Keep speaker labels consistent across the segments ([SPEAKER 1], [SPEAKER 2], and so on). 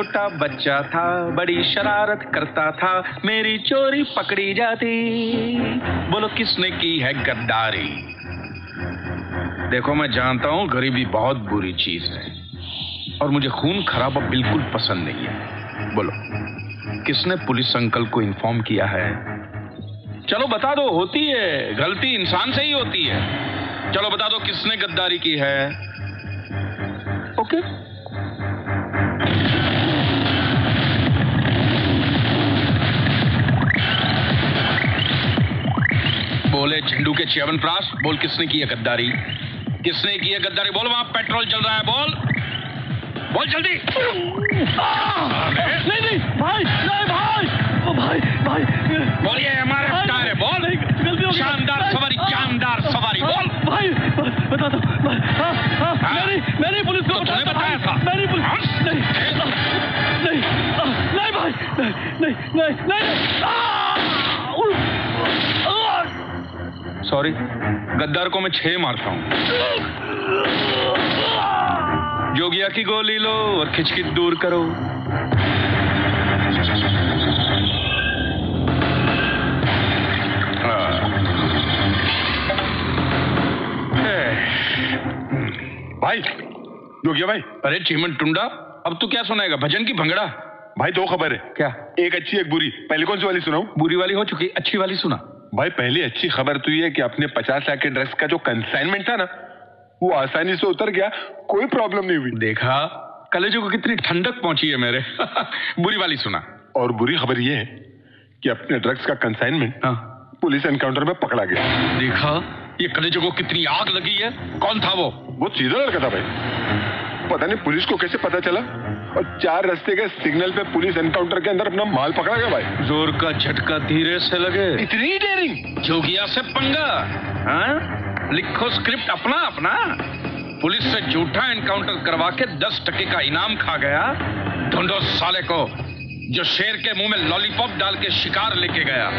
[SPEAKER 1] छोटा बच्चा था, बड़ी शरारत करता था, मेरी चोरी पकड़ी जाती। बोलो, किसने की है गद्दारी? देखो, मैं जानता हूँ गरीबी बहुत बुरी चीज़ है, और मुझे खून खराबा बिल्कुल पसंद नहीं है। बोलो, किसने पुलिस अंकल को इन्फॉर्म किया है? चलो, बता दो, होती है, गलती इंसान से ही होती है। चलो, बता दो, किसने गद्दारी की है? ओके। बोले झंडू के च्यवन प्रास बोल किसने की है गद्दारी? किसने की है गद्दारी? बोल वहाँ पेट्रोल चल रहा है बोल। बोल जल्दी।
[SPEAKER 2] नहीं नहीं भाई नहीं भाई ओ भाई भाई।
[SPEAKER 1] बोलिए हमारे टायर है बोल।
[SPEAKER 2] नहीं हो
[SPEAKER 1] शानदार सवारी
[SPEAKER 2] हाँ,
[SPEAKER 1] शानदार सवारी बोल।
[SPEAKER 2] भाई बता दो हाँ, हाँ,
[SPEAKER 1] हाँ?
[SPEAKER 2] मैं नहीं मैं नहीं पुलिस को
[SPEAKER 1] तो
[SPEAKER 2] बताया
[SPEAKER 1] था।
[SPEAKER 2] मैं नहीं पुलिस
[SPEAKER 1] हाँ?
[SPEAKER 2] नहीं नहीं आ, नहीं भाई नहीं नहीं नहीं नहीं
[SPEAKER 1] सॉरी गद्दार को मैं छह मारता हूँ। जोगिया की गोली लो और खिचकिच दूर करो।
[SPEAKER 3] भाई। योगिया भाई।
[SPEAKER 1] अरे चीमन टुंडा अब तू क्या सुनाएगा? भजन की भंगड़ा?
[SPEAKER 3] भाई दो खबर है।
[SPEAKER 1] क्या?
[SPEAKER 3] एक अच्छी एक बुरी। पहले कौन सी वाली सुनाऊं?
[SPEAKER 1] बुरी वाली हो चुकी अच्छी वाली सुना।
[SPEAKER 3] भाई पहली अच्छी खबर तो ये कि अपने पचास लाख के ड्रग्स का जो कंसाइनमेंट था ना वो आसानी से उतर गया कोई प्रॉब्लम नहीं हुई।
[SPEAKER 1] देखा कलेजों को कितनी ठंडक पहुँची है मेरे। बुरी वाली सुना।
[SPEAKER 3] और बुरी खबर ये है कि अपने ड्रग्स का कंसाइनमेंट
[SPEAKER 1] हाँ।
[SPEAKER 3] पुलिस एनकाउंटर में पकड़ा गया।
[SPEAKER 1] देखा ये कलेजों को कितनी आग लगी है? कौन था वो?
[SPEAKER 3] वो सीधा लड़का था भाई। पता नहीं पुलिस को कैसे पता चला? और चार रास्ते के सिग्नल पे पुलिस एनकाउंटर के अंदर अपना माल पकड़ा गया भाई।
[SPEAKER 1] ज़ोर का झटका धीरे से लगे।
[SPEAKER 3] इतनी डेयरिंग
[SPEAKER 1] जोगिया से पंगा। हाँ? लिखो स्क्रिप्ट अपना अपना। पुलिस से झूठा एनकाउंटर करवा के दस टके का इनाम खा गया। ढूंढो साले को जो शेर के मुँह में लॉलीपॉप डाल के शिकार लेके गया।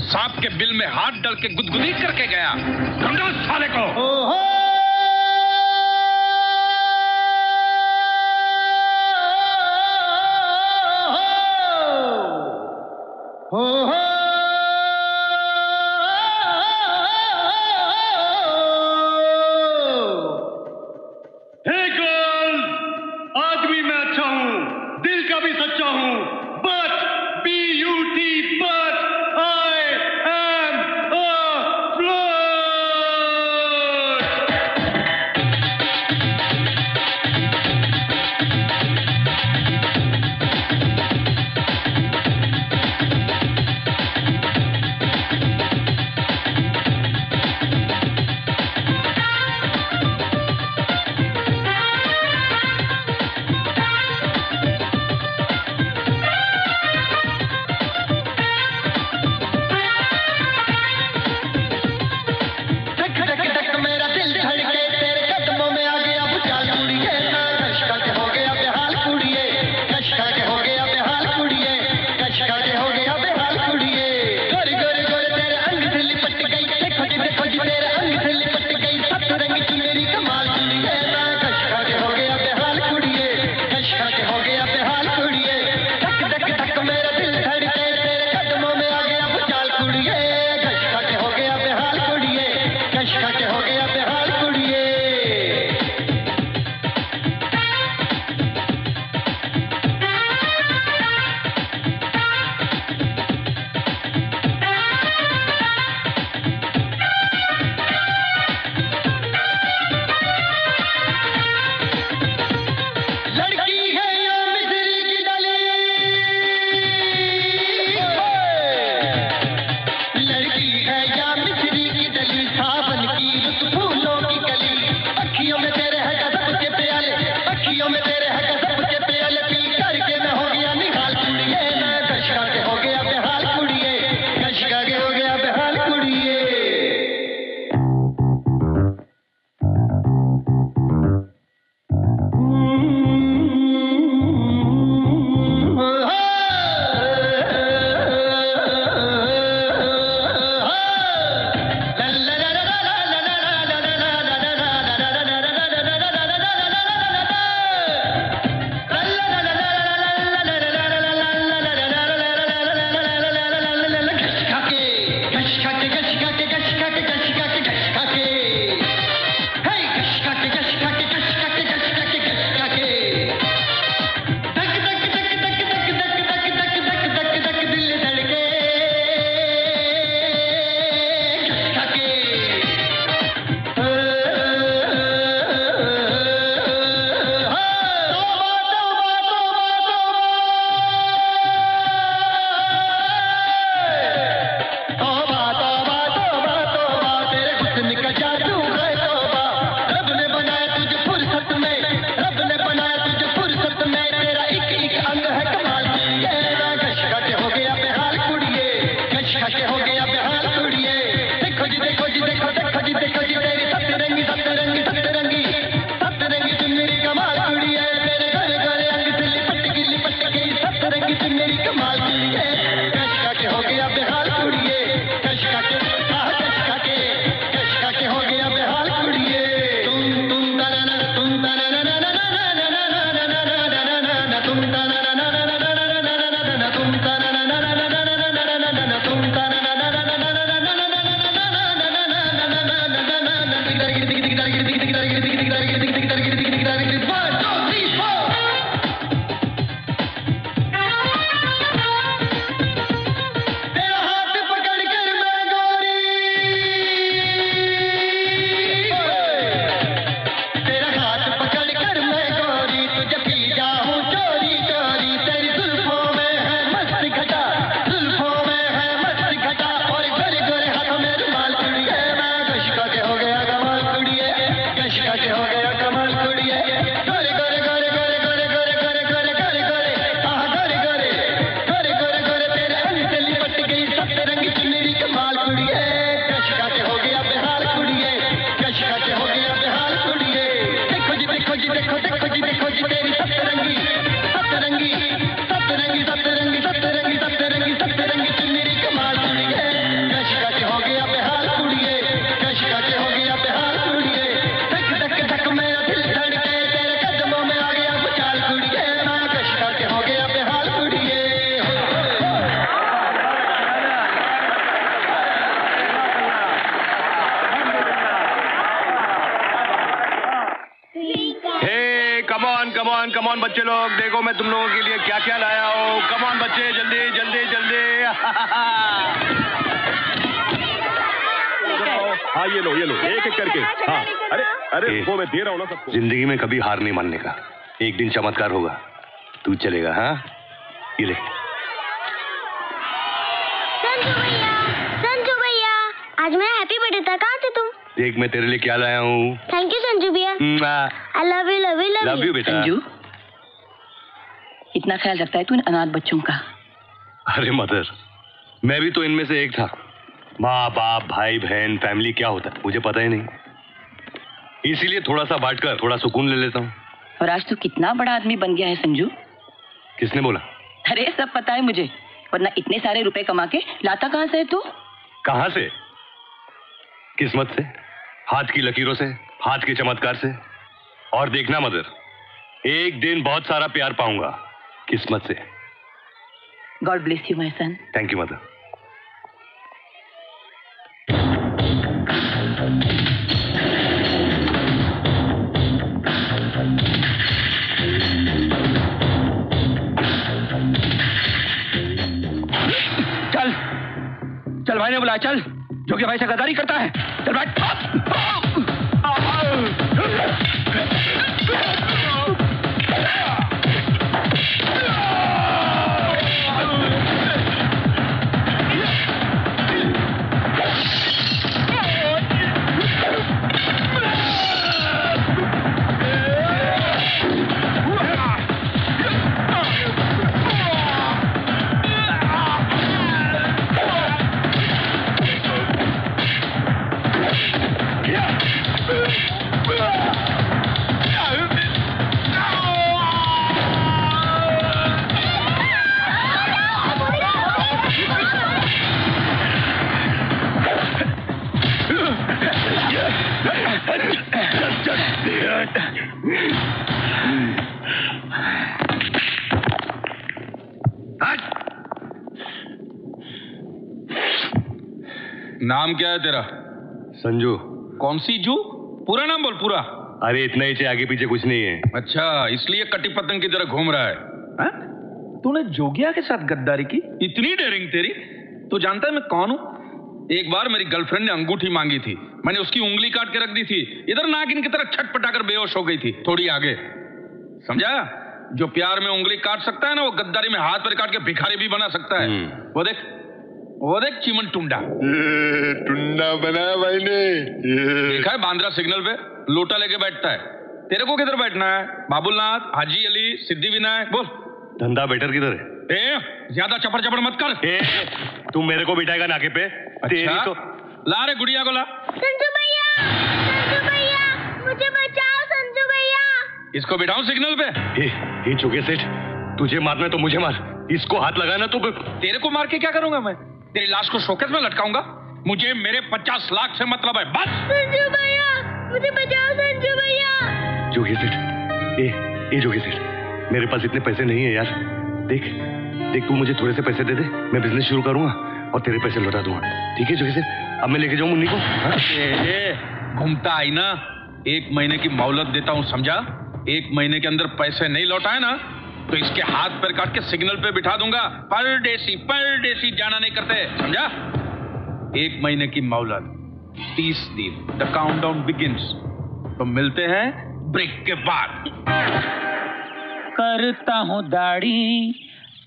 [SPEAKER 1] सांप के बिल में हाथ डाल के गुदगुदी करके गया। ढूंढो साले को।
[SPEAKER 2] हे
[SPEAKER 3] Thank. लोग देखो मैं तुम लोगों के लिए क्या क्या लाया हूँ। कमॉन बच्चे जल्दी जल्दी जल्दी।
[SPEAKER 4] हाँ ये लो ये लो एक एक करके। हाँ अरे अरे वो मैं दे रहा हूँ ना सबको।
[SPEAKER 5] ज़िंदगी में कभी हार नहीं मानने का। एक दिन चमत्कार होगा। तू चलेगा हाँ? ये ले।
[SPEAKER 6] संजू भैया संजू भैया आज मेरा हैप्पी बर्थडे था। कहाँ थे तुम?
[SPEAKER 5] देख मैं तेरे लिए क्या लाया हूँ।
[SPEAKER 6] थैंक यू संजू भैया। I love you love you
[SPEAKER 5] love
[SPEAKER 6] love
[SPEAKER 5] you
[SPEAKER 6] you
[SPEAKER 5] बेटा।
[SPEAKER 7] संजू? इतना ख्याल रखता है तू इन अनाथ बच्चों का?
[SPEAKER 5] अरे मदर मैं भी तो इनमें से एक था। माँ बाप भाई बहन फैमिली क्या होता है? मुझे पता ही नहीं। इसीलिए थोड़ा सा बांट कर थोड़ा सुकून ले लेता हूँ।
[SPEAKER 7] और आज तू कितना बड़ा आदमी बन गया है संजू।
[SPEAKER 5] किसने बोला?
[SPEAKER 7] अरे सब पता है मुझे। वरना इतने सारे रुपए कमा के लाता कहाँ से है तू?
[SPEAKER 5] कहाँ से? किस्मत से? हाथ की लकीरों से? हाथ के चमत्कार से? और देखना मदर एक दिन बहुत सारा प्यार पाऊँगा। किस्मत से।
[SPEAKER 7] God bless you my son
[SPEAKER 5] thank you mother
[SPEAKER 2] चल। चल भाई ने बुलाया चल। जो कि भाई से गद्दारी करता है। चल भाई बैठ
[SPEAKER 1] नाम क्या है तेरा?
[SPEAKER 5] संजू।
[SPEAKER 1] कौन सी जू? पूरा नाम बोल पूरा।
[SPEAKER 5] अरे इतना ही चाहिए आगे पीछे कुछ नहीं है।
[SPEAKER 1] अच्छा इसलिए कटी पतंग की तरह घूम रहा है। हाँ? तूने जोगिया के साथ गद्दारी की? इतनी डेयरिंग तेरी? तू जानता है मैं कौन हूँ? एक बार मेरी गर्लफ्रेंड ने अंगूठी मांगी थी। मैंने उसकी उंगली काट के रख दी थी। इधर नागिन की तरह छट छटपटाकर बेहोश हो गई थी थोड़ी आगे। समझा? जो प्यार में उंगली काट सकता है ना वो गद्दारी में हाथ पर काट के भिखारी भी बना सकता है।
[SPEAKER 5] हम्म।
[SPEAKER 1] वो देख वो देख चिमन टुंडा।
[SPEAKER 3] ये टुंडा बनाया भाई ने।
[SPEAKER 1] देखा है बांद्रा सिग्नल पे? लोटा लेके बैठता है। तेरे को किधर बैठना है? बाबुलनाथ हाजी अली सिद्धि विनायक बोल।
[SPEAKER 5] धंधा बेटर किधर है?
[SPEAKER 1] ए ज़्यादा चपड़ चपड़ मत कर।
[SPEAKER 5] ए, तू मेरे को बिठाएगा नाके पे? तेरी
[SPEAKER 1] अच्छा
[SPEAKER 5] तो
[SPEAKER 1] ला रे गुड़िया को ला।
[SPEAKER 6] संजू भैया संजू भैया मुझे बचाओ संजू भैया।
[SPEAKER 1] इसको बिठाऊं सिग्नल पे?
[SPEAKER 5] ए, ए चुके सेठ तुझे मारना है तो मुझे मार। इसको हाथ लगाना तो
[SPEAKER 1] तेरे को मार के क्या करूँगा मैं? तेरी लाश को शोकेस में लटकाऊँगा। मुझे मेरे पचास लाख से मतलब है। बस।
[SPEAKER 6] संजू भैया मुझे बचाओ संजू भैया।
[SPEAKER 5] जोगी सेठ ए ए जोगी सेठ मेरे पास इतने पैसे नहीं है यार। देख देख तू मुझे थोड़े से पैसे दे दे मैं बिज़नेस शुरू करूँगा और तेरे पैसे लौटा दूँगा। ठीक है जोगी सेठ अब मैं लेके जाऊँ मुन्नी को? हाँ?
[SPEAKER 1] घूमता आई ना। एक महीने की मोहलत देता हूँ समझा? एक महीने के अंदर पैसे नहीं लौटाए ना तो इसके हाथ पैर काट के सिग्नल पे बिठा दूँगा पर डेसी पर डेसी जाना नहीं करते समझा एक महीने की मोहलत तीस दिन द काउंटडाउन बिगिंस तो मिलते हैं ब्रेक के बाद
[SPEAKER 2] करता हूँ दाढ़ी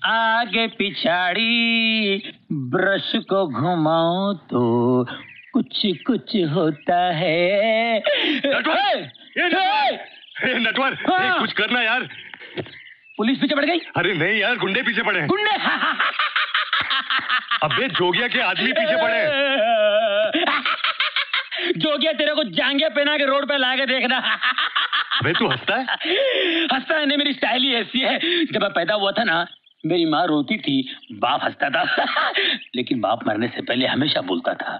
[SPEAKER 2] आगे पिछाड़ी ब्रश को घुमाओ तो कुछ कुछ होता है
[SPEAKER 5] नटवर! ये नटवर! ए, नटवर ए,
[SPEAKER 2] हाँ।
[SPEAKER 5] कुछ करना यार
[SPEAKER 2] पुलिस पीछे पड़ गई?
[SPEAKER 5] अरे नहीं यार गुंडे पीछे पड़े हैं।
[SPEAKER 2] गुंडे?
[SPEAKER 5] अबे जोगिया के आदमी पीछे पड़े
[SPEAKER 2] जोगिया तेरे को जांगे पहना के रोड पे ला के देखना।
[SPEAKER 5] अबे तू हंसता है?
[SPEAKER 2] हंसता है नहीं मेरी स्टाइल ही ऐसी है। जब मैं पैदा हुआ था ना मेरी माँ रोती थी बाप हंसता था। लेकिन बाप मरने से पहले हमेशा बोलता था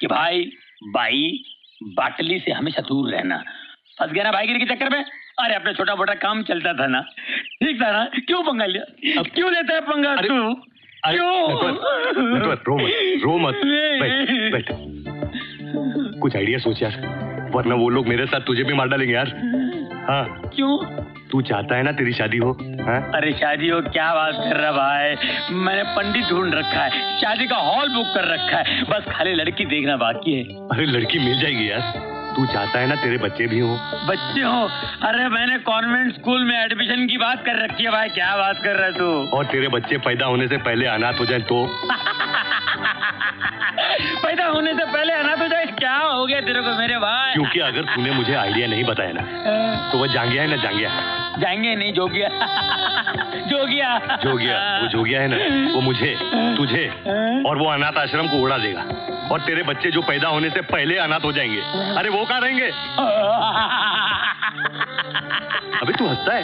[SPEAKER 2] कि भाई बाई बाटली से हमेशा दूर रहना। फंस गया ना भाईगिरी के चक्कर में? अरे अपने छोटा मोटा काम चलता था ना। ठीक था ना? क्यों पंगा लिया अब क्यों लेता है पंगा तू? क्यों?
[SPEAKER 5] रो मत रो मत। बैठ बैठ। कुछ आइडिया सोच यार वरना वो लोग मेरे साथ तुझे भी मार डालेंगे यार। हाँ।
[SPEAKER 2] क्यों?
[SPEAKER 5] तू चाहता है ना तेरी शादी हो हाँ?
[SPEAKER 2] अरे शादी हो क्या बात कर रहा भाई? मैंने पंडित ढूंढ रखा है शादी का हॉल बुक कर रखा है। बस खाली लड़की देखना बाकी है।
[SPEAKER 5] अरे लड़की मिल जाएगी यार। तू चाहता है ना तेरे बच्चे भी हो।
[SPEAKER 2] बच्चे हो? अरे मैंने कॉन्वेंट स्कूल में एडमिशन की बात कर रखी है भाई। क्या बात कर रहा है तू?
[SPEAKER 5] और तेरे बच्चे पैदा होने से पहले अनाथ हो जाए तो?
[SPEAKER 2] पैदा होने से पहले अनाथ हो जाए? क्या हो गया तेरे को मेरे भाई?
[SPEAKER 5] क्योंकि अगर तूने मुझे आइडिया नहीं बताया ना तो वह जांगिया है ना जांगिया
[SPEAKER 2] जाएँगे नहीं जोगिया। जोगिया।
[SPEAKER 5] जोगिया वो जोगिया है ना वो मुझे तुझे और वो अनाथ आश्रम को उड़ा देगा। और तेरे बच्चे जो पैदा होने से पहले अनाथ हो जाएँगे। अरे वो कहाँ रहेंगे अभी तू हंसता है।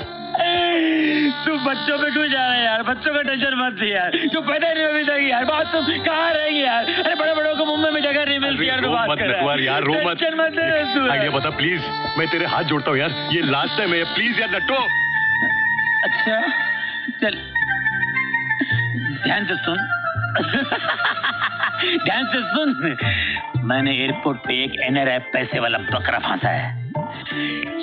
[SPEAKER 2] तू बच्चों पे क्यों जा रहा है यार? बच्चों का टेंशन मत ले यार। तू पैदा नहीं अभी तक यार। बात तुम कहाँ रहेगी यार? अरे बड़े बड़ों को मुंबई में जगह नहीं मिलती यार तू बात
[SPEAKER 5] मत
[SPEAKER 2] कर
[SPEAKER 5] यार रो मत।
[SPEAKER 2] टेंशन मत ले तू।
[SPEAKER 5] आइडिया बता प्लीज़ मैं तेरे हाथ जोड़ता हूँ यार। ये लास्ट टाइम है प्लीज़ यार नट्टो
[SPEAKER 2] अच्छा चल। ध्यान से सुन। ध्यान से सुन। मैंने एयरपोर्ट पे एक एनआरआई पैसे वाला बकरा फांसा है।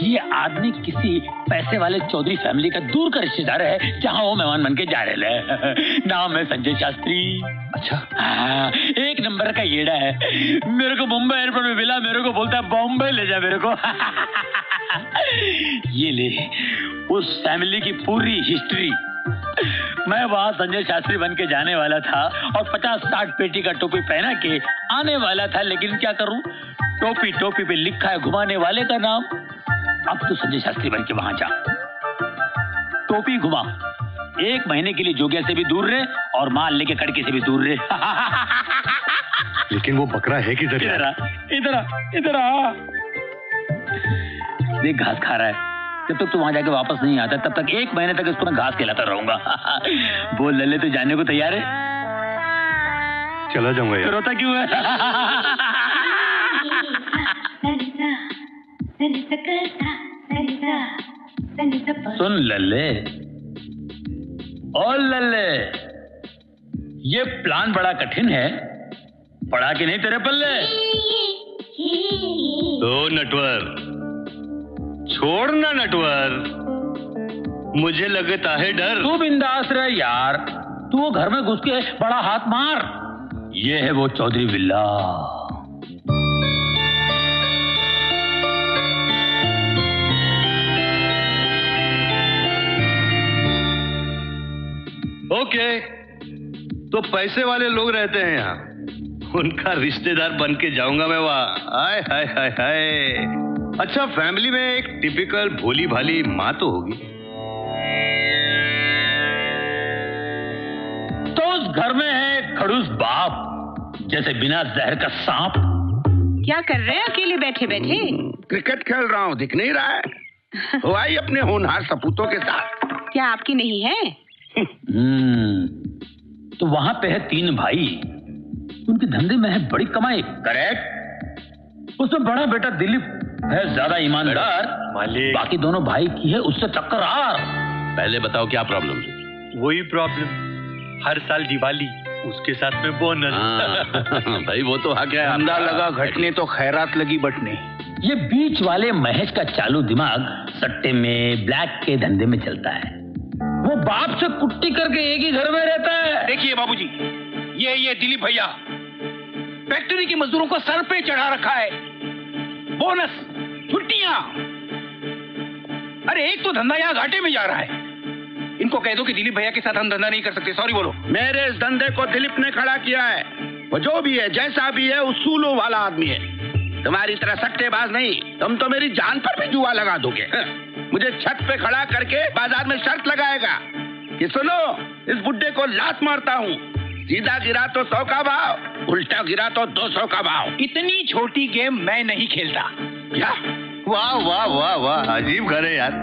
[SPEAKER 2] ये आदमी किसी पैसे वाले चौधरी फैमिली का दूर का रिश्तेदार है जहाँ वो मेहमान बन के जा रहे हैं। नाम है संजय शास्त्री।
[SPEAKER 5] अच्छा।
[SPEAKER 2] हाँ, एक नंबर का येड़ा है। मेरे को मुंबई एयरपोर्ट में मिला मेरे को बोलता है बॉम्बे ले जा मेरे को। ये ले उस फैमिली की पूरी हिस्ट्री मैं वहाँ संजय शास्त्री बन के जाने वाला था और पचास साठ पेटी का टोपी पहना के आने वाला था लेकिन क्या करूँ? टोपी टोपी पे लिखा है घुमाने वाले का नाम। अब तो संजय शास्त्री बन के वहाँ जा। टोपी घुमा। एक महीने के लिए जोगिया से भी दूर रहे और माल लेके कड़के से भी दूर रहे।
[SPEAKER 5] लेकिन वो बकरा है किधर
[SPEAKER 2] इधर इधर इधर देख घास खा रहा है। जब तक तू वहाँ जाके वापस नहीं आता तब तक एक महीने तक इसको मैं घास खिलाता रहूँगा। बोल लल्ले तू जाने को तैयार है?
[SPEAKER 5] चला जाऊँगा
[SPEAKER 2] तो
[SPEAKER 5] यार।
[SPEAKER 2] रोता क्यों है? सुन लल्ले। और लल्ले ये प्लान बड़ा कठिन है। पढ़ा के नहीं तेरे पल्ले?
[SPEAKER 5] तो नटवर। छोड़ ना नटवर। मुझे लगता है डर।
[SPEAKER 2] तू बिंदास रह यार। तू वो घर में घुस के बड़ा हाथ मार। ये है वो चौधरी बिल्ला।
[SPEAKER 5] ओके। तो पैसे वाले लोग रहते हैं यहाँ। उनका रिश्तेदार बन के जाऊँगा मैं वहाँ। हाय हाय हाय हाय अच्छा फैमिली में एक टिपिकल भोली भाली माँ तो होगी।
[SPEAKER 2] तो उस घर में है खड़ूस बाप जैसे बिना जहर का सांप।
[SPEAKER 7] क्या कर रहे हैं? अकेले बैठे बैठे
[SPEAKER 8] क्रिकेट खेल रहा हूँ दिख नहीं रहा है। हो आई अपने होनहार सपूतों के साथ।
[SPEAKER 7] क्या आपकी नहीं है?
[SPEAKER 2] हम्म, तो वहाँ पे है तीन भाई। उनके धंधे में है बड़ी कमाई करेक्ट? उसमें बड़ा बेटा दिलीप है ज़्यादा ईमानदार।
[SPEAKER 5] मालिक।
[SPEAKER 2] बाकी दोनों भाई की है उससे टक्कर
[SPEAKER 5] पहले बताओ क्या प्रॉब्लम
[SPEAKER 9] वही प्रॉब्लम हर साल दिवाली उसके साथ में बोनस
[SPEAKER 5] भाई वो तो हक है।
[SPEAKER 8] धंधा लगा घटने तो खैरात लगी बटने
[SPEAKER 2] ये बीच वाले महेश का चालू दिमाग सट्टे में ब्लैक के धंधे में चलता है। वो बाप से कुट्टी करके एक ही घर में रहता है।
[SPEAKER 8] देखिए बाबूजी ये ये दिलीप भैया फैक्ट्री के मजदूरों को सर पे चढ़ा रखा है। बोनस छुट्टियाँ अरे एक तो धंधा यहाँ घाटे में जा रहा है। इनको कह दो कि दिलीप भैया के साथ हम धंधा नहीं कर सकते सॉरी बोलो। मेरे इस धंधे को दिलीप ने खड़ा किया है। वो जो भी है जैसा भी है उसूलों वाला आदमी है। तुम्हारी तरह सट्टेबाज नहीं तुम तो मेरी जान पर भी जुआ लगा दोगे। हाँ। मुझे छत पे खड़ा करके बाज़ार में शर्त लगाएगा कि सुनो इस बुड्ढे को लात मारता हूँ। सीधा गिरा तो सौ का भाव उल्टा गिरा तो दो सौ का भाव। इतनी छोटी गेम मैं नहीं खेलता। क्या?
[SPEAKER 5] वाह वाह वाह वाह अजीब घर है यार।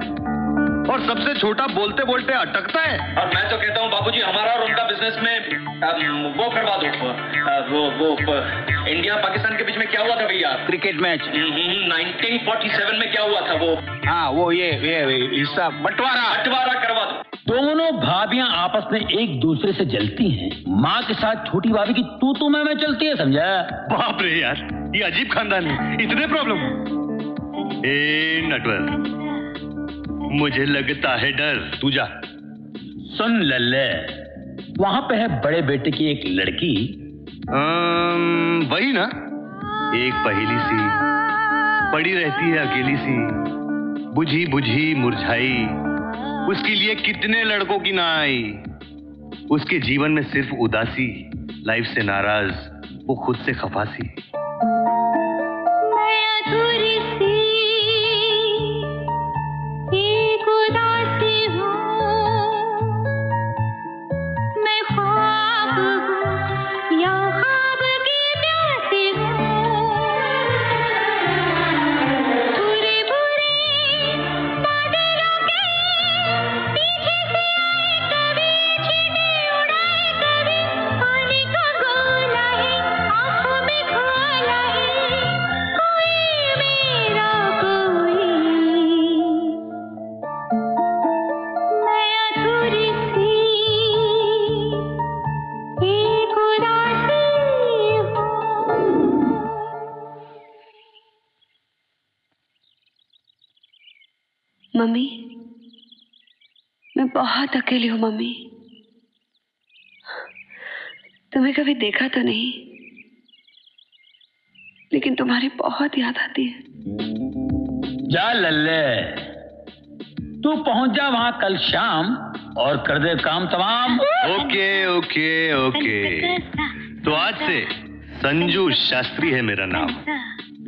[SPEAKER 5] और सबसे छोटा बोलते बोलते अटकता है।
[SPEAKER 9] और मैं तो कहता हूँ बाबूजी हमारा और उनका बिज़नेस में वो करवा दो वो वो इंडिया पाकिस्तान के बीच में क्या हुआ था भैया?
[SPEAKER 8] क्रिकेट मैच
[SPEAKER 9] 1947 में क्या हुआ था वो?
[SPEAKER 8] हाँ वो ये ये हिस्सा बंटवारा।
[SPEAKER 9] बंटवारा करवा दो।
[SPEAKER 2] दोनों भाभियाँ आपस में एक दूसरे से जलती हैं। माँ के साथ छोटी भाभी की तू तू मैं मैं चलती है समझा?
[SPEAKER 5] बाप रे यार ये अजीब खानदान है। इतने प्रॉब्लम ए नटवर। मुझे लगता है डर। तू जा।
[SPEAKER 2] सुन लल्ले। वहाँ पे है बड़े बेटे की एक लड़की।
[SPEAKER 5] वही ना। एक पहेली सी। पड़ी रहती है अकेली सी। बुझी बुझी मुरझाई। उसके लिए कितने लड़कों की ना आई। उसके जीवन में सिर्फ़ उदासी लाइफ से नाराज़ वो खुद से खफासी।
[SPEAKER 10] बहुत अकेली हूँ मम्मी। तुम्हें कभी देखा तो नहीं लेकिन तुम्हारी बहुत याद आती है।
[SPEAKER 2] जा लल्ले तू पहुँच जा वहाँ कल शाम और कर दे काम तमाम।
[SPEAKER 5] Okay okay okay. तो आज से संजू शास्त्री है मेरा नाम।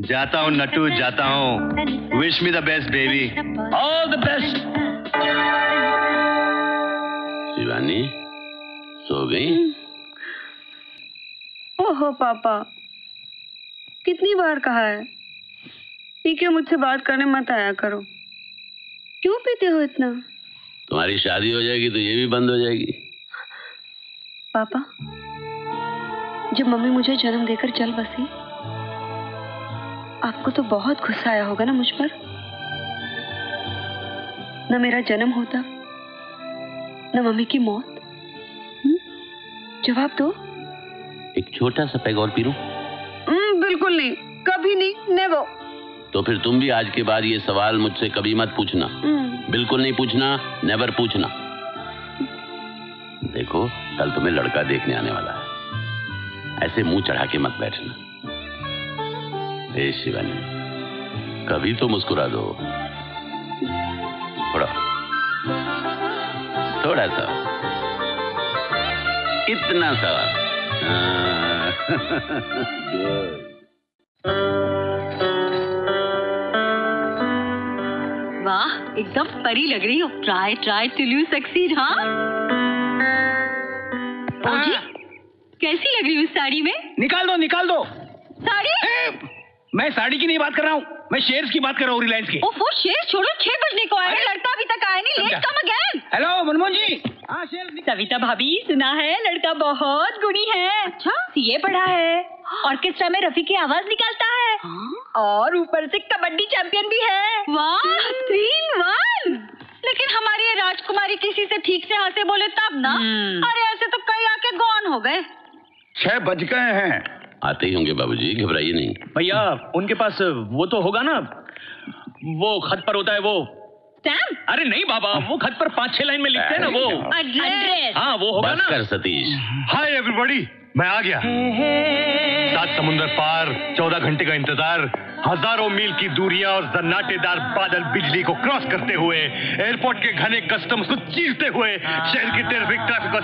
[SPEAKER 5] जाता हूँ नटू जाता हूँ। Wish me the best baby
[SPEAKER 2] all the best
[SPEAKER 11] Shivani सो गई
[SPEAKER 10] ओहो पापा। कितनी बार कहा है? ठीक है मुझसे बात करने मत आया करो। क्यों पीते हो इतना?
[SPEAKER 11] तुम्हारी शादी हो जाएगी तो ये भी बंद हो जाएगी।
[SPEAKER 10] पापा जब मम्मी मुझे जन्म देकर चल बसी आपको तो बहुत गुस्सा आया होगा ना मुझ पर? न मेरा जन्म होता न मम्मी की मौत। हम्म? जवाब दो।
[SPEAKER 11] एक छोटा सा पैग और पी लूँ?
[SPEAKER 10] हम्म, बिल्कुल नहीं। कभी नहीं नेवर
[SPEAKER 11] तो फिर तुम भी आज के बाद ये सवाल मुझसे कभी मत पूछना। बिल्कुल नहीं पूछना नेवर पूछना। देखो कल तुम्हें लड़का देखने आने वाला है। ऐसे मुँह चढ़ा के मत बैठना। शिवानी कभी तो मुस्कुरा दो। थोड़ा। थोड़ा सा। इतना सा। हाँ।
[SPEAKER 7] वाह एकदम परी लग रही हो। Try try till you succeed हाँ? कैसी लग रही हूँ साड़ी में?
[SPEAKER 2] निकाल दो निकाल दो।
[SPEAKER 7] साड़ी?
[SPEAKER 2] मैं साड़ी की नहीं बात कर रहा हूँ मैं शेयर्स की बात कर रहा हूँ रिलायंस की।
[SPEAKER 7] ओफो शेर छोड़ो छह बजने को आए लड़का अभी तक आया नहीं late come again
[SPEAKER 2] hello Manmohan ji.
[SPEAKER 7] Savita भाभी सुना है लड़का बहुत गुणी है। अच्छा। सीए पढ़ा है। ऑर्केस्ट्रा में रफी की आवाज़ निकालता है। और ऊपर से कबड्डी चैंपियन भी है। वाह। थ्री वन लेकिन हमारी ये राजकुमारी किसी से ठीक से हंसे बोले तब ना। अरे ऐसे तो कई आके गौन हो गए।
[SPEAKER 11] छह बज गए हैं। आते ही होंगे बाबूजी घबराइए नहीं।
[SPEAKER 2] भैया उनके पास वो तो होगा ना वो खत पर होता है वो।
[SPEAKER 7] स्टैम्प
[SPEAKER 2] अरे नहीं बाबा वो खत पर पाँच छह लाइन में लिखते हैं ना वो।
[SPEAKER 7] एड्रेस
[SPEAKER 2] हाँ वो होगा ना।
[SPEAKER 11] कर सतीश।
[SPEAKER 5] हाय एवरीबॉडी मैं आ गया। सात समुंदर पार चौदह घंटे का इंतज़ार हज़ारों मील की दूरियाँ और जन्नाटेदार बादल बिजली को क्रॉस करते हुए एयरपोर्ट के घने कस्टम्स को चीरते हुए शहर की ट्रैफ़िक ट्रैफ़िक को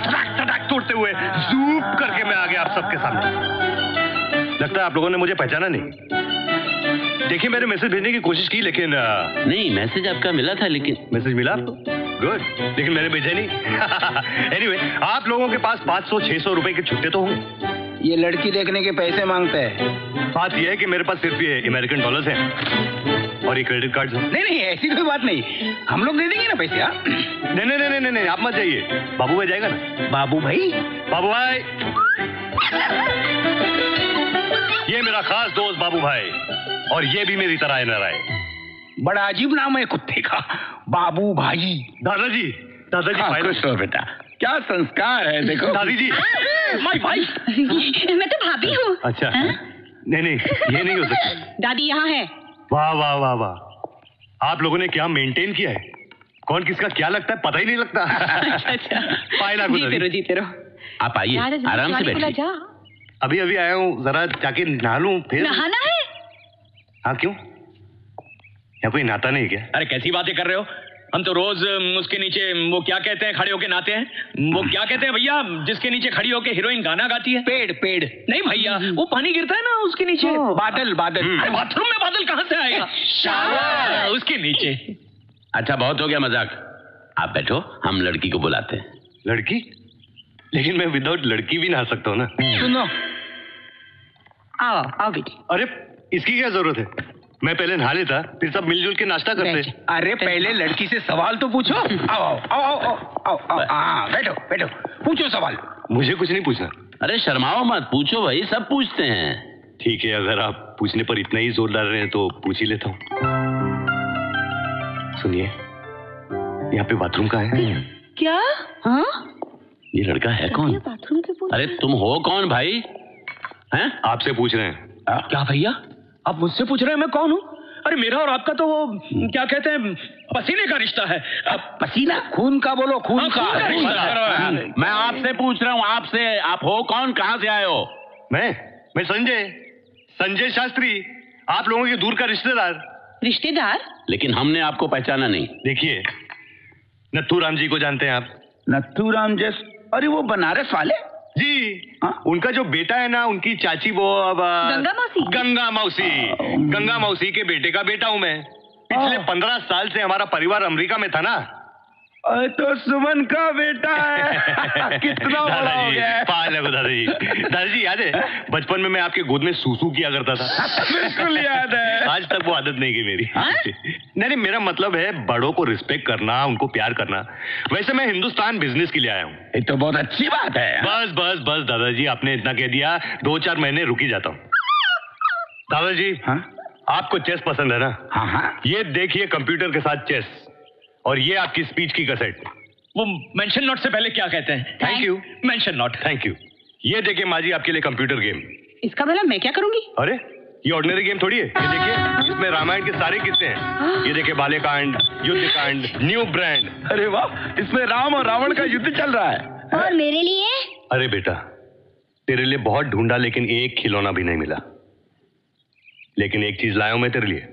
[SPEAKER 5] तोड़ते हुए जूप करके मैं आ गया आप सबके सामने। लगता है आप लोगों ने मुझे पहचाना नहीं। देखिए मैंने मैसेज भेजने की कोशिश की लेकिन
[SPEAKER 11] नहीं मैसेज आपका मिला था लेकिन
[SPEAKER 5] मैसेज मिला? आपको गुड लेकिन मैंने भेजा नहीं। एनीवे anyway, आप लोगों के पास 500 600 रुपए के छुट्टे तो होंगे।
[SPEAKER 8] ये लड़की देखने के पैसे माँगता है।
[SPEAKER 5] बात यह है कि मेरे पास सिर्फ़ ये अमेरिकन डॉलर्स हैं और ये क्रेडिट कार्ड
[SPEAKER 8] नहीं नहीं ऐसी कोई बात नहीं। हम लोग दे देंगे ना पैसे आप
[SPEAKER 5] नहीं नहीं नहीं नहीं नहीं आप मत जाइए। बाबू भाई जाएगा ना?
[SPEAKER 8] बाबू भाई?
[SPEAKER 5] बाबू भाई! ये मेरा खास दोस्त बाबू भाई और ये भी मेरी तरह है
[SPEAKER 8] बड़ा अजीब नाम है कुत्ते का बाबू भाई।
[SPEAKER 5] दादाजी दादाजी
[SPEAKER 8] हाँ, खुश हो बेटा। क्या संस्कार है देखो।
[SPEAKER 5] दादी जी
[SPEAKER 8] माय भाई
[SPEAKER 7] मैं तो भाभी हूँ।
[SPEAKER 5] अच्छा। नहीं नहीं ये नहीं हो सकता।
[SPEAKER 7] दादी यहाँ है।
[SPEAKER 5] वाह वाह वाह वाह। आप लोगों ने क्या मेंटेन किया है? कौन किसका क्या लगता है पता ही नहीं लगता।
[SPEAKER 12] अच्छा
[SPEAKER 5] लागू
[SPEAKER 12] जीते। रहो जीते रहो।
[SPEAKER 11] आप आइए आराम से बैठिए।
[SPEAKER 5] अभी अभी आया हूँ जरा जाके नहा लूँ फिर?
[SPEAKER 12] नहाना है?
[SPEAKER 5] हाँ क्यों? या कोई नाता नहीं क्या?
[SPEAKER 13] अरे कैसी बातें कर रहे हो? हम तो रोज उसके नीचे वो क्या कहते हैं खड़े होके नाते हैं? वो क्या कहते हैं भैया जिसके नीचे खड़ी होके हीरोइन गाना गाती है?
[SPEAKER 8] पेड़ पेड़।
[SPEAKER 13] नहीं भैया वो पानी गिरता है ना उसके नीचे?
[SPEAKER 8] बादल बादल।
[SPEAKER 13] अरे बाथरूम में बादल कहाँ से आएगा? उसके नीचे।
[SPEAKER 11] अच्छा बहुत हो गया मज़ाक। आप बैठो हम लड़की को बुलाते हैं।
[SPEAKER 5] लड़की? लेकिन मैं विदाउट लड़की भी नहा सकता हूँ ना।
[SPEAKER 8] सुनो।
[SPEAKER 12] आओ आओ बेटी।
[SPEAKER 5] अरे इसकी क्या ज़रूरत है? मैं पहले नहा लेता फिर सब मिलजुल के नाश्ता करते।
[SPEAKER 8] अरे पहले लड़की से सवाल तो पूछो। आओ आओ आओ आओ आओ आओ आओ हाँ बैठो बैठो। पूछो सवाल।
[SPEAKER 5] मुझे कुछ नहीं पूछना।
[SPEAKER 11] अरे शर्माओ मत। पूछो भाई सब पूछते हैं।
[SPEAKER 5] ठीक है अगर आप पूछने पर इतना ही ज़ोर डाल रहे हैं तो पूछ ही लेता हूँ। सुनिए यहाँ पे बाथरूम का है?
[SPEAKER 10] क्या? हाँ?
[SPEAKER 11] ये लड़का है कौन?
[SPEAKER 10] बाथरूम के
[SPEAKER 11] अरे तुम हो कौन भाई? हैं?
[SPEAKER 5] आपसे पूछ रहे हैं। आ?
[SPEAKER 13] क्या भैया? आप मुझसे पूछ रहे हैं मैं कौन हूँ? अरे मेरा और आपका तो वो क्या कहते हैं पसीने का रिश्ता है। अब
[SPEAKER 8] पसीना? खून का बोलो खून
[SPEAKER 13] हाँ,
[SPEAKER 8] का।
[SPEAKER 13] खून का रिश्ता।
[SPEAKER 11] मैं आपसे पूछ रहा हूँ आपसे। आप हो कौन? कहाँ से आए हो?
[SPEAKER 5] मैं? मैं संजय। संजय शास्त्री। आप लोगों के दूर का रिश्तेदार।
[SPEAKER 12] रिश्तेदार?
[SPEAKER 11] लेकिन हमने आपको पहचाना नहीं।
[SPEAKER 5] देखिए नथू राम जी को जानते हैं आप।
[SPEAKER 8] नथू राम जस अरे वो बनारस वाले?
[SPEAKER 5] जी। उनका जो बेटा है ना उनकी चाची वो अब
[SPEAKER 12] गंगा मौसी?
[SPEAKER 5] गंगा मौसी। गंगा मौसी के बेटे का बेटा हूँ मैं। पिछले पंद्रह साल से हमारा परिवार अमेरिका में था ना।
[SPEAKER 8] तो सुमन का बेटा है। कितना बड़ा हो गया है।
[SPEAKER 5] पागल है दादाजी। दादाजी याद है बचपन में मैं आपके गोद में सूसू किया करता था।
[SPEAKER 8] बिल्कुल याद है।
[SPEAKER 5] आज तक वो आदत नहीं गई मेरी। नहीं नहीं मेरा मतलब है बड़ों को रिस्पेक्ट करना उनको प्यार करना। वैसे मैं हिंदुस्तान बिज़नेस के लिए आया हूँ।
[SPEAKER 8] ये तो बहुत अच्छी बात है।
[SPEAKER 5] बस बस बस दादाजी आपने इतना कह दिया दो चार महीने रुकी जाता हूँ। दादाजी
[SPEAKER 8] हाँ?
[SPEAKER 5] आपको चेस पसंद है ना?
[SPEAKER 8] हाँ हाँ।
[SPEAKER 5] ये देखिए कंप्यूटर के साथ चेस और ये आपकी स्पीच की कसट
[SPEAKER 13] वो मेंशन नोट से पहले क्या कहते हैं?
[SPEAKER 5] Thank you
[SPEAKER 13] mention not
[SPEAKER 5] thank you ये देखिए माजी आपके लिए कंप्यूटर गेम
[SPEAKER 12] इसका भला मैं क्या करूँगी?
[SPEAKER 5] अरे ये ऑर्डिनरी गेम थोड़ी है। ये देखिए इसमें रामायण के सारे किस्से हैं। ये देखिए बालेकांड युद्धकांड न्यू ब्रांड
[SPEAKER 8] अरे वाह इसमें राम और रावण का युद्ध चल रहा है।
[SPEAKER 14] और मेरे लिए?
[SPEAKER 5] अरे बेटा तेरे लिए बहुत ढूंढा लेकिन एक खिलौना भी नहीं मिला। लेकिन एक चीज़ लाया हूँ मैं तेरे लिए।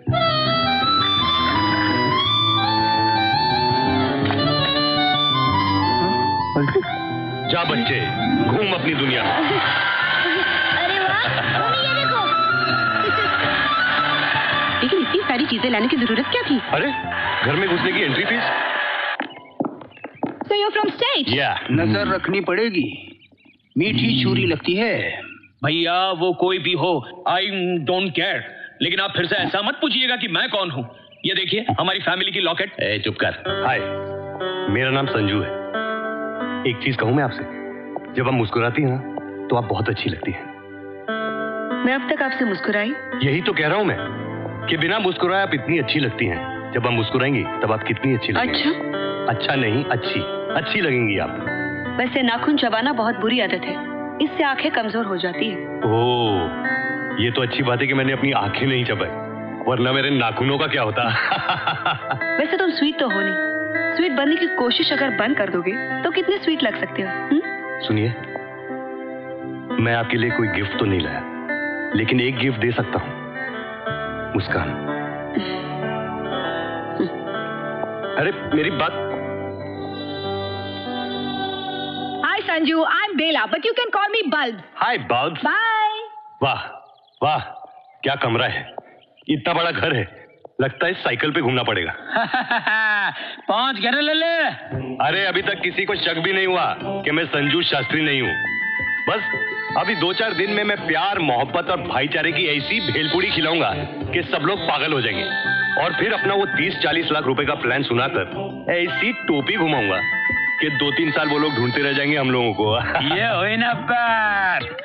[SPEAKER 5] जा बच्चे घूम अपनी दुनिया। में
[SPEAKER 14] अरे वाह ये देखो।
[SPEAKER 12] लेकिन इतनी सारी चीज़ें लाने की ज़रूरत क्या थी?
[SPEAKER 5] अरे घर में घुसने की entry fees
[SPEAKER 12] so you from state
[SPEAKER 5] या
[SPEAKER 8] नज़र रखनी पड़ेगी। मीठी छुरी लगती है।
[SPEAKER 13] भैया वो कोई भी हो आई डोंट केयर लेकिन आप फिर से ऐसा मत पूछिएगा कि मैं कौन हूँ। ये देखिए हमारी फैमिली की लॉकेट
[SPEAKER 11] ए चुप कर।
[SPEAKER 5] हाय मेरा नाम संजू है। एक चीज़ कहूँ मैं आपसे? जब आप मुस्कुराती हैं ना तो आप बहुत अच्छी लगती हैं।
[SPEAKER 10] मैं अब तक आपसे मुस्कुराई।
[SPEAKER 5] यही तो कह रहा हूँ मैं कि बिना मुस्कुराए आप इतनी अच्छी लगती हैं। जब आप मुस्कुराएँगी तब आप कितनी अच्छी लगेंगी।
[SPEAKER 10] अच्छा।
[SPEAKER 5] अच्छा नहीं अच्छी। अच्छी लगेंगी आप।
[SPEAKER 10] वैसे नाखून चबाना बहुत बुरी आदत है। इससे आँखें कमज़ोर हो जाती है।
[SPEAKER 5] ओ ये तो अच्छी बात है कि मैंने अपनी आँखें नहीं चबाई वरना मेरे नाखूनों का क्या होता?
[SPEAKER 10] वैसे तुम स्वीट तो हो नहीं। स्वीट बनने की कोशिश अगर बंद कर दोगे तो कितने स्वीट लग सकते हो
[SPEAKER 5] सुनिए मैं आपके लिए कोई गिफ्ट तो नहीं लाया लेकिन एक गिफ्ट दे सकता हूँ। मुस्कान। अरे मेरी बात
[SPEAKER 12] Hi Sanju, I'm Bela, but you can call me Bulbs.
[SPEAKER 5] Hi bulb
[SPEAKER 12] Bye.
[SPEAKER 5] वाह वाह क्या कमरा है? इतना बड़ा घर है। लगता है साइकिल पे घूमना पड़ेगा।
[SPEAKER 8] पाँच घर ले ले।
[SPEAKER 5] अरे अभी तक किसी को शक भी नहीं हुआ कि मैं संजू शास्त्री नहीं हूँ। बस अभी दो चार दिन में मैं प्यार मोहब्बत और भाईचारे की ऐसी भेलपूरी खिलाऊँगा कि सब लोग पागल हो जाएँगे। और फिर अपना वो तीस चालीस लाख रुपए का प्लान सुनाकर ऐसी टोपी घुमाऊँगा कि दो तीन साल वो लोग ढूंढते रह जाएँगे हम लोगों को।
[SPEAKER 2] ये ना बात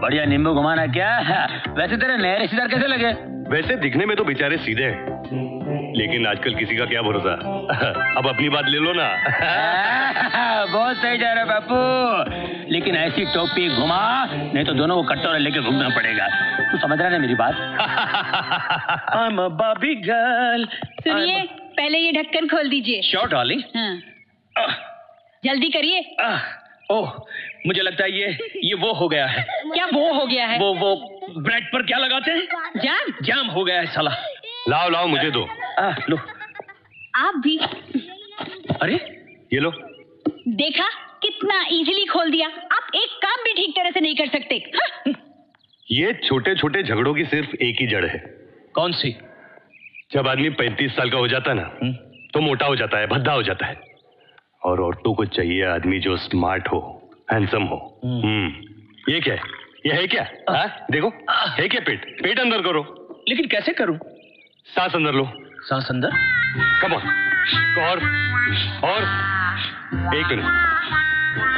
[SPEAKER 2] बढ़िया नींबू घुमाना क्या? वैसे तेरे नए रिश्तेदार कैसे लगे?
[SPEAKER 5] वैसे दिखने में तो बेचारे सीधे हैं। लेकिन आजकल किसी का क्या भरोसा? अब अपनी बात ले लो ना।
[SPEAKER 2] बहुत सही जा रहा है बापू। लेकिन ऐसी टोपी घुमा नहीं तो दोनों को कटोरा लेके घूमना पड़ेगा। तू समझ रहा है ना मेरी बात?
[SPEAKER 13] I'm a Barbie girl.
[SPEAKER 12] सुनिए
[SPEAKER 7] पहले ये ढक्कन खोल दीजिए।
[SPEAKER 13] श्योर डार्लिंग
[SPEAKER 7] हाँ। जल्दी करिए।
[SPEAKER 13] ओह मुझे लगता है ये ये वो हो गया है।
[SPEAKER 7] क्या वो हो गया है?
[SPEAKER 13] वो वो ब्रेड पर क्या लगाते हैं?
[SPEAKER 7] जाम
[SPEAKER 13] जाम हो गया है साला।
[SPEAKER 5] लाओ लाओ मुझे दो।
[SPEAKER 13] आ, लो।
[SPEAKER 7] आप भी।
[SPEAKER 13] अरे।
[SPEAKER 5] ये लो।
[SPEAKER 7] देखा? कितना इजीली खोल दिया। आप एक काम भी ठीक तरह से नहीं कर सकते। हाँ?
[SPEAKER 5] ये छोटे छोटे झगड़ों की सिर्फ़ एक ही जड़ है।
[SPEAKER 13] कौन सी?
[SPEAKER 5] जब आदमी पैंतीस साल का हो जाता है ना तो मोटा हो जाता है भद्दा हो जाता है। और औरतों को चाहिए आदमी जो स्मार्ट हो हैंडसम हो। हम्म। ये क्या है? ये है क्या? हाँ? देखो है क्या पेट? पेट अंदर करो।
[SPEAKER 13] लेकिन कैसे करूँ?
[SPEAKER 5] सांस अंदर लो।
[SPEAKER 13] सांस अंदर?
[SPEAKER 5] कम ऑन और और एक मिनट।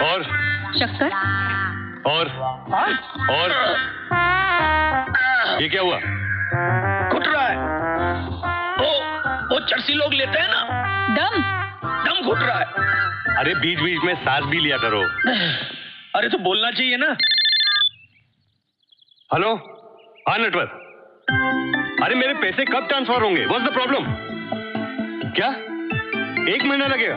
[SPEAKER 5] और
[SPEAKER 7] शक्कर?
[SPEAKER 5] और और। और ये क्या हुआ?
[SPEAKER 13] घुट रहा है। वो वो चर्सी लोग लेते हैं ना।
[SPEAKER 7] दम।
[SPEAKER 13] दम घुट रहा है।
[SPEAKER 5] अरे बीच बीच में सांस भी लिया करो।
[SPEAKER 13] अरे तो बोलना चाहिए ना।
[SPEAKER 5] हेलो हाँ नेटवर्क अरे मेरे पैसे कब ट्रांसफ़र होंगे? वॉट द प्रॉब्लम क्या? एक महीना लगेगा?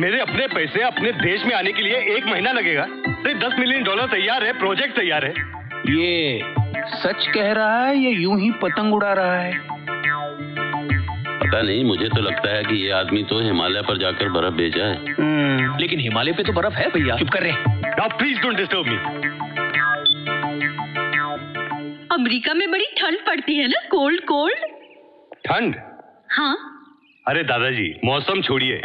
[SPEAKER 5] मेरे अपने पैसे अपने देश में आने के लिए एक महीना लगेगा? अरे दस मिलियन डॉलर तैयार है प्रोजेक्ट तैयार है।
[SPEAKER 13] ये सच कह रहा है या यूँ ही पतंग उड़ा रहा है?
[SPEAKER 11] पता नहीं मुझे तो लगता है कि ये आदमी तो हिमालय पर जाकर बर्फ़ भेजा है।
[SPEAKER 13] लेकिन हिमालय पे तो बर्फ़ है भैया। चुप कर रहे।
[SPEAKER 5] Please don't disturb me
[SPEAKER 7] America में बड़ी ठंड पड़ती है ना? कोल्ड कोल्ड
[SPEAKER 5] ठंड?
[SPEAKER 7] हाँ।
[SPEAKER 5] अरे दादाजी मौसम छोड़िए।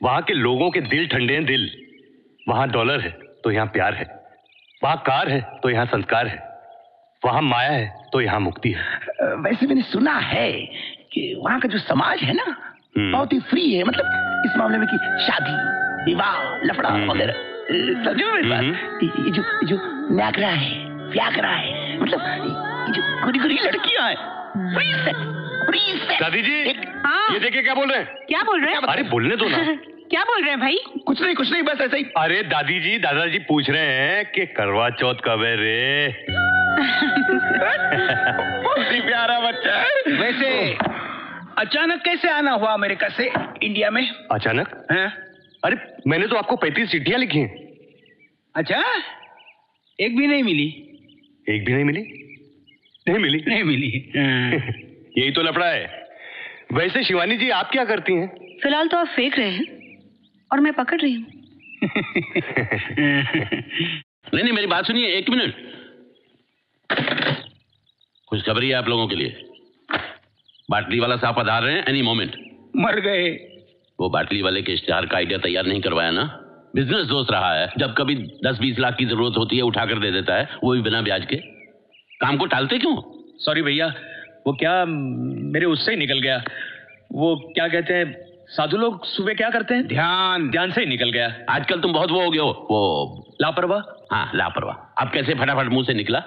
[SPEAKER 5] वहाँ के लोगों के दिल ठंडे हैं दिल। वहाँ डॉलर है तो यहाँ प्यार है। वहाँ कार है तो यहाँ संस्कार है। वहाँ माया है तो यहाँ मुक्ति है।
[SPEAKER 8] वैसे मैंने सुना है कि वहाँ का जो समाज है ना बहुत ही फ्री है। मतलब इस मामले में कि शादी विवाह लफड़ा वगैरह। समझो मेरी बात? ये ये जो जो न्यागरा है व्यागरा है मतलब ये जो गोरी गोरी लड़कियाँ हैं फ्री सेक्स फ्री सेक्स
[SPEAKER 5] दादी जी ये देखिए क्या बोल रहे हैं?
[SPEAKER 10] क्या बोल रहे हैं?
[SPEAKER 5] अरे बोलने दो ना।
[SPEAKER 10] क्या बोल रहे हैं भाई?
[SPEAKER 8] कुछ नहीं कुछ नहीं बस ऐसे ही।
[SPEAKER 5] अरे दादी जी दादाजी पूछ रहे हैं कि करवा चौथ कब है रे?
[SPEAKER 8] बहुत ही प्यारा बच्चा है।
[SPEAKER 13] वैसे अचानक कैसे आना हुआ अमेरिका से इंडिया में?
[SPEAKER 5] अचानक?
[SPEAKER 13] हैं?
[SPEAKER 5] अरे मैंने तो आपको पैंतीस चिट्ठियाँ लिखी हैं।
[SPEAKER 13] अच्छा? एक भी नहीं मिली।
[SPEAKER 5] एक भी नहीं मिली? नहीं मिली।
[SPEAKER 13] नहीं मिली।
[SPEAKER 5] यही तो लफड़ा है। वैसे शिवानी जी आप क्या करती हैं?
[SPEAKER 10] फ़िलहाल तो आप फेंक रहे हैं और मैं पकड़ रही हूँ।
[SPEAKER 11] नहीं नहीं मेरी बात सुनिए एक मिनट। खुशखबरी है आप लोगों के लिए। बाटली वाला साहब पधार रहे हैं एनी मोमेंट
[SPEAKER 13] मर गए।
[SPEAKER 11] वो बाटली वाले के स्टार का आइडिया तैयार नहीं करवाया ना? बिज़नेस दोस्त रहा है। जब कभी दस बीस लाख की ज़रूरत होती है उठाकर दे देता है वो भी बिना ब्याज के। काम को टालते क्यों?
[SPEAKER 13] सॉरी भैया वो क्या मेरे उससे ही निकल गया? वो क्या कहते हैं साधु लोग सुबह क्या करते हैं? ध्यान। ध्यान से ही निकल गया।
[SPEAKER 11] आजकल तुम बहुत वो हो गए हो। वो
[SPEAKER 13] लापरवाह।
[SPEAKER 11] हाँ लापरवाह। अब कैसे फटाफट मुँह से निकला?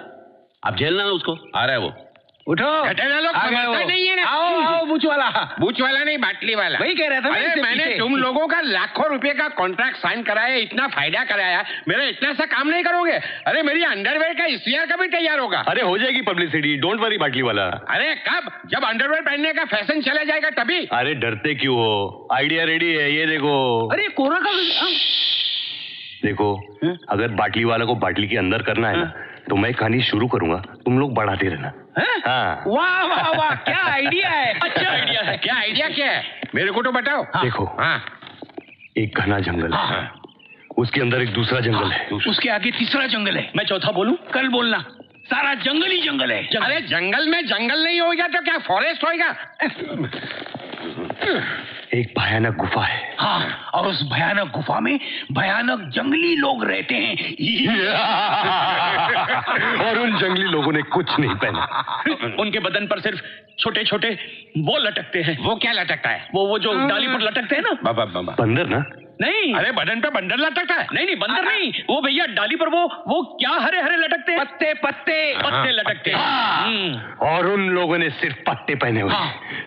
[SPEAKER 11] अब झेलना है उसको। आ रहा है वो।
[SPEAKER 13] उठो। वो।
[SPEAKER 8] नहीं है ना।
[SPEAKER 13] आओ आओ बूच वाला
[SPEAKER 8] बूच वाला नहीं बाटली वाला
[SPEAKER 13] वही कह रहा था
[SPEAKER 8] अरे मैंने तुम लोगों का लाखों रुपए का कॉन्ट्रैक्ट साइन कराया इतना फ़ायदा कराया। मेरा इतना सा काम नहीं करोगे? अरे मेरी अंडरवेयर का इश्तिहार कभी तैयार होगा।
[SPEAKER 5] अरे हो जाएगी पब्लिसिटी डोंट वरी बाटली वाला
[SPEAKER 8] अरे कब? जब अंडरवेयर पहनने का फ़ैशन चला जाएगा तभी।
[SPEAKER 5] अरे डरते क्यों हो? आइडिया रेडी है ये देखो।
[SPEAKER 13] अरे कोरा का
[SPEAKER 5] देखो अगर बाटली वाला को बाटली के अंदर करना है ना तो मैं कहानी शुरू करूँगा। तुम लोग बढ़ाते रहना। हाँ?
[SPEAKER 8] वाह वाह वाह क्या आइडिया है? अच्छा आइडिया है। क्या आइडिया क्या है? मेरे को तो बताओ। हाँ।
[SPEAKER 5] देखो।
[SPEAKER 8] हाँ।
[SPEAKER 5] एक घना जंगल। है। उसके अंदर एक दूसरा जंगल है
[SPEAKER 13] उसके आगे तीसरा जंगल है। मैं चौथा बोलूँ? कल बोलना। सारा जंगल ही जंगल है। जंगल।
[SPEAKER 8] अरे जंगल में जंगल नहीं होगा तो क्या फॉरेस्ट होगा
[SPEAKER 5] एक भयानक गुफा है।
[SPEAKER 13] हाँ और उस भयानक गुफा में भयानक जंगली लोग रहते हैं।
[SPEAKER 5] और उन जंगली लोगों ने कुछ नहीं पहना।
[SPEAKER 13] उनके बदन पर सिर्फ़ छोटे छोटे वो लटकते हैं।
[SPEAKER 8] वो क्या लटकता है?
[SPEAKER 13] वो वो जो डाली पर लटकते हैं ना।
[SPEAKER 8] बाबा बाबा।
[SPEAKER 5] बंदर ना?
[SPEAKER 13] नहीं।
[SPEAKER 8] अरे बदन पे बंदर लटकता है।
[SPEAKER 13] नहीं नहीं बंदर नहीं। वो भैया डाली पर वो वो क्या हरे हरे लटकते हैं? पत्ते पत्ते पत्ते लटकते हैं। हम्म।
[SPEAKER 5] और उन लोगों ने सिर्फ़ पत्ते पहने हुए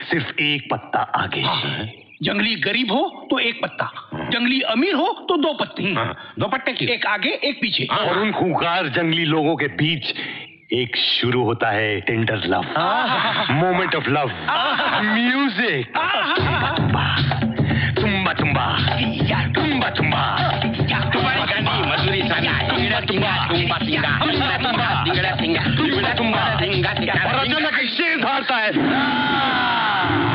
[SPEAKER 5] सिर्फ़ एक पत्ता आगे।
[SPEAKER 13] जंगली गरीब हो तो एक पत्ता। जंगली अमीर हो तो दो पत्ते।
[SPEAKER 8] दो पत्ते की
[SPEAKER 13] एक आगे एक पीछे।
[SPEAKER 5] और उन खूंखार जंगली लोगों के बीच एक शुरू होता है tender love. Moment of love. Music. तुम्बा तुम्बा तुम्बा तुम्बा
[SPEAKER 15] तुम्हारी गानी मधुरी सानी टिंगड़ा टिंगा तुम्बा टिंगा टिंगड़ा टिंगा टिंगड़ा टिंगा टिंगड़ा तुम्बा टिंगा टिंगा
[SPEAKER 5] और अचानक एक शेर धारता
[SPEAKER 15] है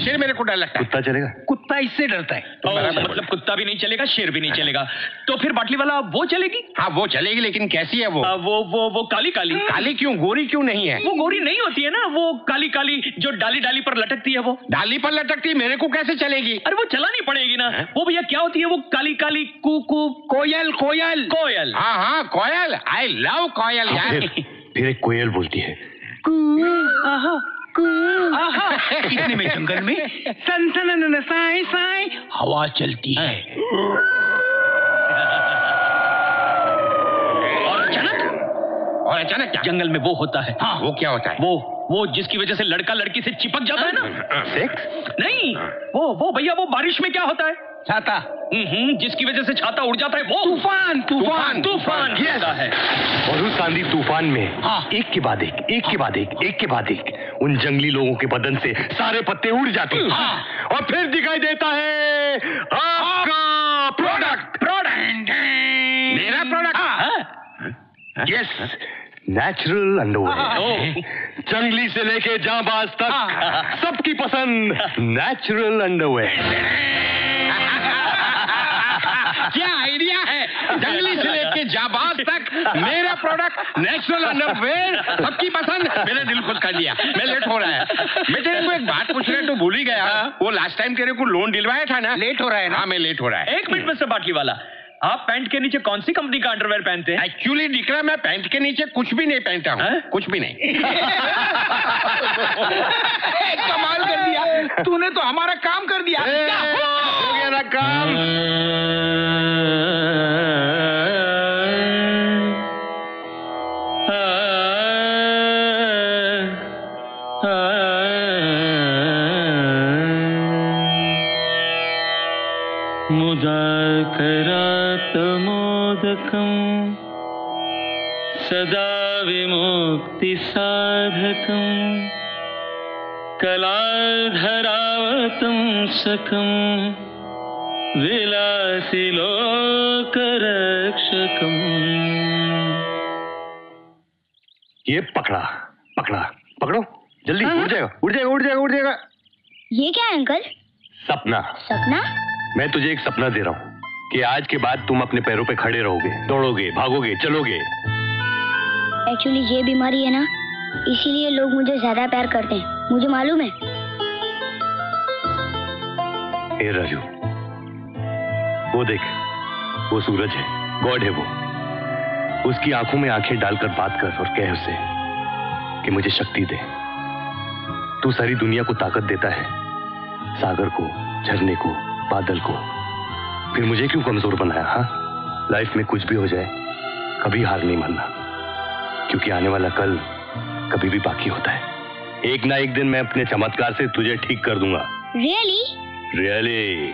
[SPEAKER 15] शेर मेरे को डर लगता है।
[SPEAKER 5] कुत्ता चलेगा?
[SPEAKER 15] कुत्ता इससे डरता है।
[SPEAKER 13] ओ, मतलब कुत्ता भी नहीं चलेगा शेर भी नहीं चलेगा। तो फिर बाटली वाला वो चलेगी?
[SPEAKER 15] हाँ वो चलेगी लेकिन कैसी है वो?
[SPEAKER 13] आ, वो वो वो काली काली।
[SPEAKER 15] काली क्यों? गोरी क्यों नहीं है?
[SPEAKER 13] वो गोरी नहीं होती है ना वो काली काली जो डाली डाली पर लटकती है वो।
[SPEAKER 15] डाली पर लटकती है मेरे को कैसे चलेगी?
[SPEAKER 13] अरे वो चलानी पड़ेगी ना। वो भैया क्या होती है वो काली काली कू कू
[SPEAKER 15] कोयल कोयल।
[SPEAKER 13] कोयल।
[SPEAKER 15] हाँ हाँ कोयल। आई लव कोयल यार।
[SPEAKER 5] फिर फिर एक कोयल बोलती है।
[SPEAKER 15] इतने में जंगल में? सन सन न, न, साई साई। हवा चलती है। और अचानक? और अचानक क्या?
[SPEAKER 13] जंगल में वो होता है।
[SPEAKER 15] हाँ। वो क्या होता है?
[SPEAKER 13] वो। वो जिसकी वजह से लड़का लड़की से चिपक जाता है ना।
[SPEAKER 5] सेक्स?
[SPEAKER 13] नहीं। वो वो भैया वो बारिश में क्या होता है?
[SPEAKER 15] छाता।
[SPEAKER 13] हम्म जिसकी वजह से छाता उड़ जाता है वो।
[SPEAKER 15] तूफ़ान तूफ़ान
[SPEAKER 13] तूफ़ान. होता है।
[SPEAKER 5] और उस आंधी तूफ़ान में
[SPEAKER 15] हाँ।
[SPEAKER 5] एक के बाद एक एक के बाद एक एक के बाद एक। उन जंगली लोगों के बदन से सारे पत्ते उड़ जाते हैं।
[SPEAKER 15] हाँ।
[SPEAKER 5] और फिर दिखाई देता है आपका प्रोडक्ट
[SPEAKER 15] प्रोडक्ट मेरा प्रोडक्ट
[SPEAKER 5] यस नेचुरल अंडरवेयर जंगली से लेके जाबाज तक सबकी पसंद नेचुरल अंडरवेयर
[SPEAKER 15] क्या आइडिया है? जंगली से लेके जाबाज तक मेरा प्रोडक्ट नेचुरल अंडरवेयर सबकी पसंद मेरे दिल खुश कर लिया मैं लेट हो रहा है मैं तेरे को एक बात पूछ रहा तो भूल ही गया वो लास्ट टाइम तेरे को लोन दिलवाया था ना लेट हो रहा है ना हाँ मैं लेट हो रहा है
[SPEAKER 13] एक मिनट मिस्टर बाटली वाला आप पैंट के नीचे कौन सी कंपनी का अंडरवेयर पहनते हैं?
[SPEAKER 15] एक्चुअली दिखरा मैं पैंट के नीचे कुछ भी नहीं पहनता हूँ। कुछ भी नहीं। कमाल कर दिया। तूने तो हमारा काम कर दिया।
[SPEAKER 5] हो गया ना काम।
[SPEAKER 16] सदा विमुक्तिसाधकम् कलाधरावतं सकम् विलासिलोकरक्षकम्
[SPEAKER 5] ये पकड़ा पकड़ा पकड़ो जल्दी उड़ जाएगा उड़ जाएगा उड़ जाएगा उड़ जाएगा।
[SPEAKER 14] ये क्या है अंकल?
[SPEAKER 5] सपना।
[SPEAKER 14] सपना?
[SPEAKER 5] मैं तुझे एक सपना दे रहा हूँ कि आज के बाद तुम अपने पैरों पे खड़े रहोगे दौड़ोगे भागोगे चलोगे।
[SPEAKER 14] एक्चुअली ये बीमारी है ना, इसीलिए लोग मुझे ज़्यादा प्यार करते हैं। मुझे मालूम है।
[SPEAKER 5] ए, राजू, वो देख, वो सूरज है, गॉड है वो। उसकी आँखों में आँखें डालकर बात कर और कह उसे कि मुझे शक्ति दे। तू सारी दुनिया को ताकत देता है, सागर को, झरने को, बादल को। फिर मुझे क्यों कमज़ोर बनाया हाँ? लाइफ में कुछ भी हो जाए, कभी हार नहीं मानना। क्योंकि आने वाला कल कभी भी बाकी होता है। एक ना एक दिन मैं अपने चमत्कार से तुझे ठीक कर दूँगा।
[SPEAKER 14] रियली
[SPEAKER 5] रियली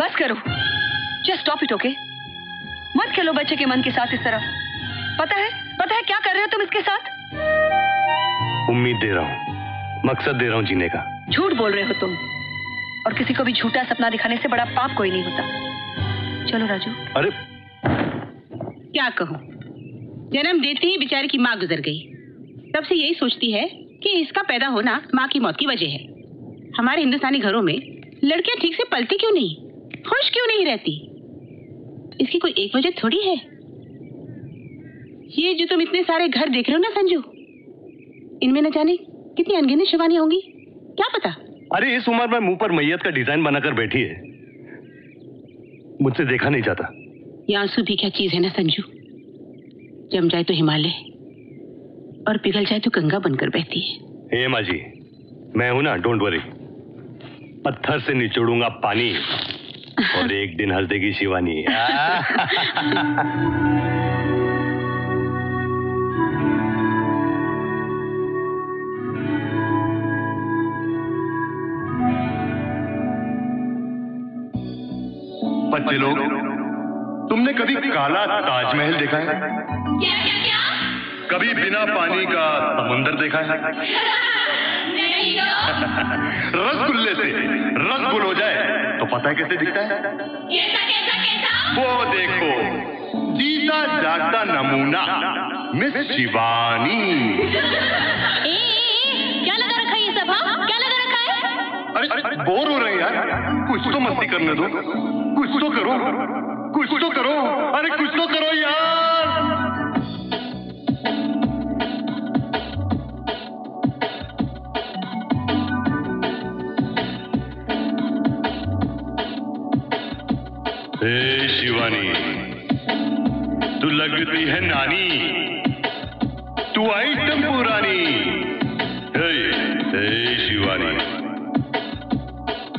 [SPEAKER 10] बस करो। जस्ट स्टॉप इट ओके मत खेलो बच्चे के मन के साथ इस तरह। पता है? पता है क्या कर रहे हो तुम इसके साथ?
[SPEAKER 5] उम्मीद दे रहा हूँ मकसद दे रहा हूँ जीने का।
[SPEAKER 10] झूठ बोल रहे हो तुम। और किसी को भी झूठा सपना दिखाने से बड़ा पाप कोई नहीं होता। चलो राजू।
[SPEAKER 5] अरे!
[SPEAKER 12] क्या कहूँ? जन्म देते ही बेचारे की माँ गुजर गई। तब से यही सोचती है कि इसका पैदा होना माँ की मौत की वजह है। हमारे हिंदुस्तानी घरों में लड़कियाँ ठीक से पलती क्यों नहीं? खुश क्यों नहीं रहती? इसकी कोई एक वजह थोड़ी है। ये जो तुम इतने सारे घर देख रहे हो ना संजू इनमें न जाने कितनी अनगिनत शिवानियाँ होंगी। क्या पता?
[SPEAKER 5] अरे इस उम्र में मुँह पर मैयत का डिज़ाइन बनाकर बैठी है। मुझसे देखा नहीं जाता।
[SPEAKER 12] ये आँसू भी क्या चीज़ है ना संजू? जम जाए तो हिमालय और पिघल जाए तो गंगा बनकर बहती है।
[SPEAKER 5] हे माँ जी मैं हूँ ना डोंट वरी। पत्थर से निचोड़ूँगा पानी और एक दिन हंस देगी शिवानी।
[SPEAKER 17] बच्चे लोग तुमने कभी काला ताजमहल देखा है?
[SPEAKER 5] कभी बिना पानी का समुंदर देखा है? रसगुल्ले से रसगुल हो जाए तो पता है कैसे दिखता है? वो देखो जीता जागता नमूना मिस शिवानी।
[SPEAKER 7] क्या लगा रखा है ये सब हाँ? क्या लगा रखा है?
[SPEAKER 5] अरे अरे बोर हो रहे हैं यार। कुछ तो मस्ती करने दो। कुछ तो करो। कुछ तो करो। अरे कुछ तो करो यार। हे शिवानी, तू लगती है नानी, तू आइटम पुरानी हे हे शिवानी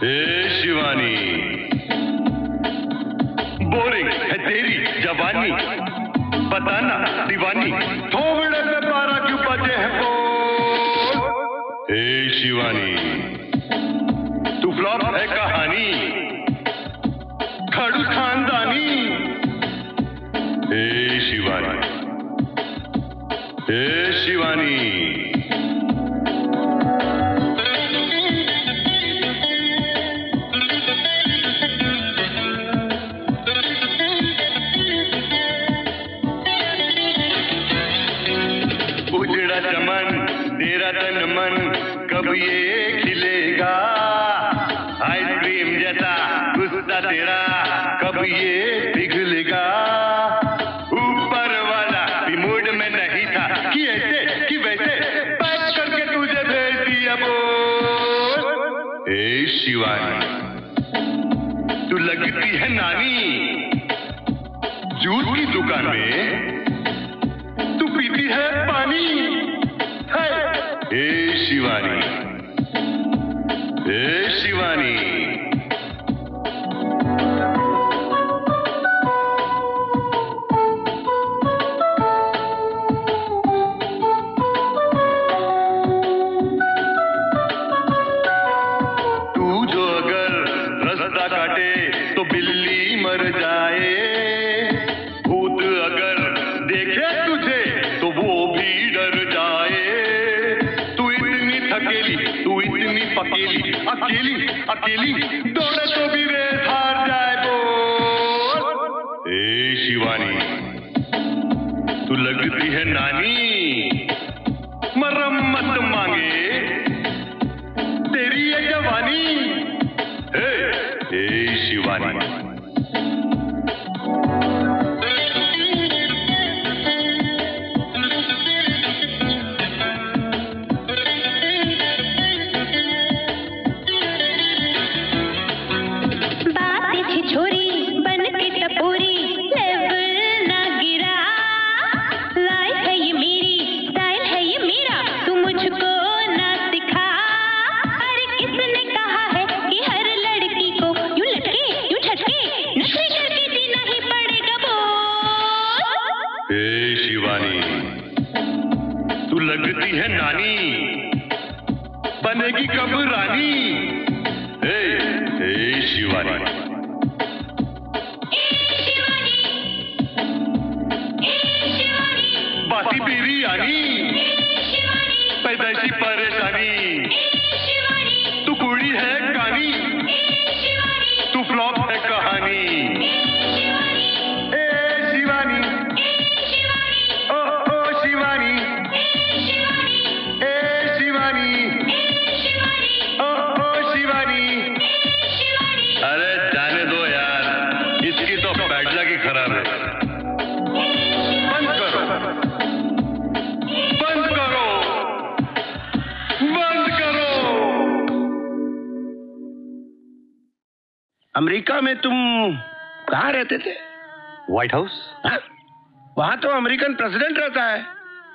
[SPEAKER 5] हे शिवानी, बोरिंग है तेरी जवानी बताना दीवानी थोड़े पे पारा क्यों बजे है बोल हे शिवानी, तू फ्लॉप है कहानी खड़ू खानदानी। हे शिवानी हे शिवानी।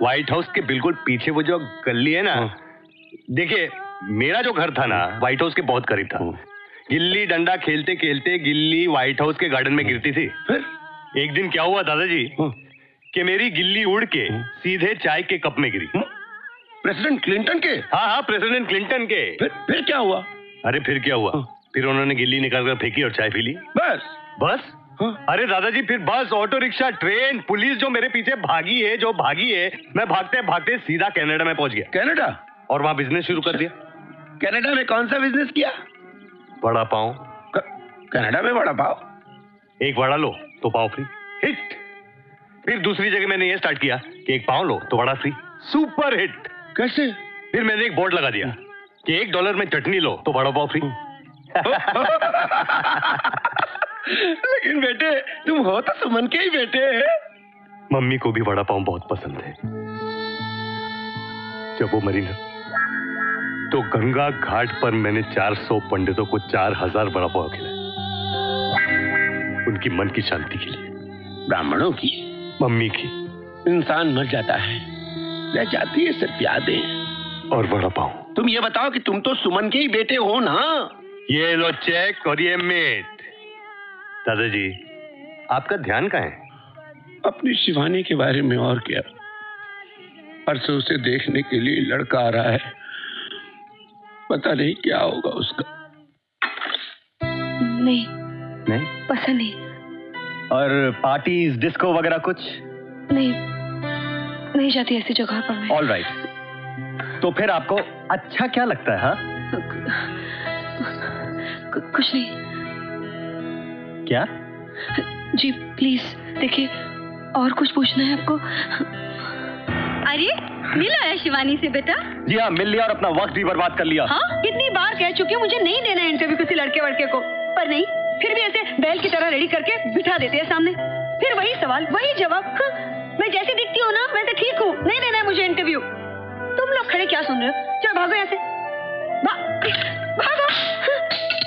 [SPEAKER 5] व्हाइट हाउस के बिल्कुल पीछे वो जो गली है ना देखिए मेरा जो घर था ना व्हाइट हाउस के बहुत करीब था। गिल्ली डंडा खेलते खेलते गिल्ली व्हाइट हाउस के गार्डन में गिरती थी। फिर? एक दिन क्या हुआ दादाजी? कि मेरी गिल्ली उड़ के सीधे चाय के कप में गिरी।
[SPEAKER 8] प्रेसिडेंट क्लिंटन के?
[SPEAKER 5] हाँ हाँ प्रेसिडेंट क्लिंटन के।
[SPEAKER 8] फिर फिर क्या हुआ?
[SPEAKER 5] अरे फिर क्या हुआ? फिर उन्होंने गिल्ली निकाल कर फेंकी और चाय पी ली।
[SPEAKER 8] बस।
[SPEAKER 5] बस? अरे दादाजी फिर बस ऑटो रिक्शा ट्रेन पुलिस जो मेरे पीछे भागी है जो भागी है मैं भागते भागते सीधा कनाडा में पहुँच गया।
[SPEAKER 15] कनाडा?
[SPEAKER 5] और वहाँ बिज़नेस शुरू कर दिया।
[SPEAKER 15] कनाडा में कौन सा बिज़नेस किया?
[SPEAKER 5] बड़ा पाओ
[SPEAKER 15] कनाडा में बड़ा पाव?
[SPEAKER 5] एक वड़ा लो तो पाव फ्री हिट फिर दूसरी जगह मैंने ये स्टार्ट किया कि एक पाव लो तो वड़ा फ्री सुपर हिट
[SPEAKER 15] कैसे?
[SPEAKER 5] फिर मैंने एक बोर्ड लगा दिया कि एक डॉलर में चटनी लो तो वड़ा पाव फ्री
[SPEAKER 15] लेकिन बेटे तुम हो तो सुमन के ही बेटे
[SPEAKER 5] मम्मी को भी वड़ा पाव बहुत पसंद है। जब वो मरी ना तो गंगा घाट पर मैंने 400 पंडितों को 4000 वड़ा पाव खिलाए। उनकी मन की शांति के लिए।
[SPEAKER 15] ब्राह्मणों की?
[SPEAKER 5] मम्मी की।
[SPEAKER 15] इंसान मर जाता है रह जाती है सिर्फ़ यादें।
[SPEAKER 5] और वड़ा पाव।
[SPEAKER 15] तुम ये बताओ कि तुम तो सुमन के ही बेटे हो ना?
[SPEAKER 5] ये लो चेक और ये मेट। दादाजी आपका ध्यान कहाँ है?
[SPEAKER 15] अपनी शिवानी के बारे में और क्या? परसों उसे देखने के लिए लड़का आ रहा है। पता नहीं क्या होगा उसका।
[SPEAKER 10] नहीं।
[SPEAKER 13] नहीं?
[SPEAKER 10] पसंद नहीं।
[SPEAKER 13] और पार्टीज़ डिस्को वगैरह कुछ?
[SPEAKER 10] नहीं। नहीं जाती ऐसी जगह पर मैं।
[SPEAKER 13] ऑल राइट तो फिर आपको अच्छा क्या लगता है हाँ?
[SPEAKER 10] कुछ नहीं।
[SPEAKER 13] क्या?
[SPEAKER 10] जी प्लीज़ देखिए और कुछ पूछना है आपको?
[SPEAKER 7] अरे मिला है शिवानी से बेटा?
[SPEAKER 13] जी हाँ मिल लिया और अपना वक्त भी बर्बाद कर लिया।
[SPEAKER 7] हाँ कितनी बार कह चुकी हूँ मुझे नहीं देना है इंटरव्यू किसी लड़के वड़के को। पर नहीं फिर भी ऐसे बैल की तरह रेडी करके बिठा देते हैं सामने। फिर वही सवाल वही जवाब हाँ, मैं जैसी दिखती हूँ ना मैं तो ठीक हूँ। नहीं देना है मुझे इंटरव्यू तुम लोग खड़े क्या सुन रहे हो? चलो भागो यहाँ से। भा, भागो।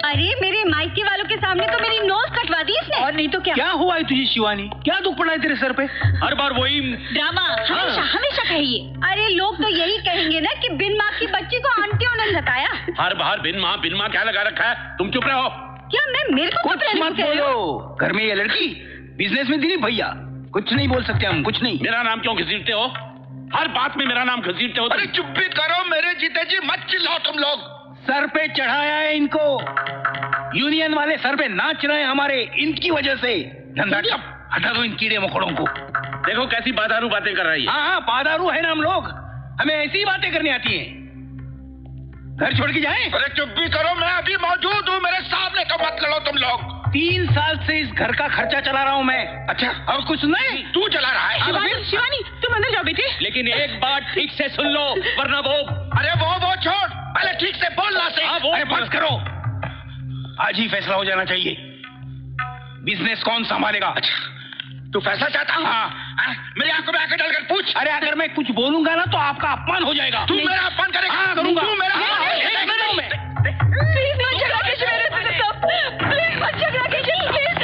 [SPEAKER 7] अरे मेरे माइके वालों के सामने तो मेरी नोज़ नहीं तो क्या?
[SPEAKER 8] क्या हुआ है तुझे शिवानी? क्या दुख पड़ा है तेरे सर पे? हर बार वही
[SPEAKER 7] ड्रामा हमेशा हमेशा कहिए। अरे लोग तो यही कहेंगे ना कि बिन माँ की बच्ची को आंटियों ने लताया
[SPEAKER 11] हर बार बिन माँ बिन माँ क्या लगा रखा है? तुम चुप रहो।
[SPEAKER 7] क्या मैं मेरे को
[SPEAKER 8] कुछ मत बोलो। घर में ये लड़की बिज़नेस में दिलीप भैया? कुछ नहीं बोल सकते हम कुछ नहीं।
[SPEAKER 11] मेरा नाम क्यों घसीटते हो? हर बात में मेरा नाम घसीटते हो
[SPEAKER 15] अरे चुप भी करो मेरे जीते जी मत चिल्लाओ तुम लोग।
[SPEAKER 8] सर पे चढ़ाया है इनको। यूनियन वाले सर पे नाच रहे हैं हमारे इनकी वजह से। धंधा हटा दो इन कीड़े मकोड़ों को।
[SPEAKER 11] देखो कैसी बाधारू बातें कर रही है।
[SPEAKER 8] हाँ हाँ है ना हम लोग। हमें ऐसी बातें करनी आती हैं। घर छोड़ के जाए?
[SPEAKER 15] अरे चुप भी करो मैं अभी मौजूद हूँ मेरे सामने तो मत लड़ो तुम लोग।
[SPEAKER 8] तीन साल से इस घर का खर्चा चला रहा हूँ मैं।
[SPEAKER 15] अच्छा।
[SPEAKER 8] और कुछ नहीं।
[SPEAKER 15] तू चला रहा है।
[SPEAKER 8] शिवानी शिवानी तुम अंदर जाओ बेटे।
[SPEAKER 13] लेकिन एक बात ठीक से सुन लो वरना वो
[SPEAKER 15] अरे वो वो छोड़। पहले ठीक से बोलना से।
[SPEAKER 13] हाँ, वो-
[SPEAKER 8] अरे बस। करो। आज ही फैसला हो जाना चाहिए। बिज़नेस कौन संभालेगा? अच्छा
[SPEAKER 15] तू फैसला चाहता हूँ? हाँ? मेरी आँखों में आँखें डालकर पूछ।
[SPEAKER 8] अरे अगर मैं कुछ बोलूँगा ना तो आपका अपमान हो जाएगा।
[SPEAKER 15] तू मेरा अपमान करेगा?
[SPEAKER 8] हाँ, करूँगा।
[SPEAKER 15] तू मेरा
[SPEAKER 8] हाँ,
[SPEAKER 15] अपमान
[SPEAKER 8] एक
[SPEAKER 15] करेगा।
[SPEAKER 8] मिनट। में
[SPEAKER 7] प्लीज़ मत झगड़ा कीजिए मेरे से सब प्लीज़ मत झगड़ा कीजिए please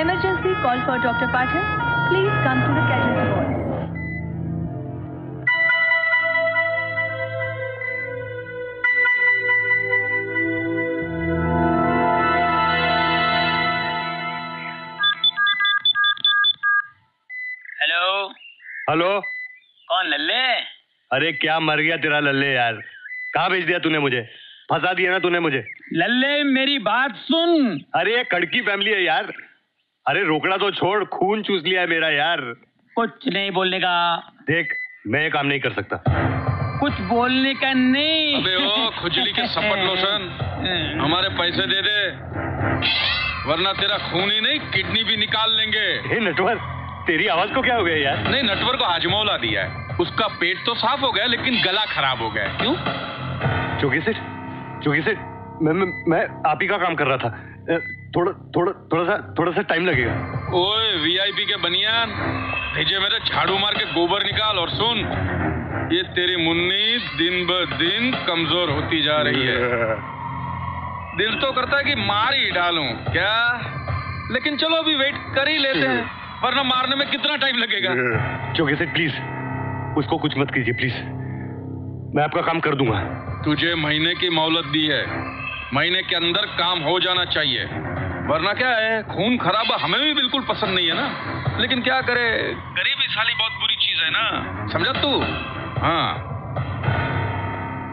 [SPEAKER 7] emergency call for doctor Pathak please come to the casual
[SPEAKER 8] ward
[SPEAKER 5] hello?
[SPEAKER 8] कौन लल्ले?
[SPEAKER 5] अरे क्या मर गया तेरा लल्ले यार? कहाँ भेज दिया तूने मुझे? फंसा दिया ना तूने मुझे?
[SPEAKER 8] लल्ले मेरी बात सुन।
[SPEAKER 5] अरे ये कड़की फैमिली है यार। अरे रोकना तो छोड़ खून चूस लिया है मेरा यार।
[SPEAKER 8] कुछ नहीं बोलने का।
[SPEAKER 5] देख मैं ये काम नहीं कर सकता।
[SPEAKER 8] कुछ बोलने का नहीं।
[SPEAKER 1] अबे ओ खुजली के सपट लोशन। हमारे पैसे दे दे। वरना तेरा खून ही नहीं किडनी भी निकाल लेंगे।
[SPEAKER 5] हे नटवर तेरी आवाज़ को क्या हो गया यार?
[SPEAKER 1] नहीं नटवर को हाजमौला दिया है। उसका पेट तो साफ़ हो गया लेकिन गला खराब हो गया क्यों?
[SPEAKER 5] जोगी सेठ जोगी सेठ मैं, मैं मैं आप ही का काम कर रहा था। थोड़ा थोड़ा थोड़ा सा थोड़ा सा टाइम लगेगा।
[SPEAKER 1] ओए वीआईपी के बनियान भेजे मेरे झाड़ू मार के गोबर निकाल और सुन। ये तेरी मुन्नी दिन ब दिन कमज़ोर होती जा रही है। दिल तो करता है कि मार ही डालूं क्या? लेकिन चलो अभी वेट कर ही लेते हैं। वरना मारने में कितना टाइम लगेगा?
[SPEAKER 5] जोगी सेठ प्लीज़ उसको कुछ मत कीजिए प्लीज़ मैं आपका काम कर दूँगा।
[SPEAKER 1] तुझे महीने की मोहलत दी है। महीने के अंदर काम हो जाना चाहिए। वरना क्या है खून खराब हमें भी बिल्कुल पसंद नहीं है ना? लेकिन क्या करे? गरीबी साली बहुत बुरी चीज़ है ना? समझा तू? हाँ।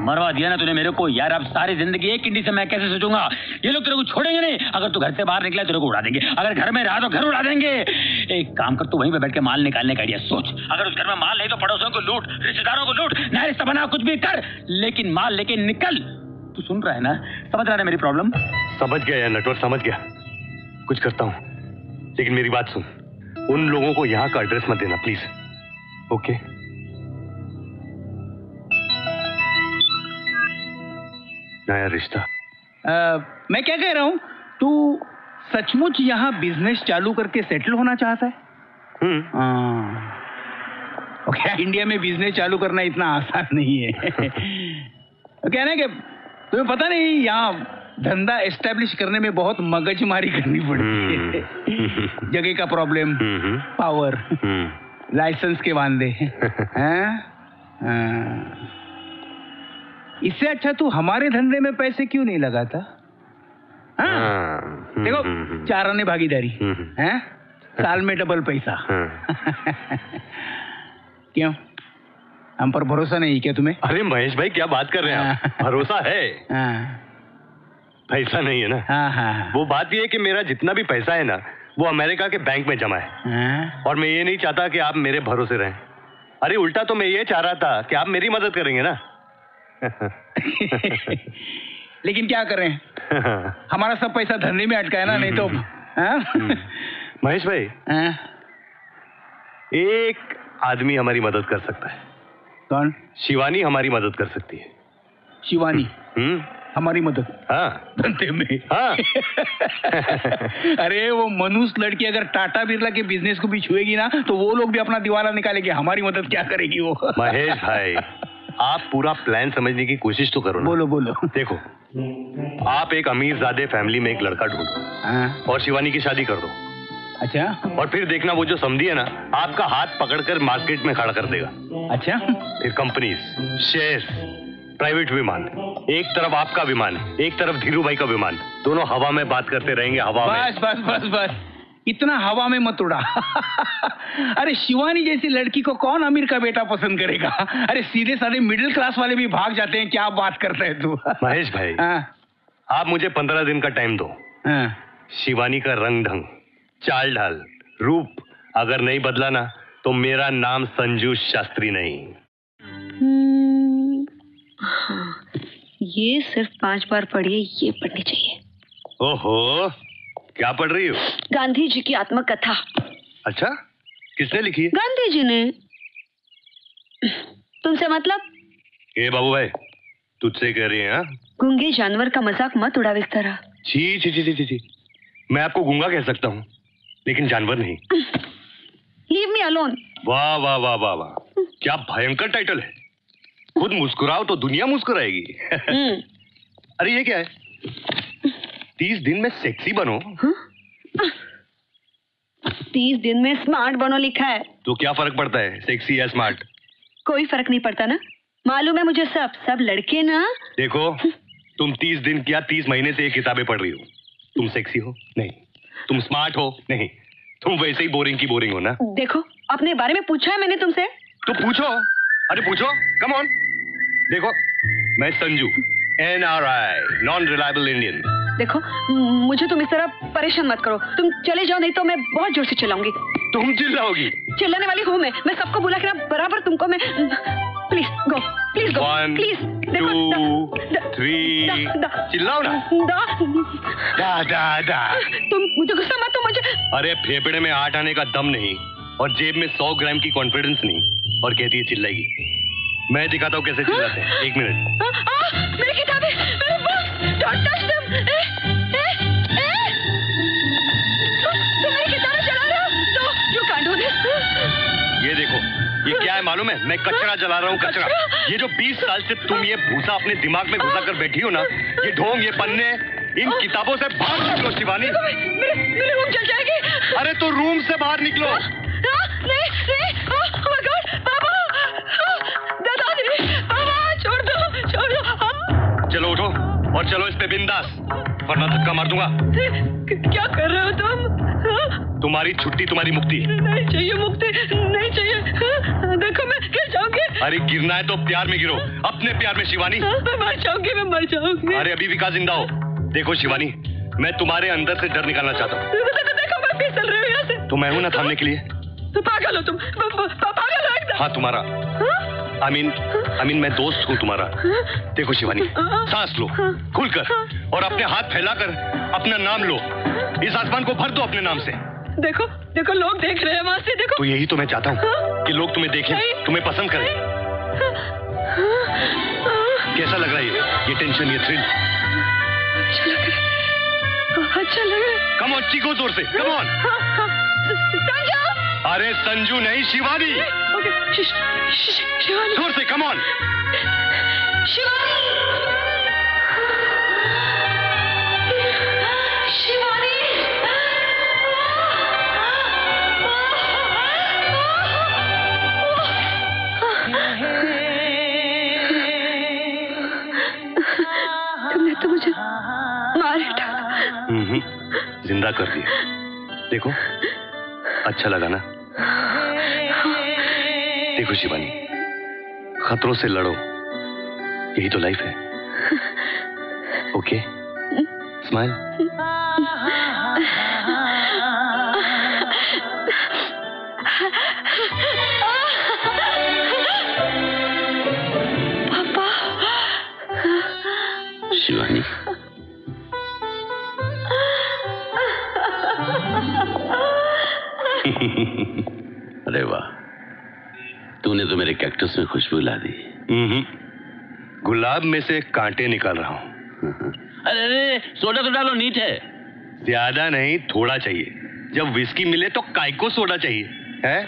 [SPEAKER 2] मरवा दिया ना तूने मेरे को। यार, अब सारी ज़िंदगी एक किंडी से मैं कैसे सोचूँगा ये लोग तेरे को छोड़ेंगे नहीं। अगर तू घर से बाहर निकला तेरे को उड़ा देंगे। अगर घर में रहा तो घर उड़ा देंगे। एक काम कर, तू वहीं पे बैठ के माल निकालने का आइडिया सोच। अगर उस घर में माल नहीं तो पड़ोसियों को लूट, रिश्तेदारों को लूट नया रिश्ता बना कुछ भी कर। लेकिन माल लेके निकल। तू सुन रहा है ना? समझ रहा है मेरी प्रॉब्लम
[SPEAKER 5] समझ गया यार नटवर समझ गया। कुछ करता हूँ। लेकिन मेरी बात सुन। उन लोगों को यहाँ का एड्रेस मत देना प्लीज़ ओके नया रिश्ता।
[SPEAKER 8] आ, मैं क्या कह रहा हूँ? तू सचमुच यहाँ बिज़नेस चालू करके सेटल होना चाहता है? हाँ। ओके इंडिया में बिज़नेस चालू करना इतना आसान नहीं है। क्या ना कि तुम्हें पता नहीं यहाँ धंधा एस्टेब्लिश करने में बहुत मगजमारी करनी पड़ती है। जगह का प्रॉब्लम पावर लाइसेंस के वांदे। हैं? हाँ। इससे अच्छा तू हमारे धंधे में पैसे क्यों नहीं लगाता? हाँ? देखो चार आने भागीदारी हैं? साल में डबल पैसा। क्यों? हम पर भरोसा नहीं क्या तुम्हें?
[SPEAKER 5] अरे महेश भाई क्या बात कर रहे हैं आप? भरोसा है। पैसा नहीं है ना?
[SPEAKER 8] हाँ हाँ
[SPEAKER 5] वो बात ये है कि मेरा जितना भी पैसा है ना वो अमेरिका के बैंक में जमा है। और मैं ये नहीं चाहता कि आप मेरे भरोसे रहें। अरे उल्टा तो मैं ये चाह रहा था कि आप मेरी मदद करेंगे ना?
[SPEAKER 8] लेकिन क्या करें? हमारा सब पैसा धंधे में अटका है ना नहीं तो हाँ?
[SPEAKER 5] महेश भाई एक आदमी हमारी मदद कर सकता है।
[SPEAKER 8] कौन?
[SPEAKER 5] शिवानी हमारी मदद कर सकती है।
[SPEAKER 8] शिवानी?
[SPEAKER 5] हम्म
[SPEAKER 8] हमारी मदद?
[SPEAKER 5] हाँ।
[SPEAKER 8] धंधे में?
[SPEAKER 5] हाँ।
[SPEAKER 8] अरे वो मनुष्य लड़की अगर टाटा बिरला के बिज़नेस को भी छुएगी ना तो वो लोग भी अपना दीवाना निकालेंगे। हमारी मदद क्या करेगी वो?
[SPEAKER 5] महेश भाई आप पूरा प्लान समझने की कोशिश तो करो ना।
[SPEAKER 8] बोलो बोलो।
[SPEAKER 5] देखो आप एक अमीर ज़्यादा फैमिली में एक लड़का ढूंढो और शिवानी की शादी कर दो।
[SPEAKER 8] अच्छा।
[SPEAKER 5] और फिर देखना वो जो समझी है ना आपका हाथ पकड़कर मार्केट में खड़ा कर देगा।
[SPEAKER 8] अच्छा।
[SPEAKER 5] फिर कंपनीज़ शेयर प्राइवेट विमान एक तरफ़ आपका विमान एक तरफ़ धीरू भाई का विमान दोनों हवा में बात करते रहेंगे हवा बस, में।
[SPEAKER 8] बस बस बस बस। इतना हवा में मत उड़ा। अरे शिवानी जैसी लड़की को कौन अमीर का बेटा पसंद करेगा? अरे सीधे साधे मिडिल क्लास वाले भी भाग जाते हैं क्या बात करता है तू?
[SPEAKER 5] महेश भाई आ? आप मुझे पंद्रह दिन का टाइम दो। आ? शिवानी का रंग ढंग चाल ढाल रूप अगर नहीं बदला ना तो मेरा नाम संजू शास्त्री नहीं।
[SPEAKER 10] हाँ, ये सिर्फ़ पाँच बार पढ़िए ये पढ़नी चाहिए।
[SPEAKER 5] ओहो। क्या पढ़ रही हो?
[SPEAKER 10] गांधी जी की आत्मकथा।
[SPEAKER 5] अच्छा किसने लिखी है?
[SPEAKER 10] गांधी जी ने। तुमसे मतलब?
[SPEAKER 5] ए बाबू भाई तुझसे कह रही है हाँ?
[SPEAKER 10] गूँगे जानवर का मज़ाक मत उड़ाओ इस तरह।
[SPEAKER 5] छी छी छी छी छी। छी मैं आपको गुंगा कह सकता हूँ लेकिन जानवर नहीं।
[SPEAKER 10] लीव मी अलोन
[SPEAKER 5] वाह वाह वाह वाह वाह। क्या भयंकर टाइटल है। खुद मुस्कुराओ तो दुनिया मुस्कुराएगी। अरे ये क्या है? तीस दिन में सेक्सी बनो।
[SPEAKER 10] तीस दिन में स्मार्ट बनो लिखा है।
[SPEAKER 5] तो क्या फ़र्क पड़ता है सेक्सी या स्मार्ट
[SPEAKER 10] कोई फ़र्क नहीं पड़ता ना। मालूम है मुझे सब सब लड़के ना।
[SPEAKER 5] देखो तुम तीस दिन क्या तीस महीने से ये किताबें पढ़ रही हो। तुम सेक्सी हो? नहीं। तुम स्मार्ट हो? नहीं। तुम वैसे ही बोरिंग की बोरिंग हो ना?
[SPEAKER 10] देखो अपने बारे में पूछा है मैंने तुमसे।
[SPEAKER 5] तो पूछो। अरे पूछो। कम ऑन देखो मैं Sanju N R I non reliable Indian
[SPEAKER 10] देखो मुझे तुम इस तरह परेशान मत करो। तुम चले जाओ नहीं तो मैं बहुत ज़ोर से चिल्लाऊँगी।
[SPEAKER 5] तुम चिल्लाओगी?
[SPEAKER 10] चिल्लाने वाली हूँ मैं। मैं सबको बुला के ना बराबर तुमको मैं please go please go
[SPEAKER 5] One, please three चिल्लाओ ना। दा। दा दा
[SPEAKER 10] तुम मुझे गुस्सा मत मुझे
[SPEAKER 5] अरे फेफड़े में आठ आने का दम नहीं और जेब में सौ ग्राम की कॉन्फिडेंस नहीं और कहती है चिल्लाएगी। मैं दिखाता हूँ कैसे चिल्लाते हैं। एक मिनट।
[SPEAKER 10] मेरी किताबें मेरे बुक्स डोंट टच देम ए ए ए। तुम मेरी किताबें रहे हो? No you can't do this
[SPEAKER 5] ये देखो ये क्या है मालूम है? मैं कचरा जला रहा हूँ कचरा। ये जो 20 साल से तुम ये भूसा अपने दिमाग में घुसा कर बैठी हो ना ये ढोंग ये पन्ने इन किताबों से बाहर निकलो शिवानी।
[SPEAKER 10] मेरे मेरे रूम चल जाएगी।
[SPEAKER 5] अरे तो रूम से बाहर निकलो।
[SPEAKER 10] नहीं नहीं। ओह माय गॉड बाबा आ, दादाजी बाबा छोड़ दो छोड़ दो। आ,
[SPEAKER 5] चलो उठो और चलो इस पे बिंदास वरना धक्का मार दूँगा।
[SPEAKER 10] क्या कर रहे हो तुम? हाँ?
[SPEAKER 5] तुम्हारी छुट्टी तुम्हारी मुक्ति।
[SPEAKER 10] नहीं चाहिए मुक्ति नहीं चाहिए। हाँ? देखो मैं गिर जाऊँगी
[SPEAKER 5] अरे गिरना है तो प्यार में गिरो अपने प्यार में शिवानी।
[SPEAKER 6] मैं मर जाऊँगी मैं मर जाऊँगी।
[SPEAKER 5] अरे अभी भी कहा ज़िंदा हो? देखो शिवानी मैं तुम्हारे अंदर से डर निकालना चाहता हूँ।
[SPEAKER 6] देखो मैं हूँ
[SPEAKER 5] तो ना थामने के लिए?
[SPEAKER 6] तो पागल हो तुम। प- प- प- पागल हो एकदम।
[SPEAKER 5] हाँ तुम्हारा। आई मीन आई मीन मैं दोस्त हूँ तुम्हारा। देखो शिवानी सांस लो खुलकर और अपने हाथ फैलाकर अपना नाम लो। इस आसमान को भर दो अपने नाम से।
[SPEAKER 6] देखो देखो लोग देख रहे हैं वहाँ से देखो।
[SPEAKER 5] तो यही तो मैं चाहता हूँ कि लोग तुम्हें देखें तुम्हें पसंद करें। कैसा लग रहा है ये? ये टेंशन ये थ्रिल
[SPEAKER 6] अच्छा लग रहा है। अच्छा लग रहा है।
[SPEAKER 5] कम ऑन चीखो ज़ोर से। कम ऑन अरे संजू नहीं शिवानी। ज़ोर से कम ऑन
[SPEAKER 6] शिवानी। तो मुझे मार डाला।
[SPEAKER 5] हम्म, ज़िंदा कर दिया। देखो अच्छा लगा ना। देखो शिवानी खतरों से लड़ो। यही तो लाइफ है। ओके स्माइल
[SPEAKER 6] पापा।
[SPEAKER 11] शिवानी। तूने तो मेरे कैक्टस में खुशबू ला दी।
[SPEAKER 5] हम्म, गुलाब में से कांटे निकाल रहा हूँ।
[SPEAKER 11] अरे अरे सोडा तो डालो नीट है।
[SPEAKER 5] ज़्यादा नहीं थोड़ा चाहिए। जब विस्की मिले तो काय को सोडा चाहिए। है?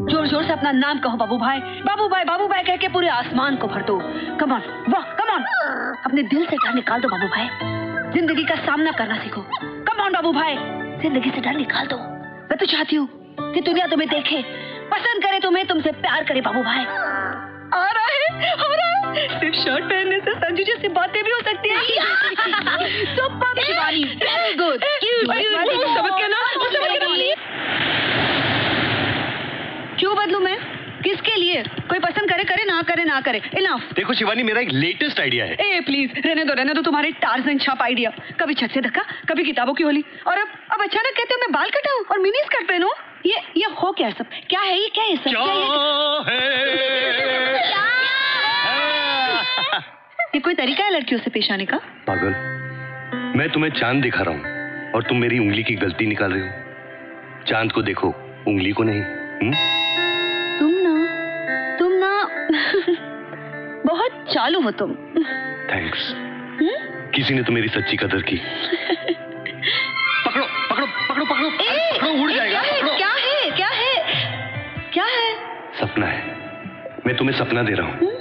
[SPEAKER 10] ज़ोर ज़ोर से अपना नाम कहो बाबू भाई बाबू भाई बाबू भाई कह के पूरे आसमान को भर दो। कमॉन वाह कमॉन अपने दिल से डर निकाल दो बाबू भाई ज़िंदगी का सामना करना सीखो। कमॉन बाबू भाई ज़िंदगी से डर निकाल दो। मैं तो चाहती हूँ कि दुनिया तुम्हें देखे। पसंद करे तुम्हें तुमसे प्यार करे बाबू भाई।
[SPEAKER 6] आ रहा है आ रहा है। सिर्फ़ शर्ट पहनने से संजू जैसी बातें भी हो सकती हैं।
[SPEAKER 10] सुपर शिवानी वेरी गुड
[SPEAKER 6] समझ के ना? समझ के ना?
[SPEAKER 10] क्यों बदलू मैं? किसके लिए? कोई पसंद करे करे ना करे ना करे। इनफ
[SPEAKER 5] देखो शिवानी मेरा एक लेटेस्ट आइडिया है।
[SPEAKER 10] ए प्लीज़ रहने दो रहने दो तुम्हारे टार्जन छाप आइडिया कभी छत से धक्का कभी किताबों की होली। और अब अब अचानक कहते हो मैं बाल कटाऊं और मिनी स्कर्ट पहनूं? ये ये हो क्या है सब? क्या है ये क्या है सब? क्या है? ये कोई तरीका है लड़कियों से पेश आने का?
[SPEAKER 5] पागल मैं तुम्हें चाँद दिखा रहा हूँ और तुम मेरी उंगली की गलती निकाल रहे हो। चाँद को देखो उंगली को नहीं हुँ?
[SPEAKER 10] तुम ना तुम ना बहुत चालू हो तुम।
[SPEAKER 5] थैंक्स किसी ने तो मेरी सच्ची कदर की। पकड़ो पकड़ो पकड़ो पकड़ो पकड़ो उड़ जाएगा। मैं तुम्हें सपना दे रहा हूँ।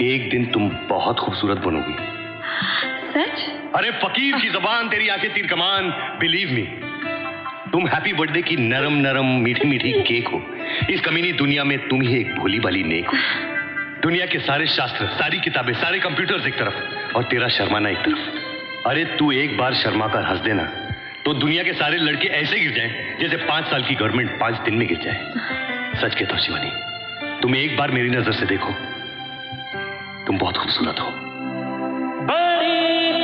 [SPEAKER 5] एक दिन तुम बहुत खूबसूरत बनोगी।
[SPEAKER 10] सच?
[SPEAKER 5] अरे फकीर की जबान तेरी आँखें तीर कमान। बिलीव मी तुम हैप्पी बर्थडे की नरम नरम मीठी मीठी केक हो। इस कमीनी दुनिया में तुम ही एक भोली भाली नेक हो। दुनिया के सारे शास्त्र सारी किताबें सारे कंप्यूटर्स एक तरफ़ और तेरा शर्माना एक तरफ़। अरे तू एक बार शर्मा कर हंस देना तो दुनिया के सारे लड़के ऐसे गिर जाएँ जैसे पाँच साल की गवर्नमेंट पाँच दिन में गिर जाए। सच कहता हूँ शिवानी तुम एक बार मेरी नज़र से देखो। तुम बहुत खूबसूरत हो।
[SPEAKER 16] बड़ी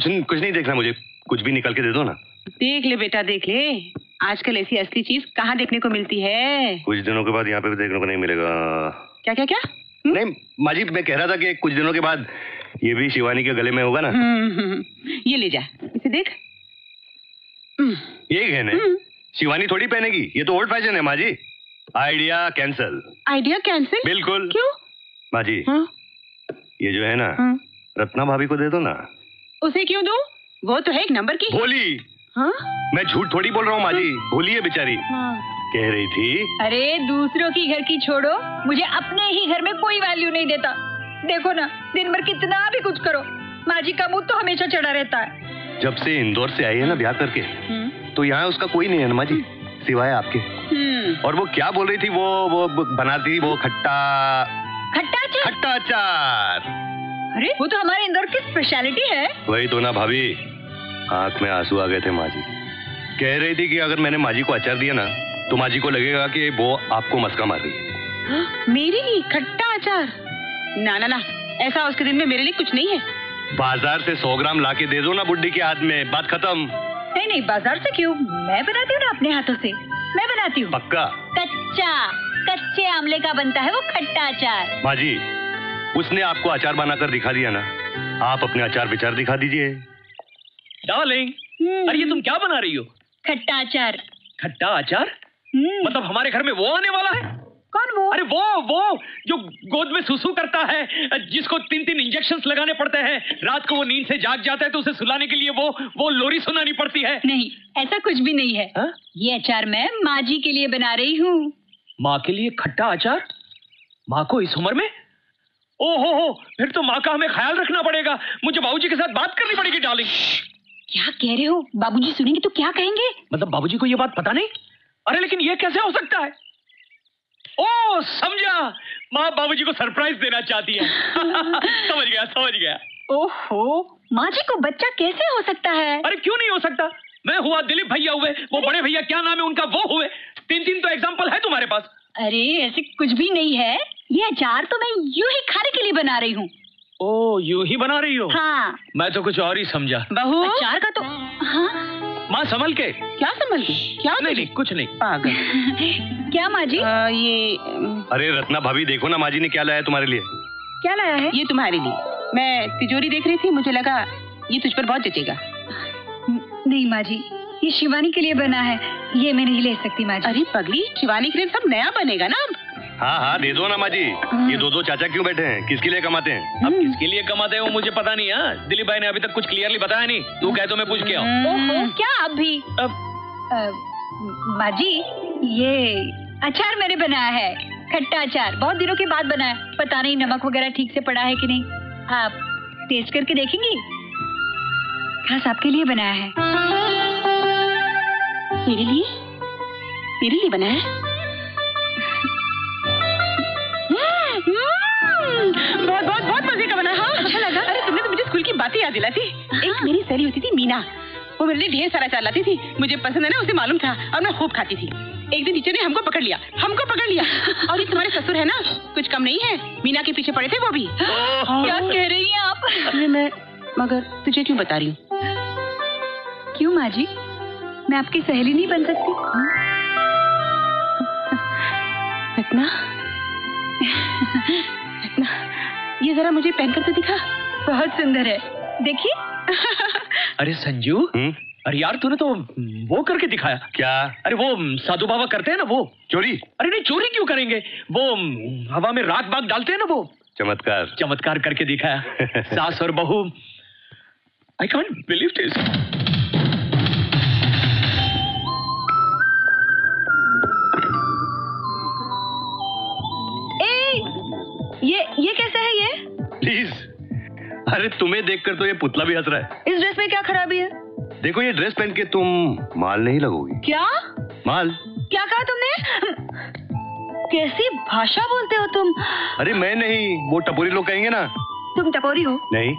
[SPEAKER 5] कुछ नहीं कुछ नहीं देखना मुझे। कुछ भी निकल के दे दो ना।
[SPEAKER 12] देख ले बेटा देख ले। आजकल ऐसी असली चीज़ कहाँ देखने को मिलती है?
[SPEAKER 5] कुछ दिनों के बाद यहाँ पे भी देखने को नहीं मिलेगा।
[SPEAKER 12] क्या क्या क्या?
[SPEAKER 5] नहीं माँ जी मैं कह रहा था कि कुछ दिनों के बाद ये भी शिवानी के गले में होगा ना।
[SPEAKER 12] हम्म, हम्म, हम्म। ये ले जा इसे देख।
[SPEAKER 5] ये गहने शिवानी थोड़ी पहनेगी। ये तो ओल्ड फ़ैशन है माँ ji idea cancel
[SPEAKER 12] idea cancel
[SPEAKER 5] बिल्कुल।
[SPEAKER 12] क्यों?
[SPEAKER 5] माँ जी
[SPEAKER 12] हाँ?
[SPEAKER 5] ये जो है ना
[SPEAKER 12] हाँ।
[SPEAKER 5] रत्ना भाभी को दे दो ना।
[SPEAKER 12] उसे क्यों दूँ? वो तो है एक नंबर की।
[SPEAKER 5] भोली।
[SPEAKER 12] हाँ?
[SPEAKER 5] मैं झूठ थोड़ी बोल रहा हूँ माँ जी भोली है बेचारी।
[SPEAKER 12] हाँ।
[SPEAKER 5] कह रही थी।
[SPEAKER 7] अरे दूसरों की घर की छोड़ो। मुझे अपने ही घर में कोई वैल्यू नहीं देता। देखो ना दिन भर कितना भी कुछ करो। माँ जी का मुँह तो हमेशा चढ़ा रहता है।
[SPEAKER 5] जब से इंदौर से आई है ना ब्याह करके तो यहाँ उसका कोई नहीं है ना जी सिवाय आपके। और वो क्या बोल रही थी? वो वो बनाती वो खट्टा।
[SPEAKER 7] खट्टा
[SPEAKER 5] खट्टा अचार।
[SPEAKER 7] अरे वो तो हमारे इंदौर की स्पेशलिटी है।
[SPEAKER 5] वही तो ना भाभी आँख में आँसू आ गए थे माँ जी कह रही थी कि अगर मैंने माँ जी को अचार दिया ना तो माँ जी को लगेगा कि वो आपको मस्का मार रही है।
[SPEAKER 12] मेरे लिए खट्टा अचार ना ना ना ऐसा उसके दिन में मेरे लिए कुछ नहीं है।
[SPEAKER 5] बाज़ार से सौ ग्राम ला के दे दो ना बुढ़ी के हाथ में बात खत्म।
[SPEAKER 7] नहीं नहीं बाज़ार से क्यों? मैं बनाती हूँ ना अपने हाथों से। मैं बनाती हूँ।
[SPEAKER 5] पक्का?
[SPEAKER 7] कच्चा कच्चे आमले का बनता है वो खट्टा अचार
[SPEAKER 5] माँ जी उसने आपको अचार बनाकर दिखा दिया ना? आप अपने आचार विचार दिखा दीजिए।
[SPEAKER 13] डार्लिंग अरे ये तुम क्या बना रही हो?
[SPEAKER 7] खट्टा आचार।
[SPEAKER 13] खट्टा आचार? मतलब हमारे घर में वो आने वाला है?
[SPEAKER 7] कौन वो?
[SPEAKER 13] अरे वो वो जो गोद में सुसु करता है जिसको तीन तीन इंजेक्शन लगाने पड़ते हैं रात को वो नींद से जाग जाता है तो उसे सुलाने के लिए वो वो लोरी सुनानी पड़ती है।
[SPEAKER 7] नहीं ऐसा कुछ भी नहीं है।
[SPEAKER 13] हा?
[SPEAKER 7] ये अचार मैं माँ जी के लिए बना रही हूँ।
[SPEAKER 13] माँ के लिए खट्टा अचार माँ को इस उम्र में? ओ हो हो फिर तो माँ का हमें ख्याल रखना पड़ेगा। मुझे बाबूजी के साथ बात करनी पड़ेगी डार्लिंग
[SPEAKER 7] क्या कह रहे हो? बाबूजी सुनेंगे तो क्या कहेंगे?
[SPEAKER 13] मतलब बाबूजी को ये बात पता नहीं? अरे लेकिन ये कैसे हो सकता है? ओ समझा। माँ बाबूजी को सरप्राइज़ देना चाहती है। समझ गया समझ गया।
[SPEAKER 7] ओहो माँ जी को बच्चा कैसे हो सकता है?
[SPEAKER 13] अरे क्यों नहीं हो सकता? मैं हुआ दिलीप भैया हुए वो बड़े भैया क्या नाम है उनका वो हुए। तीन तीन तो एग्ज़ाम्पल है तुम्हारे पास।
[SPEAKER 7] अरे ऐसे कुछ भी नहीं है। ये अचार तो मैं यूँ ही खाने के लिए बना रही हूँ।
[SPEAKER 13] ओ यूँ ही बना रही हो?
[SPEAKER 7] हाँ।
[SPEAKER 13] मैं तो कुछ और ही समझा।
[SPEAKER 12] बहू?
[SPEAKER 7] अचार का तो हाँ।
[SPEAKER 13] माँ संभल के।
[SPEAKER 12] क्या संभल? के क्या
[SPEAKER 13] नहीं नहीं कुछ नहीं।
[SPEAKER 12] पागल।
[SPEAKER 7] क्या माँ जी?
[SPEAKER 12] आ, ये
[SPEAKER 5] अरे रत्ना भाभी देखो ना माँ जी ने क्या लाया तुम्हारे लिए।
[SPEAKER 7] क्या लाया है?
[SPEAKER 12] ये तुम्हारे लिए। मैं तिजोरी देख रही थी मुझे लगा ये तुझ पर बहुत जचेगा।
[SPEAKER 7] नहीं माँ जी ये शिवानी के लिए बना है। ये मैं नहीं ले सकती माँ जी।
[SPEAKER 12] अरे पगली शिवानी के लिए सब नया बनेगा ना अब।
[SPEAKER 5] हाँ हाँ दे दो ना माँ जी ये दो दो चाचा क्यों बैठे हैं? किसके लिए कमाते हैं?
[SPEAKER 13] अब किसके लिए कमाते हैं वो मुझे पता नहीं है? दिलीप भाई ने अभी तक कुछ क्लियरली बताया नहीं। तू कह तो मैं पूछ के आऊँ।
[SPEAKER 7] क्या अब भी?
[SPEAKER 13] अब
[SPEAKER 7] माँ जी ये अचार मैंने बनाया है खट्टा अचार। बहुत दिनों के बाद बनाया। पता नहीं नमक वगैरह ठीक से पड़ा है कि नहीं। आप टेस्ट करके देखेंगी? खास आपके लिए बनाया है।
[SPEAKER 12] मेरे लिए? मेरे लिए बनाया है? बहुत बहुत बहुत मज़े का बना हाँ। अच्छा लगा। अरे तुमने तो मुझे स्कूल की बातें याद दिलाती। एक मेरी सहेली होती थी मीना। वो मेरे लिए ढेर सारा अचार लाती थी। मुझे पसंद है ना उसे मालूम था और मैं खूब खाती थी। एक दिन टीचर ने हमको पकड़ लिया हमको पकड़ लिया। और ये तुम्हारे ससुर है ना कुछ कम नहीं है। मीना के पीछे पड़े थे वो भी।
[SPEAKER 7] क्या कह रही हैं आप?
[SPEAKER 12] मैं मगर तुझे क्यों बता रही हूँ?
[SPEAKER 7] क्यों माँ जी मैं आपकी सहेली नहीं बन सकती।
[SPEAKER 12] रत्ना ये जरा मुझे पहनकर तो दिखा।
[SPEAKER 7] बहुत सुंदर है। देखिए।
[SPEAKER 13] अरे संजू अरे यार तूने तो वो करके दिखाया।
[SPEAKER 5] क्या?
[SPEAKER 13] अरे वो साधु बाबा करते हैं ना वो।
[SPEAKER 5] चोरी?
[SPEAKER 13] अरे नहीं चोरी क्यों करेंगे? वो हवा में राख बाग डालते हैं ना वो।
[SPEAKER 5] चमत्कार।
[SPEAKER 13] चमत्कार करके दिखाया। सास और बहू। आई कांट बिलीव दिस
[SPEAKER 7] ये ये कैसा है ये?
[SPEAKER 5] प्लीज़ अरे तुम्हें देखकर तो ये पुतला भी हंस रहा है।
[SPEAKER 7] इस ड्रेस में क्या खराबी है?
[SPEAKER 5] देखो ये ड्रेस पहन के तुम माल नहीं लगोगी।
[SPEAKER 7] क्या?
[SPEAKER 5] माल?
[SPEAKER 7] क्या कहा तुमने? कैसी भाषा बोलते हो तुम?
[SPEAKER 5] अरे मैं नहीं वो टपोरी लोग कहेंगे ना।
[SPEAKER 7] तुम टपोरी हो?
[SPEAKER 5] नहीं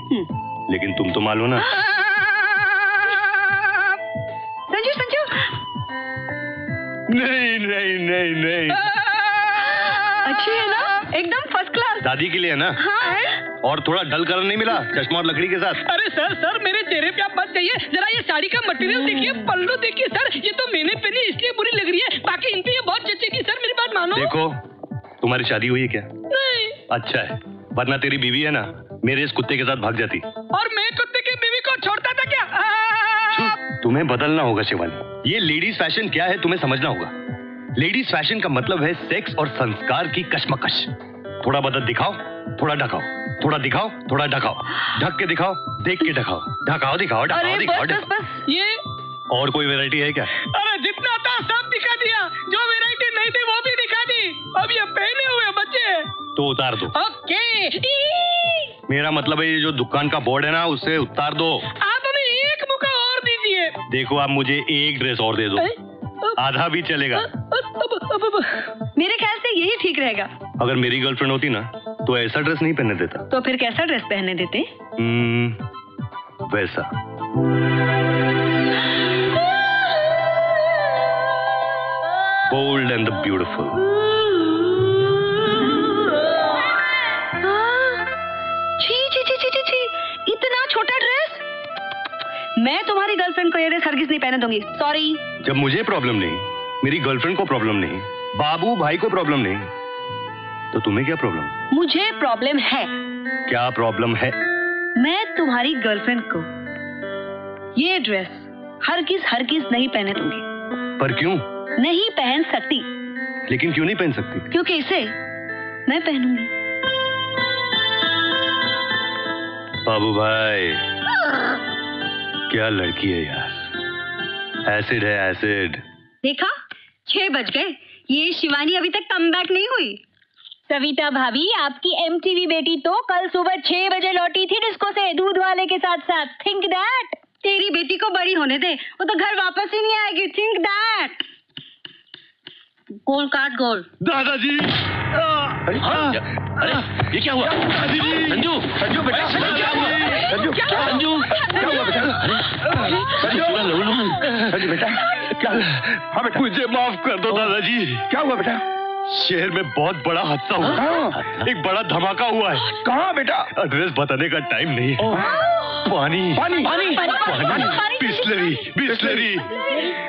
[SPEAKER 5] लेकिन तुम तो माल हो ना।
[SPEAKER 7] संजू संजू।
[SPEAKER 5] नहीं नहीं नहीं नहीं।
[SPEAKER 7] अच्छी है ना? एकदम फ़र्स्ट
[SPEAKER 5] दादी के लिए है ना?
[SPEAKER 7] हाँ
[SPEAKER 5] और थोड़ा डल कलर नहीं मिला? चश्मा और लकड़ी के साथ?
[SPEAKER 13] अरे सर सर मेरे चेहरे पे आप मत जाइए। जरा ये साड़ी का मटेरियल देखिए पल्लू देखिए सर। ये तो मैंने पहनी इसलिए बुरी लग रही है। बाकी इन पे ये बहुत जचेगी सर मेरी बात मानो।
[SPEAKER 5] देखो तुम्हारी शादी हुई है क्या?
[SPEAKER 13] नहीं।
[SPEAKER 5] अच्छा है वरना तेरी बीवी है ना मेरे इस कुत्ते के साथ भाग जाती।
[SPEAKER 13] और मैं कुत्ते की बीवी को छोड़ता था क्या?
[SPEAKER 5] तुम्हें बदलना होगा शिवानी। ये लेडीज़ फ़ैशन क्या है तुम्हें समझना होगा। लेडीज़ फ़ैशन का मतलब है सेक्स और संस्कार की कश्मकश। थोड़ा बदल दिखाओ थोड़ा ढकाओ थोड़ा दिखाओ थोड़ा ढकाओ ढक के दिखाओ देख के ढकाओ ढकाओ दिखाओ ढकाओ दिखाओ
[SPEAKER 13] बस बस ये
[SPEAKER 5] और कोई वैरायटी है क्या?
[SPEAKER 13] अरे जितना था सब दिखा दिया। जो वैरायटी नहीं थी वो भी दिखा दी। अब ये पहने हुए बच्चे।
[SPEAKER 5] तो उतार दो।
[SPEAKER 13] ओके।
[SPEAKER 5] मेरा मतलब है ये जो दुकान का बोर्ड है ना उसे उतार दो।
[SPEAKER 13] आप हमें एक मौका और दीजिए।
[SPEAKER 5] देखो आप मुझे एक ड्रेस और दे दो। आधा भी चलेगा।
[SPEAKER 7] मेरे ख्याल से यही ठीक रहेगा।
[SPEAKER 5] अगर मेरी गर्लफ्रेंड होती ना तो ऐसा ड्रेस नहीं पहनने देता।
[SPEAKER 7] तो फिर कैसा ड्रेस पहनने देते?
[SPEAKER 5] हम्म, वैसा। बोल्ड एंड द ब्यूटिफुल
[SPEAKER 7] मैं तुम्हारी गर्लफ्रेंड को ये ड्रेस हरगिज नहीं पहने दूँगी. सॉरी
[SPEAKER 5] जब मुझे प्रॉब्लम नहीं मेरी गर्लफ्रेंड को प्रॉब्लम नहीं बाबू भाई को प्रॉब्लम नहीं तो तुम्हें क्या प्रॉब्लम
[SPEAKER 7] मुझे प्रॉब्लम है.
[SPEAKER 5] क्या प्रॉब्लम है?
[SPEAKER 7] मैं तुम्हारी गर्लफ्रेंड को ये ड्रेस हर किस हर किस नहीं पहने दूँगी.
[SPEAKER 5] पर क्यों?
[SPEAKER 7] नहीं पहन सकती.
[SPEAKER 5] लेकिन क्यों नहीं पहन सकती?
[SPEAKER 7] क्योंकि इसे मैं पहनूँगी.
[SPEAKER 5] बाबू भाई। क्या लड़की है यार? एसिड है एसिड
[SPEAKER 7] देखा? छह बज गए। ये शिवानी अभी तक कम नहीं हुई।
[SPEAKER 6] सविता भाभी आपकी एमटीवी बेटी तो कल सुबह छह बजे लौटी थी डिस्को से दूध वाले के साथ साथ। थिंक दैट
[SPEAKER 7] तेरी बेटी को बड़ी होने दे। वो तो घर वापस ही नहीं आएगी। थिंक दैट गोल काट गोल।
[SPEAKER 5] दादाजी!
[SPEAKER 11] अरे ये क्या हुआ? संजू
[SPEAKER 3] संजू बेटा
[SPEAKER 11] क्या हुआ?
[SPEAKER 3] संजू
[SPEAKER 11] संजू
[SPEAKER 3] क्या
[SPEAKER 11] संजू पूरा लहू
[SPEAKER 3] संजू बेटा क्या हाँ बेटा।
[SPEAKER 5] मुझे माफ़ कर दो दादाजी।
[SPEAKER 3] क्या हुआ बेटा?
[SPEAKER 5] शहर में बहुत बड़ा हादसा हुआ। एक बड़ा धमाका हुआ है।
[SPEAKER 3] कहाँ बेटा?
[SPEAKER 5] एड्रेस बताने का टाइम नहीं है। पानी।
[SPEAKER 3] पानी।
[SPEAKER 7] पानी।
[SPEAKER 5] पानी। बिस्लरी बिस्लरी।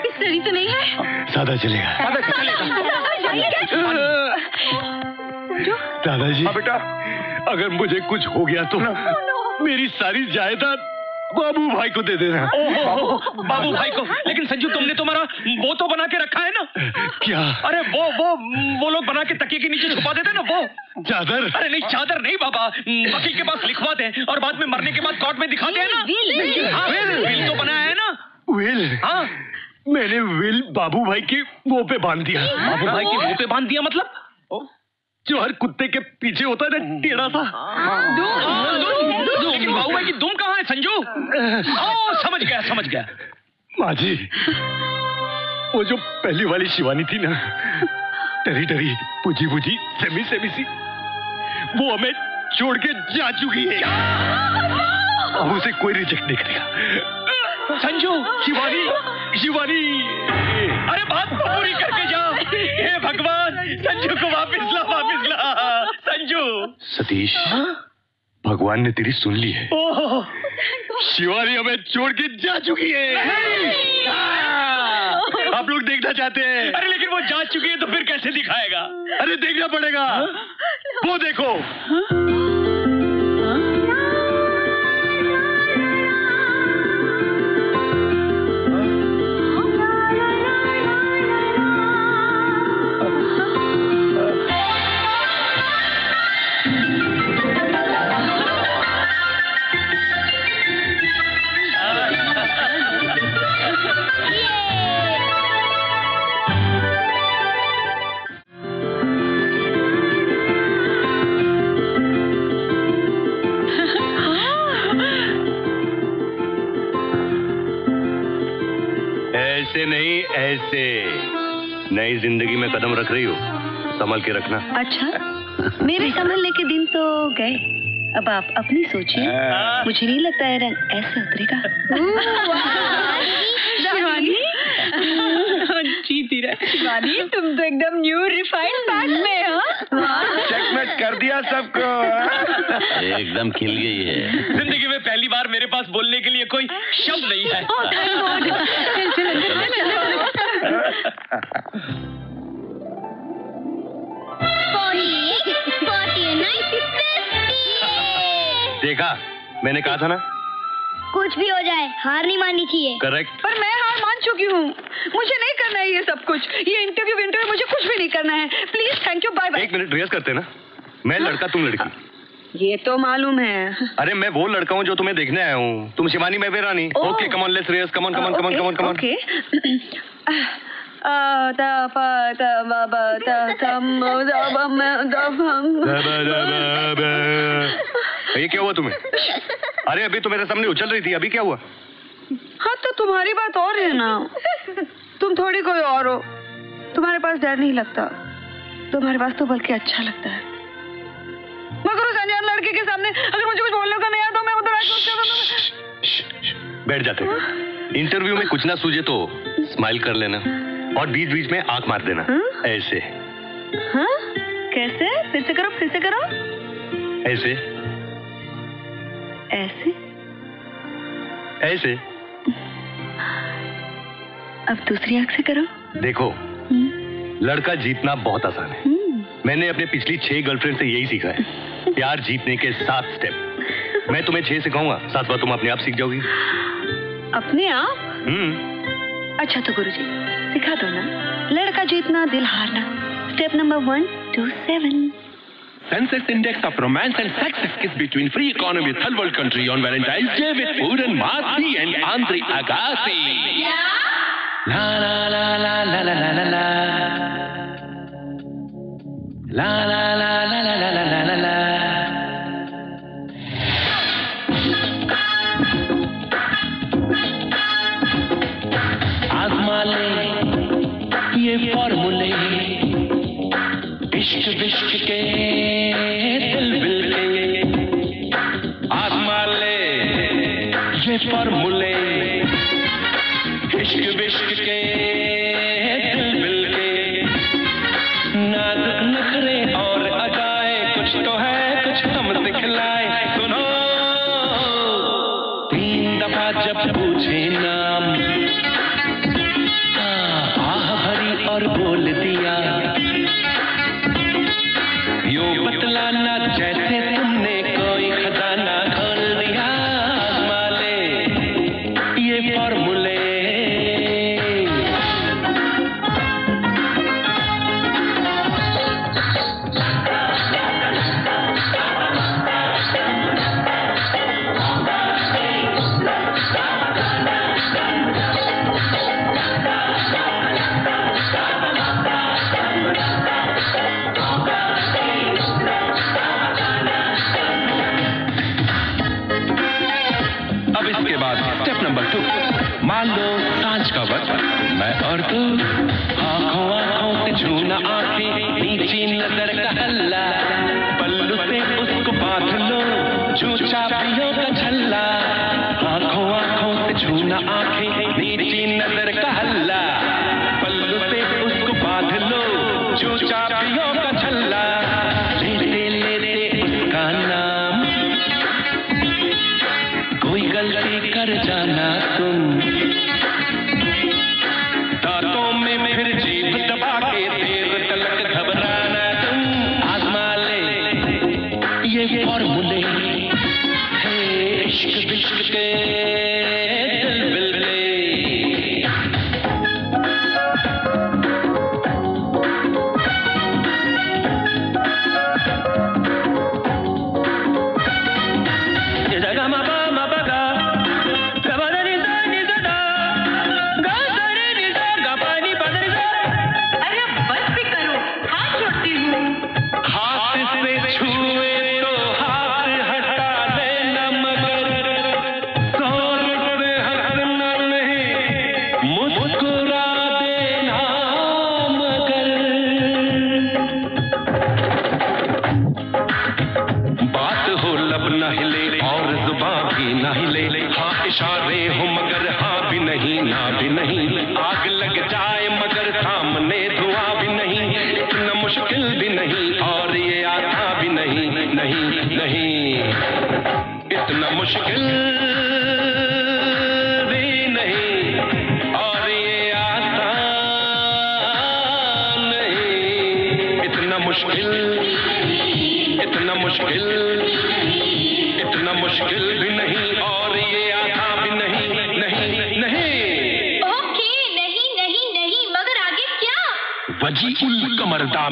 [SPEAKER 7] बिस्लरी तो नहीं है?
[SPEAKER 5] सादा चलेगा। दादाजी।
[SPEAKER 3] हाँ बेटा।
[SPEAKER 5] अगर मुझे कुछ हो गया तो मेरी सारी जायदाद बाबू भाई को दे देना।
[SPEAKER 13] ओहो, बाबू भाई को। लेकिन संजू तुमने तो मेरा वो तो बना के रखा है ना।
[SPEAKER 5] क्या?
[SPEAKER 13] अरे वो वो वो लोग बना के तकिए के नीचे छुपा देते ना वो।
[SPEAKER 5] चादर?
[SPEAKER 13] अरे नहीं चादर नहीं बाबा। वकील के पास लिखवा दे और बाद में मरने के बाद कोर्ट में दिखा दे ना।
[SPEAKER 7] विल,
[SPEAKER 13] हाँ, विल तो बनाया है ना।
[SPEAKER 5] विल?
[SPEAKER 13] हाँ।
[SPEAKER 5] मैंने विल बाबू भाई के मुँह पे बाँध दिया।
[SPEAKER 13] बाबू भाई के मुँह पे बाँध दिया मतलब?
[SPEAKER 5] जो हर कुत्ते के पीछे होता है ना टेढ़ा सा।
[SPEAKER 13] हाँ, दुम, दुम, लेकिन बाबू भाई की दुम कहाँ है संजू? ओ समझ गया समझ गया।
[SPEAKER 5] माँ जी वो जो पहली वाली शिवानी थी ना डरी डरी बुझी बुझी सेमी सेमी सी वो हमें छोड़ के जा चुकी है। अब उसे कोई रिजेक्ट नहीं करेगा।
[SPEAKER 13] संजू
[SPEAKER 5] शिवानी शिवानी।
[SPEAKER 13] अरे बात तो पूरी करके जा। हे भगवान संजू को वापस ला वापस ला। संजू।
[SPEAKER 5] सतीश हा? भगवान ने तेरी सुन ली है। शिवानी हमें छोड़ के जा चुकी है। आप लोग देखना चाहते हैं।
[SPEAKER 13] अरे लेकिन वो जा चुकी है तो फिर कैसे दिखाएगा?
[SPEAKER 5] अरे देखना पड़ेगा। वो देखो। ऐसे नहीं ऐसे। नई ज़िंदगी में कदम रख रही हो संभल के रखना।
[SPEAKER 7] अच्छा मेरे संभलने के दिन तो गए। अब आप अपनी सोचिए। मुझे नहीं लगता है रंग ऐसे उतरेगा। शिवानी
[SPEAKER 12] जी
[SPEAKER 10] मिलती रहे शिवानी तुम तो एकदम न्यू रिफाइंड फैट में हो।
[SPEAKER 6] चेकमेट कर दिया सबको।
[SPEAKER 11] एकदम खिल गई है।
[SPEAKER 13] ज़िंदगी में पहली बार मेरे पास बोलने के लिए कोई शब्द नहीं है।
[SPEAKER 10] Oh, चल, चल, चल।
[SPEAKER 5] देखा? मैंने कहा था ना?
[SPEAKER 14] कुछ भी हो जाए हार नहीं माननी चाहिए।
[SPEAKER 5] करेक्ट
[SPEAKER 10] पर मैं हार मान चुकी हूँ। मुझे नहीं करना है ये सब कुछ। ये इंटरव्यू इंटरव्यू मुझे कुछ भी नहीं करना है। Please thank you bye bye
[SPEAKER 5] एक मिनट रिहर्स करते ना? मैं लड़का तुम लड़की।
[SPEAKER 10] ये तो मालूम है।
[SPEAKER 5] अरे मैं वो लड़का हूँ जो तुम्हें देखने आया हूँ। तुम शिवानी मैं Verani.
[SPEAKER 10] Okay
[SPEAKER 5] come on let's rehearse come on come on
[SPEAKER 10] come on come on come on okay त त त
[SPEAKER 5] ये क्या हुआ तुम्हें? अरे अभी तो मेरे सामने उछल रही थी अभी क्या हुआ?
[SPEAKER 10] हाँ तो तुम्हारी बात और है ना। तुम थोड़ी कोई और हो। तुम्हारे पास डर नहीं लगता। तुम्हारे पास तो बल्कि अच्छा लगता है। मगर उस अनजान लड़के के सामने अगर मुझे कुछ बोलने का नहीं आता मैं उधर उसके
[SPEAKER 5] बैठ जाते इंटरव्यू में कुछ ना सूझे तो स्माइल कर लेना और बीच बीच में आँख मार देना। ऐसे।
[SPEAKER 10] हाँ? कैसे? फिर से करो फिर से करो।
[SPEAKER 5] ऐसे।
[SPEAKER 10] ऐसे?
[SPEAKER 5] ऐसे।
[SPEAKER 10] अब दूसरी आँख से करो।
[SPEAKER 5] देखो लड़का जीतना बहुत आसान है। मैंने अपने पिछली छह गर्लफ्रेंड से यही सीखा है। प्यार जीतने के सात स्टेप। मैं तुम्हें छह सिखाऊँगा सात बार तुम अपने आप सीख जाओगी।
[SPEAKER 10] अपने आप?
[SPEAKER 5] हम्म।
[SPEAKER 10] अच्छा तो गुरुजी सिखा दो ना लड़का जीतना दिल हारना step number one two seven
[SPEAKER 16] Census Index of Romance and Sex is between free economy third world country on Valentine's Day with Pooran Mathi and Andre Agassi. La la la la la la la la. La la la la la इश्क विश्क के दिल bill के आजमा ले ये फॉर्मूले। इश्क विश्क के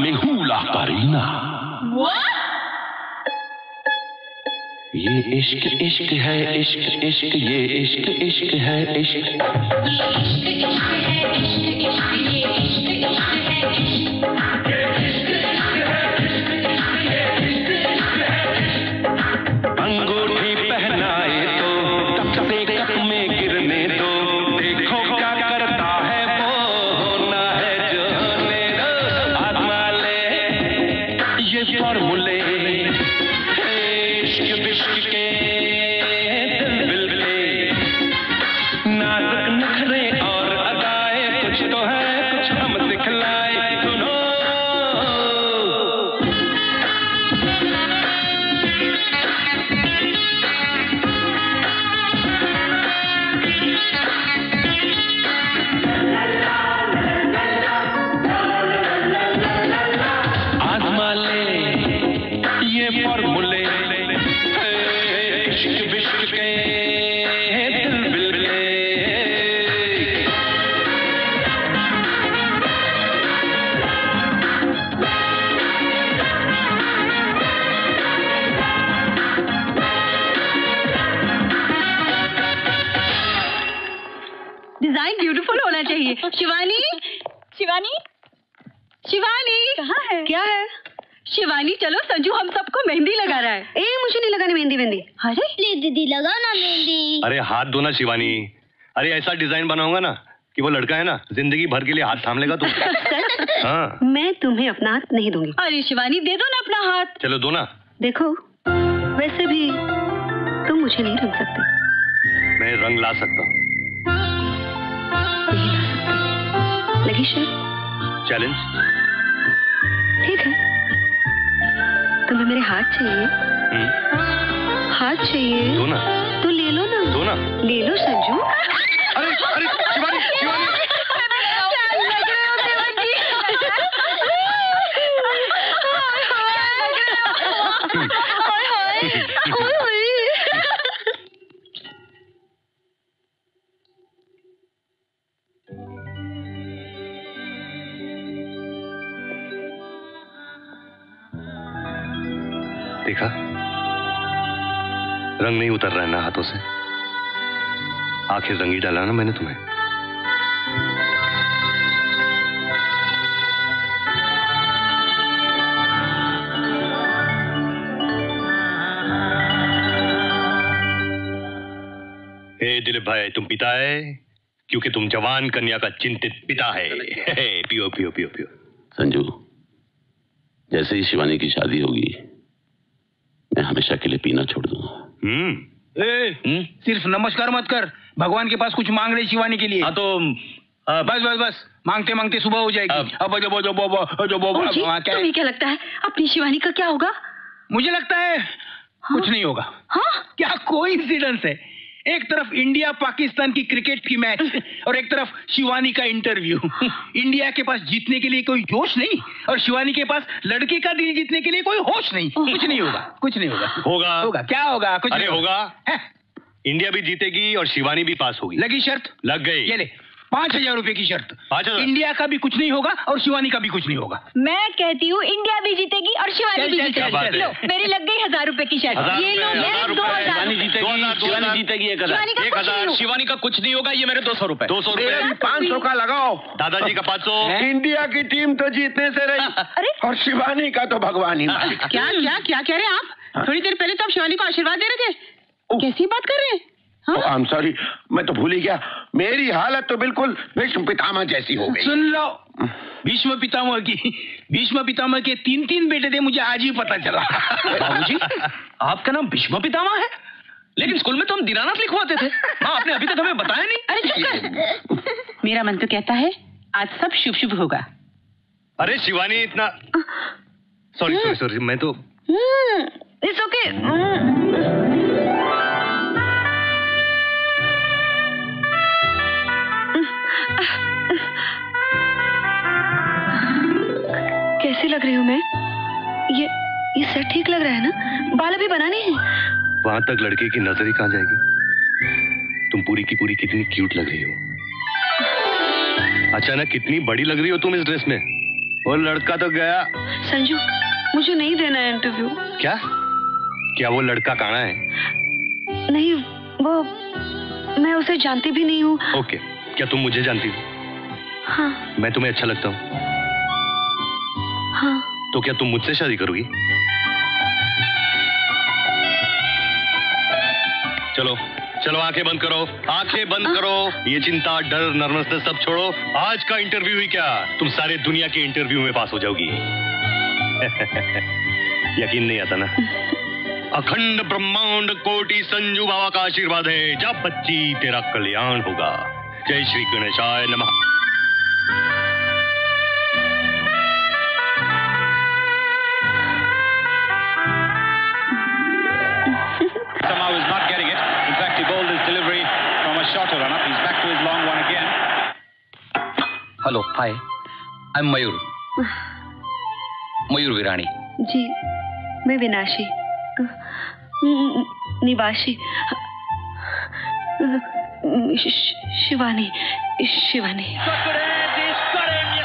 [SPEAKER 16] कमरदा में हूला करीना
[SPEAKER 10] What?
[SPEAKER 16] ये इश्क इश्क है इश्क इश्क ये इश्क इश्क है इश्क। अंगूठी
[SPEAKER 14] अरे
[SPEAKER 5] हाथ धोना शिवानी। अरे ऐसा डिज़ाइन बनाऊँगा ना कि वो लड़का है ना ज़िंदगी भर के लिए हाथ थाम लेगा तुम। हाँ।
[SPEAKER 12] मैं तुम्हें अपना हाथ नहीं दूँगी। अरे शिवानी दे दो ना अपना हाथ।
[SPEAKER 5] चलो दो ना।
[SPEAKER 12] देखो वैसे भी तुम मुझे नहीं रंग सकते।
[SPEAKER 5] मैं रंग ला सकता हूँ।
[SPEAKER 12] लगी शर्त
[SPEAKER 5] चैलेंज
[SPEAKER 12] ठीक है। तुम्हें मेरे हाथ चाहिए। हाथ चाहिए।
[SPEAKER 5] दो ना।
[SPEAKER 12] तो ले लो ना
[SPEAKER 5] दो ना
[SPEAKER 12] ले लो संजू
[SPEAKER 5] अरे अरे शिवानी शिवानी देखा रंग नहीं उतर रहा है ना हाथों से। आखिर रंग डाला ना मैंने तुम्हें। हे दिलीप भाई, तुम पिता है? क्योंकि तुम जवान कन्या का चिंतित पिता है, पियो पियो पियो पियो।
[SPEAKER 11] संजू, जैसे ही शिवानी की शादी होगी, मैं हमेशा के लिए पीना छोड़ दूँगा।
[SPEAKER 5] हम्म।
[SPEAKER 8] ए, सिर्फ़ नमस्कार मत कर। भगवान के पास कुछ मांग रहे शिवानी के लिए। हाँ तो बस बस बस। मांगते मांगते सुबह हो जाएगी। अब जो जो जो जो
[SPEAKER 12] ओ जी, तुम्हें क्या लगता है? अपनी शिवानी का क्या होगा?
[SPEAKER 8] मुझे लगता है कुछ नहीं होगा।
[SPEAKER 12] हाँ?
[SPEAKER 8] क्या कोई इंसिडेंस है? एक तरफ़ इंडिया पाकिस्तान की क्रिकेट की मैच और एक तरफ़ शिवानी का इंटरव्यू इंडिया के पास जीतने के लिए कोई जोश नहीं और शिवानी के पास लड़के का दिल जीतने के लिए कोई होश नहीं। कुछ नहीं होगा कुछ नहीं होगा।
[SPEAKER 5] होगा।
[SPEAKER 8] होगा क्या होगा कुछ
[SPEAKER 5] अरे
[SPEAKER 8] नहीं
[SPEAKER 5] होगा। इंडिया भी जीतेगी और शिवानी भी पास होगी।
[SPEAKER 8] लगी शर्त?
[SPEAKER 5] लग गई।
[SPEAKER 8] ये ले। पाँच हज़ार रुपए की शर्त। इंडिया का भी कुछ नहीं होगा और शिवानी का भी कुछ नहीं होगा।
[SPEAKER 6] मैं कहती हूँ इंडिया भी जीतेगी और शिवानी भी जीतेगी।
[SPEAKER 8] है?
[SPEAKER 6] लो मेरी लग गई हज़ार रूपए की शर्त। ये लो दो हज़ार
[SPEAKER 8] शिवानी जीतेगी, एक हज़ार।
[SPEAKER 6] शिवानी का कुछ नहीं होगा।
[SPEAKER 13] शिवानी का कुछ नहीं होगा ये मेरे दो सौ रूपए।
[SPEAKER 5] दो सौ रुपए।
[SPEAKER 8] पाँच सौ का लगाओ।
[SPEAKER 5] दादाजी का पाँच सौ।
[SPEAKER 8] इंडिया की टीम तो जीतने से रही। अरे। और शिवानी का तो भगवान ही
[SPEAKER 12] क्या क्या क्या कह रहे हैं आप? थोड़ी देर पहले तो आप शिवानी को आशीर्वाद दे रहे थे। कैसी बात कर रहे हैं?
[SPEAKER 8] आई एम सॉरी मैं तो भूल ही गया। मेरी हालत तो बिल्कुल भीष्म पितामह जैसी हो गई। सुन लो। भीष्म पितामह की भीष्म पितामह के तीन तीन बेटे थे मुझे आज ही पता चला।
[SPEAKER 13] बाबूजी आपका नाम भीष्म पितामह है? लेकिन स्कूल में तो हम दीनानाथ लिखवाते थे। हाँ आपने अभी तक हमें बताया नहीं।
[SPEAKER 12] अरे चुप कर। मेरा मन तो कहता है आज सब शुभ शुभ होगा।
[SPEAKER 5] अरे शिवानी इतना सॉरी सॉरी सॉरी मैं तो
[SPEAKER 10] इट्स ओके कैसी लग रही हूँ मैं? ये ये सेट ठीक लग रहा है ना? बाल अभी बनाने हैं।
[SPEAKER 5] वहाँ तक लड़के की नज़र ही कहाँ जाएगी? तुम पूरी की पूरी कितनी क्यूट लग रही हो। अचानक कितनी बड़ी लग रही हो तुम इस ड्रेस में? और लड़का तो गया।
[SPEAKER 10] संजू मुझे नहीं देना है इंटरव्यू
[SPEAKER 5] क्या? क्या वो लड़का कहाँ है?
[SPEAKER 10] नहीं वो मैं उसे जानती भी नहीं हूँ।
[SPEAKER 5] ओके। क्या तुम मुझे जानती हो?
[SPEAKER 10] हाँ।
[SPEAKER 5] मैं तुम्हें अच्छा लगता हूँ।
[SPEAKER 10] हाँ।
[SPEAKER 5] तो क्या तुम मुझसे शादी करोगी? चलो चलो आँखें बंद करो आँखें बंद आ? करो। ये चिंता डर नर्वसनेस सब छोड़ो। आज का इंटरव्यू ही क्या? तुम सारे दुनिया के इंटरव्यू में पास हो जाओगी। यकीन नहीं आता ना? अखंड ब्रह्मांड कोटि संजू बाबा का आशीर्वाद है। जब बच्ची तेरा कल्याण होगा। जय श्री गणेशाय नमः
[SPEAKER 18] Somehow is not getting it. In fact, he bowled his delivery from a shorter run up. He's back to his long one again.
[SPEAKER 19] Hello hi I am Mayur Mayur Virani
[SPEAKER 10] ji मैं विनाशी न- निवासी शि- शिवानी शिवानी।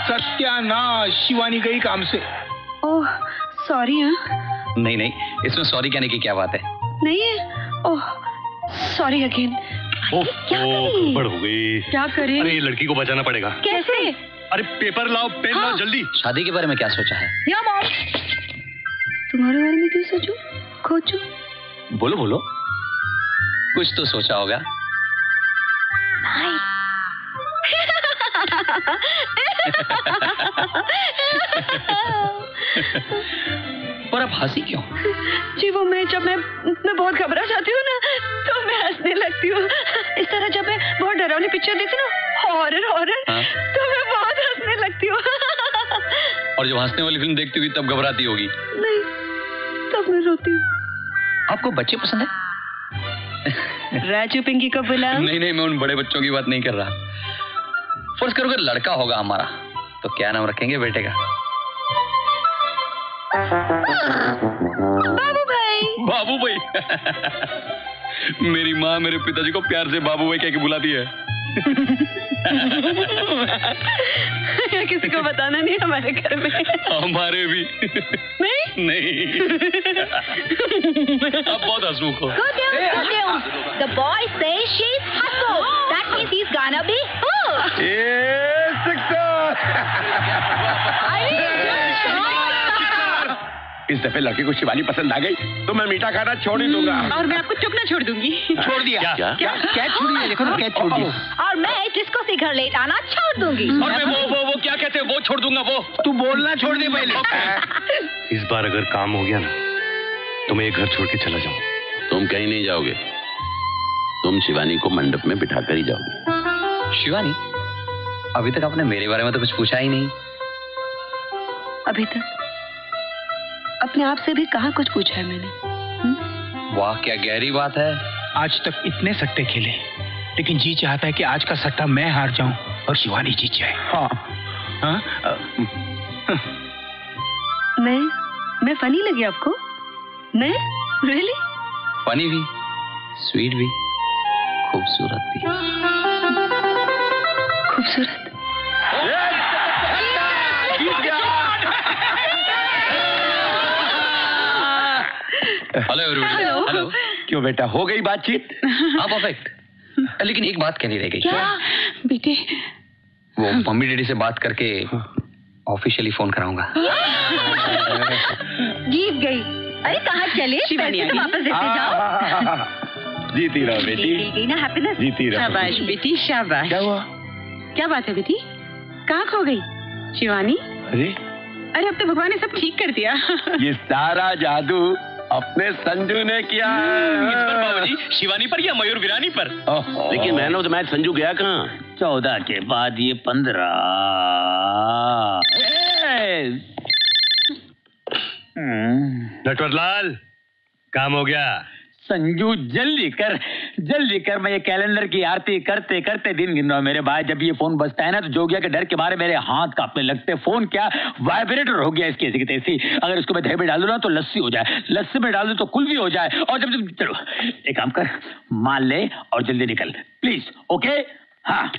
[SPEAKER 8] सत्यानाश शिवानी गई काम से।
[SPEAKER 10] Oh sorry हाँ।
[SPEAKER 19] नहीं नहीं इसमें सॉरी कहने की क्या बात है?
[SPEAKER 10] नहीं है? Oh sorry again.
[SPEAKER 5] ओह गड़बड़ हो गई।
[SPEAKER 10] क्या करें?
[SPEAKER 5] अरे ये लड़की को बचाना पड़ेगा।
[SPEAKER 10] कैसे?
[SPEAKER 5] अरे पेपर लाओ पेन हाँ। लाओ जल्दी।
[SPEAKER 19] शादी के बारे में क्या सोचा है?
[SPEAKER 10] या मॉम। तुम्हारे बारे में क्यों सोचूं? खोचूं
[SPEAKER 19] बोलो बोलो। कुछ तो सोचा होगा। पर अब हँसी क्यों?
[SPEAKER 10] जी वो मैं जब मैं मैं बहुत घबरा जाती हूँ ना तो मैं हंसने लगती हूँ। इस तरह जब मैं बहुत डरावनी पिक्चर देखती हूँ ना हॉरर हॉरर
[SPEAKER 19] हाँ।
[SPEAKER 10] तो मैं बहुत हंसने लगती हूँ।
[SPEAKER 19] और जब हंसने वाली फ़िल्म देखती हुई तब घबराती होगी।
[SPEAKER 10] नहीं तब मैं रोती हूँ।
[SPEAKER 19] आपको बच्चे पसंद है?
[SPEAKER 10] राजू पिंकी को बुला
[SPEAKER 19] नहीं नहीं मैं उन बड़े बच्चों की बात नहीं कर रहा। फ़र्ज़ करो अगर लड़का होगा हमारा तो क्या नाम रखेंगे बेटे का?
[SPEAKER 10] बाबू भाई
[SPEAKER 19] बाबू भाई मेरी माँ मेरे पिताजी को प्यार से बाबू भाई कह के बुलाती है।
[SPEAKER 10] किसी को बताना नहीं हमारे घर में।
[SPEAKER 19] हमारे भी।
[SPEAKER 10] नहीं?
[SPEAKER 19] नहीं। अब बहुत अजूक हो।
[SPEAKER 7] Good news good news the boy says she's hot so that means he's gonna be cool ये सिक्का आई
[SPEAKER 8] इस दफे लड़के को शिवानी पसंद आ गई तो मैं मीठा खाना छोड़ ही दूँगा।
[SPEAKER 12] और मैं आपको चुप ना छोड़ दूँगी।
[SPEAKER 8] छोड़ दिया?
[SPEAKER 19] क्या?
[SPEAKER 8] क्या? क्या? छोड़ दिया? देखो ना क्या छोड़ दिया।
[SPEAKER 7] और मैं जिसको से घर लेट आना छोड़ दूँगी।
[SPEAKER 19] और मैं वो वो वो क्या कहते हैं? वो छोड़ दूँगा वो।
[SPEAKER 8] तू बोलना छोड़ दे पहले।
[SPEAKER 5] इस बार अगर काम हो गया ना तो मैं ये घर छोड़ के चला जाऊँ।
[SPEAKER 11] तुम कहीं नहीं जाओगे। तुम शिवानी को मंडप में बिठा कर ही जाओगे।
[SPEAKER 19] शिवानी अभी तक आपने मेरे बारे में तो कुछ पूछा ही नहीं।
[SPEAKER 10] अभी तक? अपने आप से भी कहाँ कुछ पूछा है मैंने।
[SPEAKER 19] वाह क्या गहरी बात है।
[SPEAKER 8] आज तक इतने सट्टे खेले लेकिन जी चाहता है कि आज का सट्टा मैं हार जाऊँ और शिवानी जीत जाए। हाँ। हाँ?
[SPEAKER 10] मैं? मैं फनी लगी आपको? मैं? रियली
[SPEAKER 19] फनी भी स्वीट भी खूबसूरत भी।
[SPEAKER 10] खूबसूरत।
[SPEAKER 19] Hello
[SPEAKER 8] hello.
[SPEAKER 19] हेलो
[SPEAKER 8] क्यों बेटा? हो गई बातचीत?
[SPEAKER 19] हाँ परफेक्ट लेकिन एक बात कहनी रह गई। क्या?
[SPEAKER 10] बेटे।
[SPEAKER 19] वो मम्मी डैडी से बात करके ऑफिशियली फ़ोन कराऊँगा।
[SPEAKER 7] जीत गई। अरे कहाँ चले? पैसे तो वापस देते जाओ।
[SPEAKER 8] जीती रहो बेटी।
[SPEAKER 7] ना? हैप्पीनेस
[SPEAKER 8] जीती रहो।
[SPEAKER 12] शाबाश बेटी शाबाश।
[SPEAKER 8] क्या हुआ?
[SPEAKER 12] क्या बात है बेटी? कहाँ खो गई? शिवानी?
[SPEAKER 8] अरे।
[SPEAKER 12] अरे अब तो भगवान ने सब ठीक कर दिया।
[SPEAKER 8] ये सारा जादू अपने संजू ने किया।
[SPEAKER 13] किस पर बाबूजी शिवानी पर या मयूर विरानी पर?
[SPEAKER 11] लेकिन man of the match Sanju गया कहा?
[SPEAKER 2] चौदह के बाद ये पंद्रह।
[SPEAKER 5] नटवरलाल काम हो गया।
[SPEAKER 2] संजू जल्दी कर जल्दी कर। मैं ये कैलेंडर की आरती करते करते दिन गिन रहा हूँ। मेरे भाई जब ये फ़ोन बजता है ना तो जोगिया के डर के मारे मेरे हाथ कांपने लगते फ़ोन क्या? वाइब्रेटर हो गया इसकी ऐसी की तैसी अगर इसको मैं दही में डाल दूँ ना तो लस्सी हो जाए। लस्सी में डाल दूँ तो कुल्फी हो जाए। और जब जब चलो एक काम कर मान ले और जल्दी निकल। प्लीज़ ओके हाँ।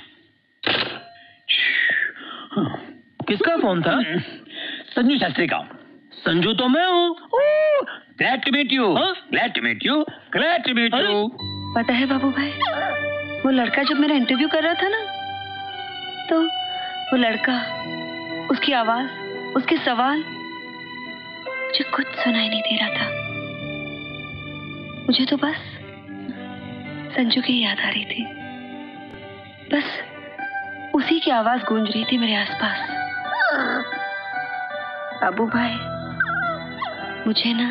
[SPEAKER 13] किसका फ़ोन था?
[SPEAKER 2] संजू शास्त्री का।
[SPEAKER 13] संजू तो मैं हूँ।
[SPEAKER 2] Glad to meet you glad to meet you glad to meet you
[SPEAKER 10] पता है बाबू भाई वो लड़का जब मेरा इंटरव्यू कर रहा था ना तो वो लड़का उसकी आवाज़ उसके सवाल मुझे कुछ सुनाई नहीं दे रहा था। मुझे तो बस संजू की याद आ रही थी। बस उसी की आवाज़ गूंज रही थी मेरे आसपास। बाबू भाई मुझे ना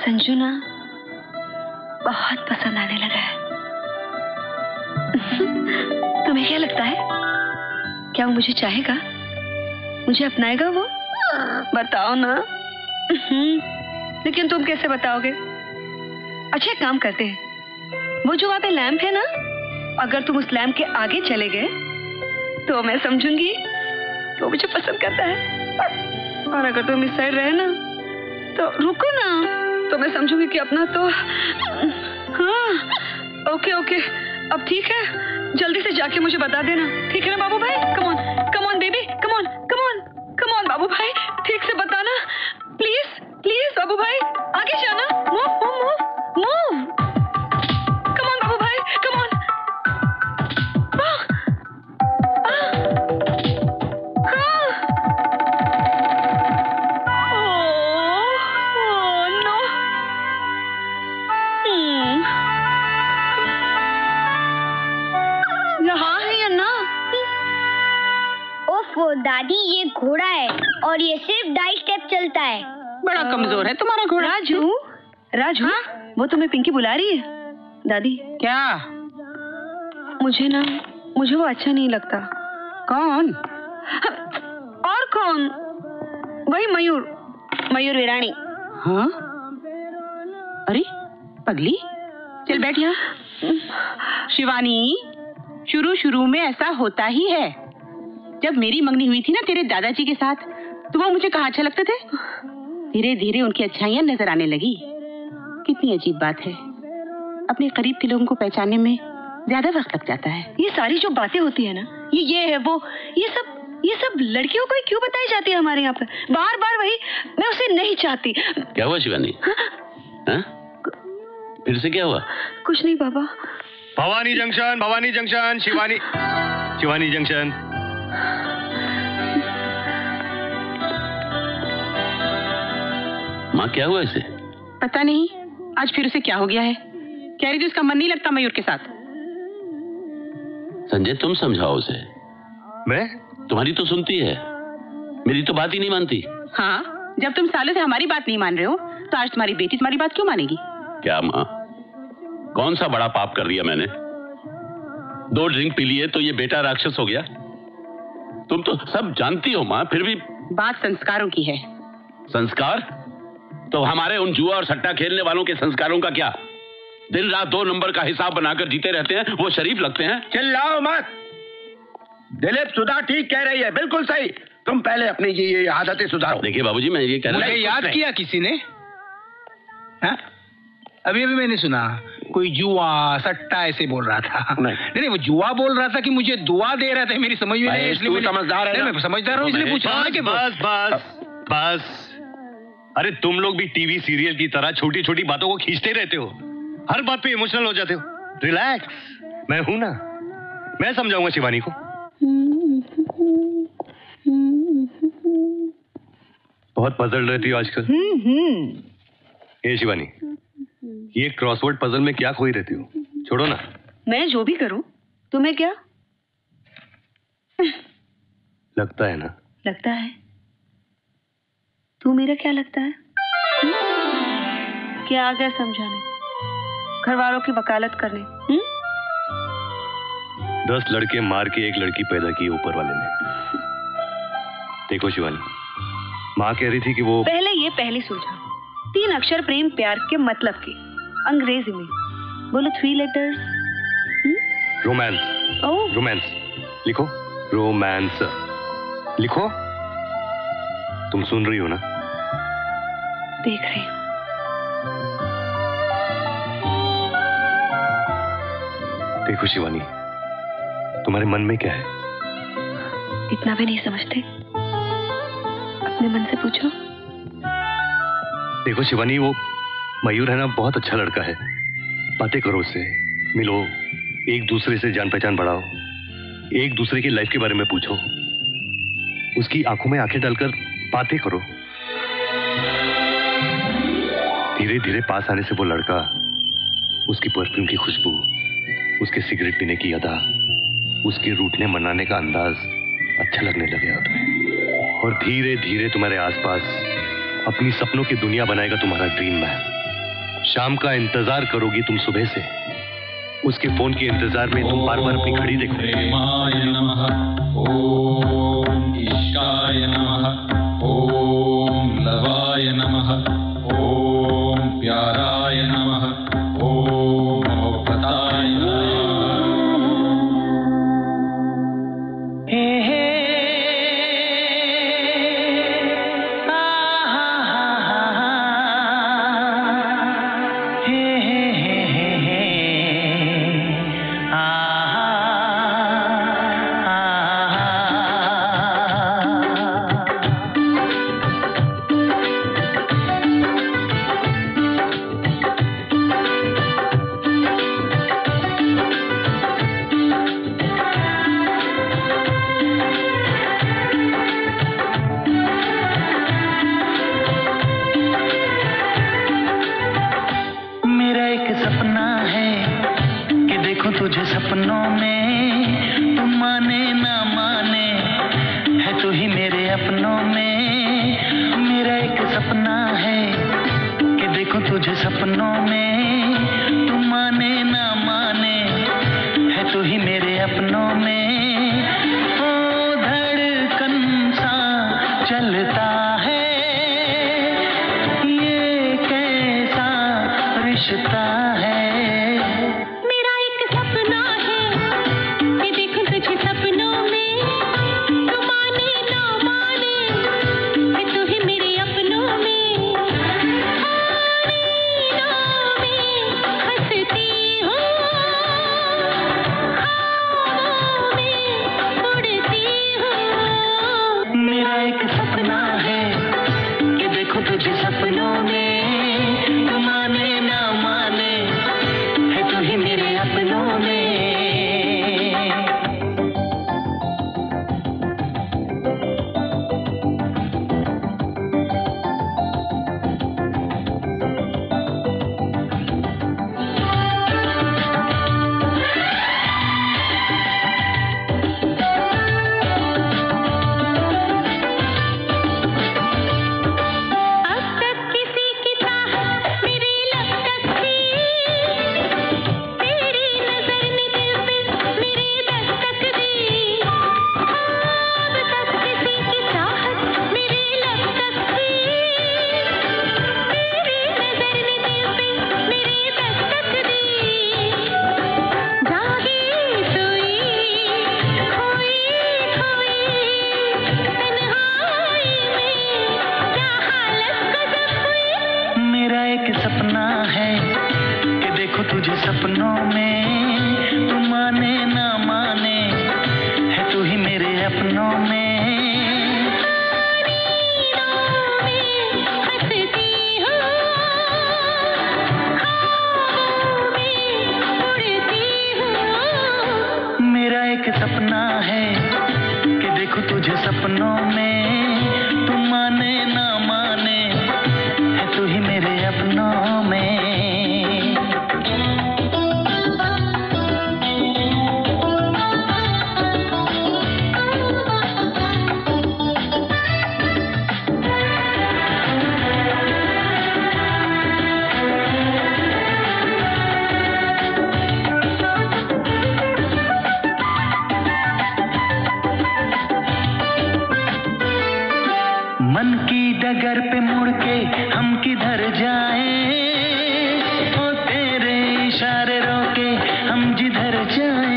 [SPEAKER 10] संजू ना बहुत पसंद आने लगा है। तुम्हें क्या लगता है? क्या वो मुझे चाहेगा? मुझे अपनाएगा वो? बताओ ना। लेकिन तुम कैसे बताओगे? अच्छा काम करते हैं। वो जो वहाँ पे लैंप है ना, अगर तुम उस लैंप के आगे चले गए तो मैं समझूँगी वो मुझे पसंद करता है। और अगर तुम इस साइड रहे ना तो रुको ना। तो मैं समझूँगी कि अपना तो हाँ ओके ओके, अब ठीक है, जल्दी से जाके मुझे बता देना, ठीक है ना बाबू भाई कम तुम्हें पिंकी बुला रही है? दादी।
[SPEAKER 12] क्या?
[SPEAKER 10] मुझे ना मुझे वो अच्छा नहीं लगता।
[SPEAKER 12] कौन?
[SPEAKER 10] और कौन? वही मयूर मयूर वीरानी
[SPEAKER 12] हाँ? अरे पगली? चल बैठ यहाँ। शिवानी शुरू शुरू में ऐसा होता ही है। जब मेरी मंगनी हुई थी ना तेरे दादाजी के साथ तो वो मुझे कहा अच्छा लगते थे? धीरे धीरे उनकी अच्छाइयाँ नज़र आने लगी। कितनी अजीब बात है। अपने करीब के लोगों को पहचानने में ज़्यादा वक्त लग जाता है।
[SPEAKER 10] ये सारी जो बातें होती है ना ये ये है वो ये सब ये सब लड़कियों को क्यों बताई जाती है हमारे यहाँ पर? बार बार वही मैं उसे नहीं चाहती।
[SPEAKER 11] क्या हुआ शिवानी? हाँ? फिर से क्या हुआ?
[SPEAKER 10] कुछ नहीं बाबा।
[SPEAKER 5] Bhavani junction Bhavani junction Shivani Shivani junction.
[SPEAKER 11] माँ क्या हुआ इसे?
[SPEAKER 12] पता नहीं। आज फिर उसे क्या हो गया है? कह रही थी उसका मन नहीं लगता मयूर के साथ।
[SPEAKER 11] संजय तुम समझाओ उसे।
[SPEAKER 5] मैं?
[SPEAKER 11] तुम्हारी तो सुनती है। मेरी तो बात ही नहीं मानती।
[SPEAKER 12] हाँ जब तुम सालों से हमारी बात नहीं मान रहे हो तो आज तुम्हारी बेटी तुम्हारी बात क्यों मानेगी?
[SPEAKER 11] क्या माँ? कौन सा बड़ा पाप कर दिया मैंने? दो ड्रिंक पी लिए तो ये बेटा राक्षस हो गया। तुम तो सब जानती हो माँ फिर भी
[SPEAKER 12] बात संस्कारों की है।
[SPEAKER 11] संस्कार? तो हमारे उन जुआ और सट्टा खेलने वालों के संस्कारों का क्या? दिन रात दो नंबर का हिसाब बनाकर जीते रहते हैं वो शरीफ लगते हैं?
[SPEAKER 8] चिल्लाओ मत। दिलीप सुधा ठीक कह रही है बिल्कुल सही। तुम पहले अपनी ये ये आदतें सुधारो।
[SPEAKER 11] देखिए बाबूजी मैं ये कह रहा हूं-
[SPEAKER 13] याद किया किसी ने? हाँ? अभी अभी मैंने सुना कोई जुआ सट्टा ऐसे बोल रहा था। नहीं। नहीं वो जुआ बोल रहा था कि मुझे दुआ दे रहा था मेरी समझ में नहीं इसलिए
[SPEAKER 8] समझदार है
[SPEAKER 13] मैं समझदार हूँ इसलिए पूछ रहा हूँ
[SPEAKER 5] बस बस बस। अरे तुम लोग भी टीवी सीरियल की तरह छोटी छोटी बातों को खींचते रहते हो। हर बात पे इमोशनल हो जाते हो। रिलैक्स। मैं हूँ ना। मैं समझाऊँगा शिवानी को। बहुत पजल रहती हो आजकल। ये शिवानी ये क्रॉसवर्ड पजल में क्या खोई रहती हो? छोड़ो ना।
[SPEAKER 10] मैं जो भी करूँ तुम्हें क्या?
[SPEAKER 5] लगता है ना?
[SPEAKER 10] लगता है। तू मेरा क्या लगता है? क्या आ गया समझाने? घर वालों की वकालत करने?
[SPEAKER 5] दस लड़के मार के एक लड़की पैदा की ऊपर वाले ने। देखो शिवानी माँ कह रही थी कि वो
[SPEAKER 10] पहले ये पहले सोचा तीन अक्षर प्रेम प्यार के मतलब के। अंग्रेज़ी में। बोलो थ्री लेटर्स
[SPEAKER 20] रोमांस रोमांस लिखो। रोमांस लिखो। तुम सुन रही हो ना?
[SPEAKER 10] देख रही हूँ।
[SPEAKER 20] देखो शिवानी तुम्हारे मन में क्या है?
[SPEAKER 10] इतना भी नहीं समझते। अपने मन से पूछो।
[SPEAKER 20] देखो शिवानी वो मयूर है ना बहुत अच्छा लड़का है। बातें करो उससे मिलो एक दूसरे से जान पहचान बढ़ाओ एक दूसरे की लाइफ के बारे में पूछो। उसकी आँखों में आँखें डालकर बातें करो। धीरे धीरे पास आने से वो लड़का, उसकी परफ्यूम की खुशबू, उसके सिगरेट पीने की अदा, उसके रूठने मनाने का अंदाज अच्छा लगने लगेगा तुम्हें और धीरे धीरे तुम्हारे आसपास अपनी सपनों की दुनिया बनाएगा तुम्हारा ड्रीम मैन शाम का इंतज़ार करोगी तुम सुबह से। उसके फ़ोन के इंतज़ार में तुम बार बार अपनी घड़ी देखो
[SPEAKER 21] की डगर पे मुड़ के हम किधर जाए? ओ
[SPEAKER 22] तेरे
[SPEAKER 21] इशारे रोके
[SPEAKER 22] हम
[SPEAKER 5] जिधर जाए?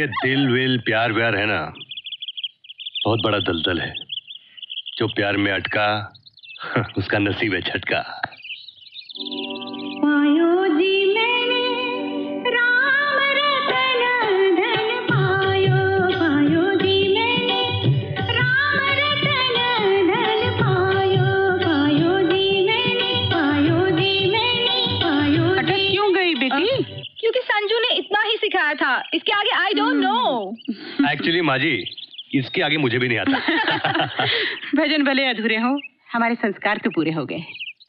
[SPEAKER 5] ये दिल विल प्यार व्यार है ना, बहुत बड़ा दलदल है। जो प्यार में अटका, उसका नसीब है झटका। एक्चुअली माँ जी इसके आगे मुझे भी नहीं आता।
[SPEAKER 12] भजन भले अधूरे हो हमारे संस्कार तो पूरे हो गए।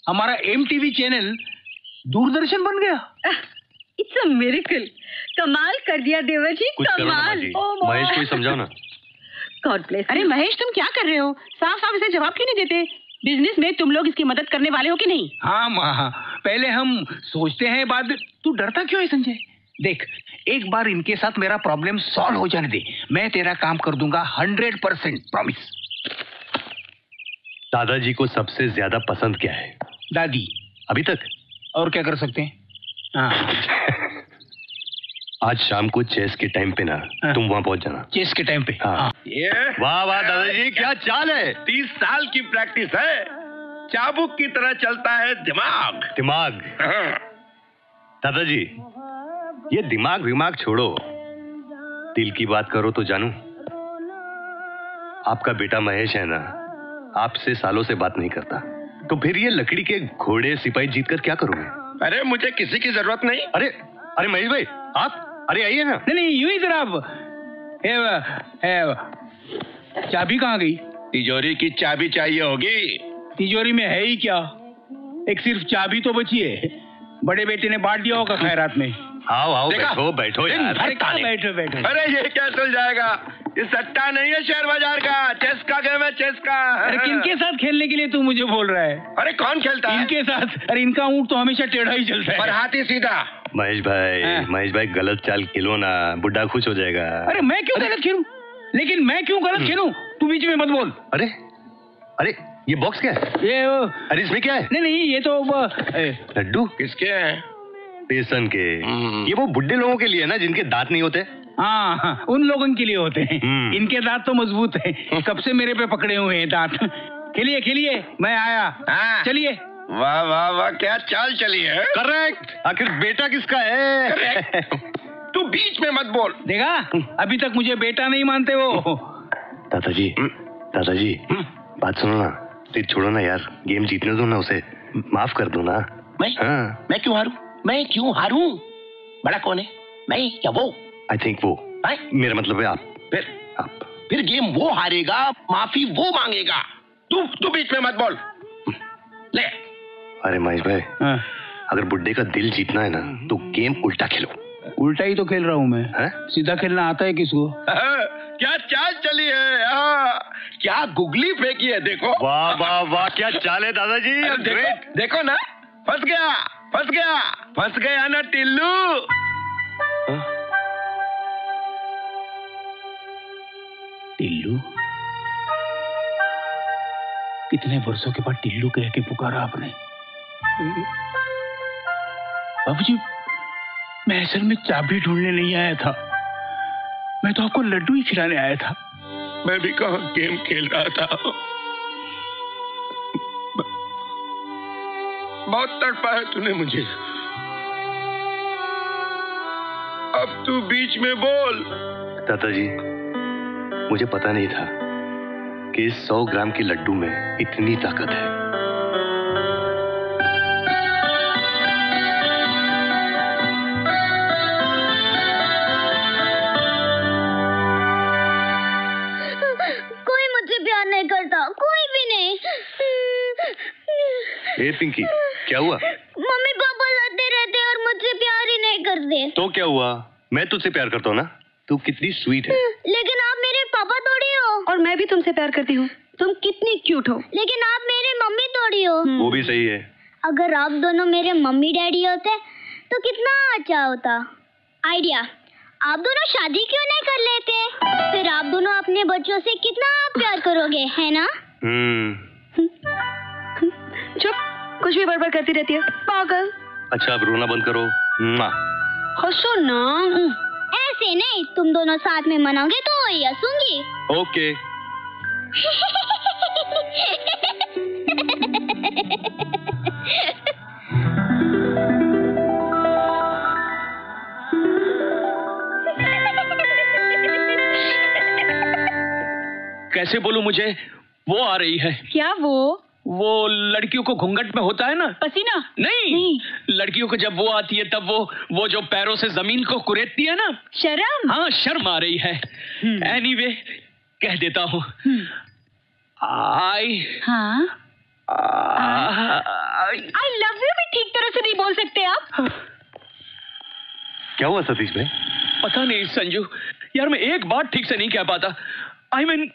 [SPEAKER 8] हमारा एम चैनल दूरदर्शन बन गया।
[SPEAKER 7] इट्स अ मिरेकल कमाल कर दिया देवर जी
[SPEAKER 5] कुछ करो ना माँ
[SPEAKER 7] कमाल Oh my-
[SPEAKER 5] महेश को समझाओ ना।
[SPEAKER 7] गॉड ब्लेस
[SPEAKER 12] अरे महेश तुम क्या कर रहे हो? साफ़ साफ़ इसे जवाब क्यों नहीं देते? बिज़नेस में तुम लोग इसकी मदद करने वाले हो कि नहीं?
[SPEAKER 8] हाँ माँ पहले हम सोचते हैं बाद तू डरता क्यों है संजय? देख एक बार इनके साथ मेरा प्रॉब्लम सॉल्व हो जाने दे। मैं तेरा काम कर दूँगा हंड्रेड परसेंट प्रॉमिस
[SPEAKER 5] दादाजी को सबसे ज़्यादा पसंद क्या है?
[SPEAKER 8] दादी।
[SPEAKER 5] अभी तक?
[SPEAKER 8] और क्या कर सकते हैं? हाँ।
[SPEAKER 5] आज शाम को चेस के टाइम पे ना तुम वहाँ पहुँच जाना।
[SPEAKER 8] चेस के टाइम पे।
[SPEAKER 5] हाँ।
[SPEAKER 15] ये
[SPEAKER 5] वाह वाह दादाजी क्या चाल है?
[SPEAKER 15] तीस साल की प्रैक्टिस है। चाबुक की तरह चलता है दिमाग।
[SPEAKER 5] दिमाग। दादाजी ये दिमाग विमाग छोड़ो। दिल की बात करो तो जानू। आपका बेटा महेश है ना? आपसे सालों से बात नहीं करता। तो फिर ये लकड़ी के घोड़े सिपाही जीत कर क्या करोगे?
[SPEAKER 15] अरे मुझे किसी की ज़रूरत नहीं।
[SPEAKER 5] अरे अरे महेश भाई आप? अरे आइए ना।
[SPEAKER 8] नहीं नहीं यूँ ही जनाब चाबी कहाँ गई?
[SPEAKER 15] तिजोरी की चाबी चाहिए होगी।
[SPEAKER 8] तिजोरी में है ही क्या? एक सिर्फ़ चाबी तो बची है। बड़े बेटे ने बांट दिया होगा खैरात में।
[SPEAKER 5] आओ आओ बैठो बैठो यार
[SPEAKER 8] अरे बैठो बैठो।
[SPEAKER 15] अरे ये क्या चल जाएगा? ये सट्टा नहीं है शेयर बाज़ार का। चेस का गेम है चेस का।
[SPEAKER 8] अरे किनके साथ खेलने के लिए तू मुझे बोल रहा है?
[SPEAKER 15] अरे कौन खेलता है?
[SPEAKER 8] इनके साथ। अरे इनका ऊँट तो हमेशा टेढ़ा ही चलता
[SPEAKER 15] पर
[SPEAKER 8] है
[SPEAKER 15] हाथी सीधा।
[SPEAKER 5] महेश भाई महेश भाई गलत चाल खेलो ना बुढ़ा खुश हो जाएगा।
[SPEAKER 8] अरे मैं क्यों गलत खेलूं? लेकिन मैं क्यों गलत खेलूं? तू बीच में मत बोल।
[SPEAKER 5] अरे अरे ये बॉक्स क्या है?
[SPEAKER 8] ये
[SPEAKER 5] अरे इसमें क्या है?
[SPEAKER 8] नहीं नहीं ये तो
[SPEAKER 5] लड्डू?
[SPEAKER 15] किसके हैं?
[SPEAKER 5] बेसन के। ये वो बुढ़े लोगों के लिए है ना जिनके दांत नहीं होते?
[SPEAKER 8] हाँ हाँ उन लोगों के लिए होते हैं। इनके दांत तो मज़बूत हैं। कब से मेरे पे पकड़े हुए हैं दांत। खेलिए खेलिए मैं आया। चलिए।
[SPEAKER 15] वाह वाह वाह क्या चाल चली है?
[SPEAKER 5] करेक्ट आखिर बेटा किसका है?
[SPEAKER 15] तू बीच में मत बोल।
[SPEAKER 8] देखा? अभी तक मुझे बेटा नहीं मानते वो।
[SPEAKER 5] दादाजी दादाजी बात सुनो ना। छोड़ो ना यार गेम जीतने दो ना उसे। माफ़ कर दो ना।
[SPEAKER 15] मैं?
[SPEAKER 5] हाँ।
[SPEAKER 15] मैं क्यों हारूं? मैं क्यों हारूं? बड़ा कौन है? मैं या वो?
[SPEAKER 5] आई थिंक वो। मेरा मतलब है आप।
[SPEAKER 15] फिर? आप। फिर गेम वो हारेगा माफ़ी वो मांगेगा। तू तू बीच में मत बोल। ले।
[SPEAKER 5] अरे महेश भाई अगर बुड्ढे का दिल जीतना है ना तो गेम उल्टा खेलो।
[SPEAKER 8] उल्टा ही तो खेल रहा हूँ मैं। है? सीधा खेलना आता है किसको?
[SPEAKER 15] क्या चाल चली है? हाँ, क्या गुगली फेंकी है देखो।
[SPEAKER 5] वाह वाह वाह क्या चाल है दादाजी?
[SPEAKER 15] देखो देखो ना फंस गया फंस गया। फंस गया ना टिल्लू।
[SPEAKER 8] टिल्लू? कितने वर्षों के बाद टिल्लू कह के पुकारा आपने? बाबूजी मैं असल में चाबी ढूँढने नहीं आया था। मैं तो आपको लड्डू ही खिलाने आया था।
[SPEAKER 15] मैं भी कहा गेम खेल रहा था। बहुत तड़पा है तूने मुझे। अब तू बीच में बोल।
[SPEAKER 5] दादाजी मुझे पता नहीं था कि इस सौ ग्राम के लड्डू में इतनी ताकत है।
[SPEAKER 14] कोई मुझसे प्यार नहीं करता कोई भी नहीं।
[SPEAKER 5] ए पिंकी क्या हुआ? तो क्या हुआ? मैं तुझसे प्यार करता हूँ ना? तू कितनी स्वीट है।
[SPEAKER 14] लेकिन आप मेरे पापा थोड़ी हो।
[SPEAKER 10] और मैं भी तुमसे प्यार करती हूँ। तुम कितनी क्यूट हो।
[SPEAKER 14] लेकिन आप मेरे मम्मी थोड़ी हो।
[SPEAKER 5] वो भी सही है।
[SPEAKER 14] अगर आप दोनों मेरे मम्मी डैडी होते तो कितना अच्छा होता। आइडिया आप दोनों शादी क्यों नहीं कर लेते? फिर आप दोनों अपने बच्चों से कितना प्यार करोगे है ना?
[SPEAKER 5] हम्म।
[SPEAKER 10] चुप कुछ भी बड़बड़ करती रहती है। पागल।
[SPEAKER 5] अच्छा अब रोना बंद करो। मुआ।
[SPEAKER 10] हंसो ना
[SPEAKER 14] ऐसे नहीं तुम दोनों साथ में मनाओगे तो वही हंसूँगी।
[SPEAKER 5] ओके।
[SPEAKER 13] कैसे बोलूँ मुझे? वो आ रही है।
[SPEAKER 7] क्या वो?
[SPEAKER 13] वो लड़कियों को घूंघट में होता है ना?
[SPEAKER 7] पसीना?
[SPEAKER 13] नहीं, नहीं। लड़कियों को जब वो आती है तब वो वो जो पैरों से ज़मीन को कुरेदती है ना?
[SPEAKER 7] शर्म?
[SPEAKER 13] हाँ शर्म आ रही है। एनीवे कह देता हूँ। आई
[SPEAKER 7] हाँ। आई लव यू भी ठीक तरह से नहीं बोल सकते आप।
[SPEAKER 5] क्या हुआ सतीश भाई?
[SPEAKER 13] पता नहीं संजू। यार मैं एक बात ठीक से नहीं कह पाता। आई I मीन mean,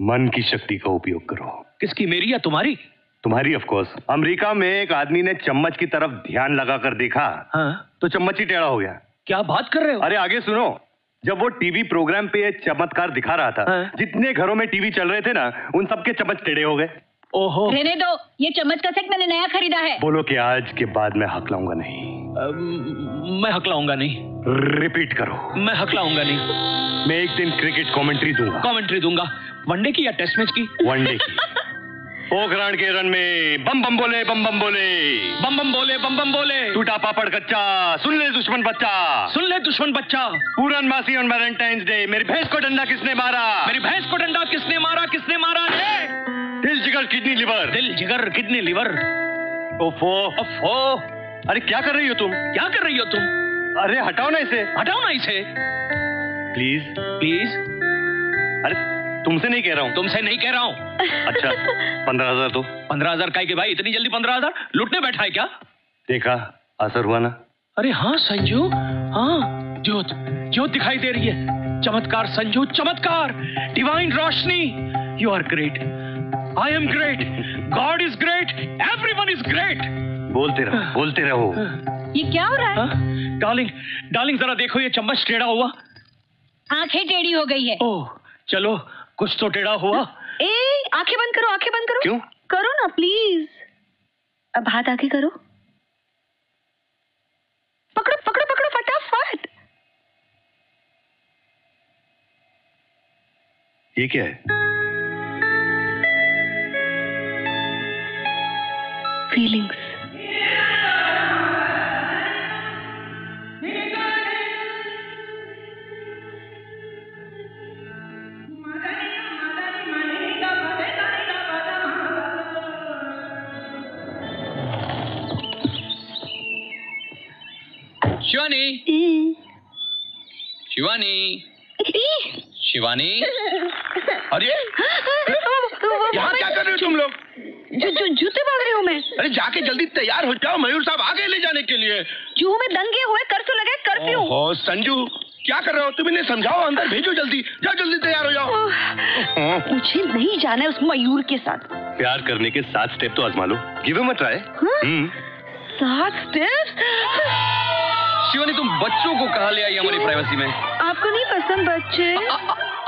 [SPEAKER 5] मन की शक्ति का उपयोग करो।
[SPEAKER 13] किसकी मेरी या तुम्हारी?
[SPEAKER 5] तुम्हारी ऑफ़ कोर्स अमेरिका में एक आदमी ने चम्मच की तरफ़ ध्यान लगाकर देखा।
[SPEAKER 13] हाँ?
[SPEAKER 5] तो चम्मच ही टेढ़ा हो गया।
[SPEAKER 13] क्या बात कर रहे हो?
[SPEAKER 5] अरे आगे सुनो। जब वो टीवी प्रोग्राम पे चमत्कार दिखा रहा था
[SPEAKER 13] हाँ?
[SPEAKER 5] जितने घरों में टीवी चल रहे थे ना उन सबके चम्मच टेढ़े हो गए।
[SPEAKER 13] ओहो।
[SPEAKER 7] रहने दो। ये चम्मच का सेट मैंने नया खरीदा है।
[SPEAKER 5] बोलो कि आज के बाद मैं हकलाऊँगा नहीं।
[SPEAKER 13] आ, मैं हकलाऊँगा नहीं।
[SPEAKER 5] रिपीट करो।
[SPEAKER 13] मैं हकलाऊँगा नहीं।
[SPEAKER 5] मैं एक दिन क्रिकेट कमेंट्री दूँगा।
[SPEAKER 13] कमेंट्री दूँगा। वनडे की या टेस्ट मैच की?
[SPEAKER 5] वनडे की। पोखरण के रन में बम बम बोले बम बम बोले।
[SPEAKER 13] बम बम बोले बम बम बोले।
[SPEAKER 5] टूटा पापड़ कच्चा सुन ले दुश्मन बच्चा।
[SPEAKER 13] सुन ले दुश्मन बच्चा।
[SPEAKER 5] पूरन मासी ऑन वैलेंटाइंस डे मेरी भैंस को डंडा किसने मारा?
[SPEAKER 13] मेरी भैंस को डंडा किसने मारा किसने मारा रे?
[SPEAKER 5] दिल जिगर किडनी लिवर।
[SPEAKER 13] दिल जिगर किडनी लिवर।
[SPEAKER 5] ओफो।
[SPEAKER 13] ओफो।
[SPEAKER 5] अरे क्या कर रही हो तुम?
[SPEAKER 13] क्या कर रही हो तुम?
[SPEAKER 5] अरे हटाओ ना इसे।
[SPEAKER 13] हटाओ ना इसे।
[SPEAKER 5] प्लीज़
[SPEAKER 13] प्लीज़
[SPEAKER 5] अरे तुमसे नहीं कह रहा हूँ।
[SPEAKER 13] तुमसे नहीं कह रहा हूँ।
[SPEAKER 5] अच्छा पंद्रह हज़ार तो
[SPEAKER 13] पंद्रह हज़ार का के भाई? इतनी जल्दी पंद्रह हज़ार? लुटने बैठा है क्या?
[SPEAKER 5] देखा असर हुआ ना।
[SPEAKER 13] अरे हाँ संजू। हाँ ज्योत। ज्योत दिखाई दे रही है। चमत्कार संजू। चमत्कार! Divine Roshni. You are great I am great God is great everyone is great
[SPEAKER 5] बोलते रहो बोलते रहो।
[SPEAKER 7] ये क्या हो रहा
[SPEAKER 13] है? डार्लिंग डार्लिंग जरा देखो ये चम्मच टेढ़ा हुआ।
[SPEAKER 7] आँखें टेढ़ी हो गई है।
[SPEAKER 13] ओह चलो कुछ तो टेढ़ा हुआ।
[SPEAKER 10] ए आँखें बंद करो आँखें बंद करो।
[SPEAKER 5] क्यों?
[SPEAKER 10] करो ना प्लीज़ अब हाथ आगे करो। पकड़ो पकड़ो पकड़ो फटाफट।
[SPEAKER 5] ये क्या है?
[SPEAKER 10] फीलिंग्स
[SPEAKER 19] शिवानी शिवानी
[SPEAKER 8] अरे! यहाँ क्या कर रहे हो तुम लोग?
[SPEAKER 10] जो जो जूते बाँध रही हूँ मैं।
[SPEAKER 8] अरे जाके जल्दी तैयार हो जाओ मयूर साहब आगे ले जाने के लिए।
[SPEAKER 10] जूहू में दंगे हुए कर्फ्यू लगे कर्फ्यू।
[SPEAKER 8] ओहो संजू क्या कर रहे हो? तुम इन्हें समझाओ अंदर भेजो जल्दी। जाओ जल्दी तैयार हो जाओ।
[SPEAKER 10] मुझे नहीं जाना है उस मयूर के साथ।
[SPEAKER 5] प्यार करने के सात स्टेप तो आजमा लो। गिव मत ट्राई
[SPEAKER 10] सात स्टेप्स?
[SPEAKER 19] शिवानी तुम बच्चों को कहा ले आई हमारी प्राइवेसी में?
[SPEAKER 10] आपको नहीं पसंद बच्चे?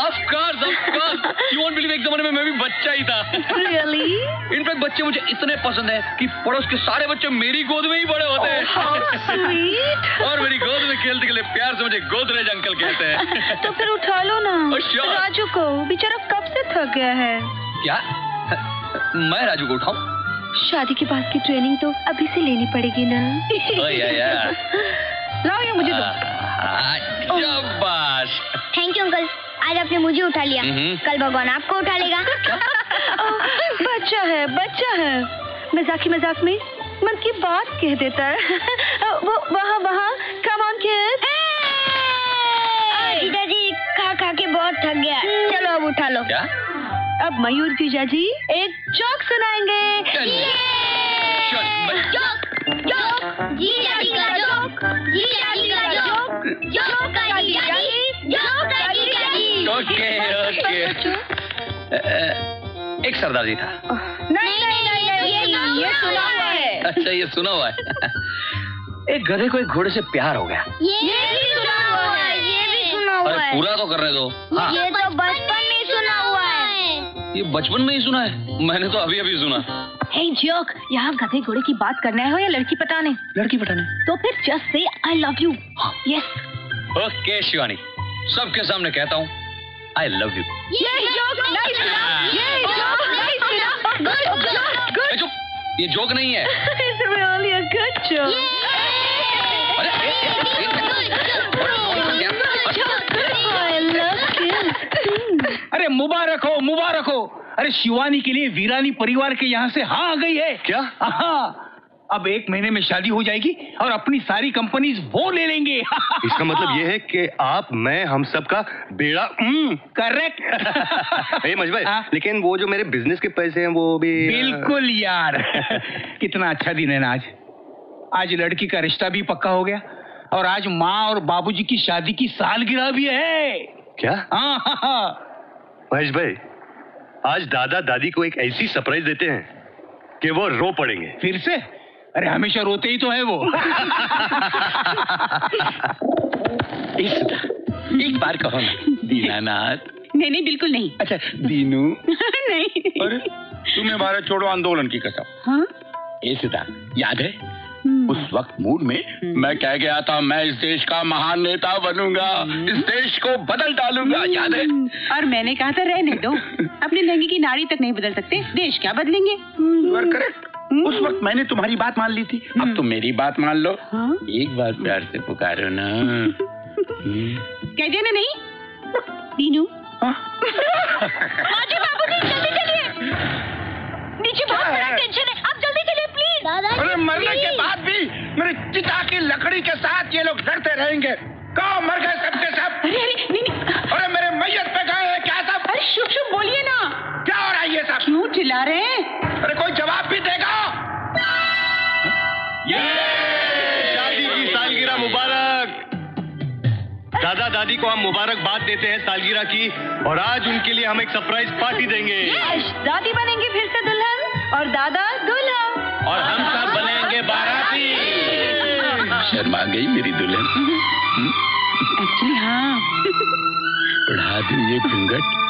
[SPEAKER 19] Of course of course you won't believe एक जमाने में मैं भी बच्चा ही था।
[SPEAKER 10] रियली
[SPEAKER 19] इनफैक्ट बच्चे मुझे इतने पसंद है कि पड़ोस के सारे बच्चे मेरी गोद में ही बड़े होते हैं। और मेरी गोद में खेलते खेलते प्यार से मुझे गोदरेज अंकल कहते हैं।
[SPEAKER 10] तो फिर उठा लो ना।
[SPEAKER 19] Oh,
[SPEAKER 10] राजू को। बेचारा कब से थक गया है?
[SPEAKER 19] क्या? मैं राजू को उठाऊं?
[SPEAKER 10] शादी के बाद की ट्रेनिंग तो अभी से लेनी पड़ेगी ना।
[SPEAKER 19] या
[SPEAKER 10] लाओ ये मुझे दो।
[SPEAKER 19] शाबाश
[SPEAKER 14] थैंक यू अंकल आज आपने मुझे उठा लिया।
[SPEAKER 19] हम्म।
[SPEAKER 14] कल भगवान आपको उठा लेगा।
[SPEAKER 10] बच्चा है बच्चा है। मज़ाक ही मज़ाक में मन की बात कह देता है। वो वहाँ वहाँ कम ऑन किड्स
[SPEAKER 14] जीजा जी खा खा के बहुत थक गया। चलो अब उठा लो।
[SPEAKER 19] क्या?
[SPEAKER 10] अब मयूर जीजा जी एक जोक सुनाएँगे।
[SPEAKER 14] चौक चौक जीजा जी का जोक
[SPEAKER 19] ओके ओके। एक सरदार जी था।
[SPEAKER 14] नहीं नहीं नहीं ये ये सुना हुआ है।
[SPEAKER 19] अच्छा ये सुना हुआ है। एक गधे को एक घोड़े से प्यार हो गया।
[SPEAKER 14] ये भी सुना हुआ है। ये भी सुना हुआ है।
[SPEAKER 19] पूरा तो करने दो। हाँ।
[SPEAKER 14] ये तो बचपन में सुना हुआ है।
[SPEAKER 19] ये बचपन में ही सुना है? मैंने तो अभी अभी सुना।
[SPEAKER 7] हे जोक यहाँ गधे घोड़े की बात करना है हो या लड़की पटाने?
[SPEAKER 19] लड़की पटाने।
[SPEAKER 7] तो फिर जस्ट से I love you yes
[SPEAKER 14] okay Shivani सबके सामने कहता हूँ आई लव यू
[SPEAKER 10] ये जोक नहीं
[SPEAKER 14] है।
[SPEAKER 10] really a good joke. I love you.
[SPEAKER 8] अरे मुबारक हो मुबारक हो। अरे शिवानी के लिए वीरानी परिवार के यहाँ से हाँ आ गई है। क्या? हाँ। अब एक महीने में शादी हो जाएगी और अपनी सारी कंपनीज़ वो ले लेंगे।
[SPEAKER 5] इसका मतलब ये है कि आप मैं हम सब का बेड़ा
[SPEAKER 8] करेक्ट
[SPEAKER 5] ए मजबा लेकिन वो जो मेरे बिज़नेस के पैसे हैं वो भी
[SPEAKER 8] बिल्कुल यार। कितना अच्छा दिन है ना आज। आज लड़की का रिश्ता भी पक्का हो गया और आज माँ और बाबूजी की शादी की सालगिरह भी है।
[SPEAKER 5] क्या?
[SPEAKER 8] हाँ हाँ हाँ।
[SPEAKER 5] महेश भाई आज दादा दादी को एक ऐसी सरप्राइज़ देते हैं कि वो रो पड़ेंगे।
[SPEAKER 8] फिर से? अरे हमेशा रोते ही तो है वो।
[SPEAKER 23] एक बार कहो ना दीनानाथ।
[SPEAKER 12] नहीं नहीं बिल्कुल नहीं।
[SPEAKER 15] अच्छा दीनू।
[SPEAKER 12] नहीं।
[SPEAKER 15] अरे तुम्हें भारत छोड़ो आंदोलन की कसम।
[SPEAKER 12] हाँ?
[SPEAKER 15] ए सीता याद है? उस वक्त मूड में मैं कह गया था मैं इस देश का महान नेता बनूँगा इस देश को बदल डालूँगा याद है?
[SPEAKER 12] और मैंने कहा था रहने दो। अपने लहंगे की नाड़ी तक नहीं बदल सकते देश क्या बदलेंगे?
[SPEAKER 15] करेक्ट उस वक्त मैंने तुम्हारी बात मान ली थी। अब तुम मेरी बात मान लो।
[SPEAKER 11] एक बार प्यार से पुकारो ना।
[SPEAKER 12] कह दिया ना नहीं? दीनू
[SPEAKER 6] माजी बाबूजी जल्दी चलिए। नीचे बहुत बड़ा टेंशन है। आप जल्दी चलिए प्लीज़
[SPEAKER 15] अरे मरने के बाद भी मेरे चिता की लकड़ी के साथ ये लोग लड़ते रहेंगे। कहो मर गए सबके सब।
[SPEAKER 12] अरे अरे नहीं नहीं
[SPEAKER 15] अरे मेरे मैयत पे गए हैं क्या सब?
[SPEAKER 12] अरे शुभ शुभ बोलिए ना।
[SPEAKER 15] क्या हो रहा है ये सब?
[SPEAKER 12] क्यों चिल्ला रहे हैं?
[SPEAKER 15] अरे कोई जवाब भी देगा?
[SPEAKER 5] शादी की सालगिरह मुबारक। दादा दादी को हम मुबारकबाद देते हैं सालगिरह की और आज उनके लिए हम एक सरप्राइज़ पार्टी देंगे।
[SPEAKER 10] दादी बनेंगी फिर से दुल्हन और दादा दूल्हा
[SPEAKER 15] और हम सब बनेंगे बाराती। शर्मा गई मेरी दुल्हन।
[SPEAKER 12] एक्चुअली हाँ।
[SPEAKER 15] पढ़ा दू ये घूंघट।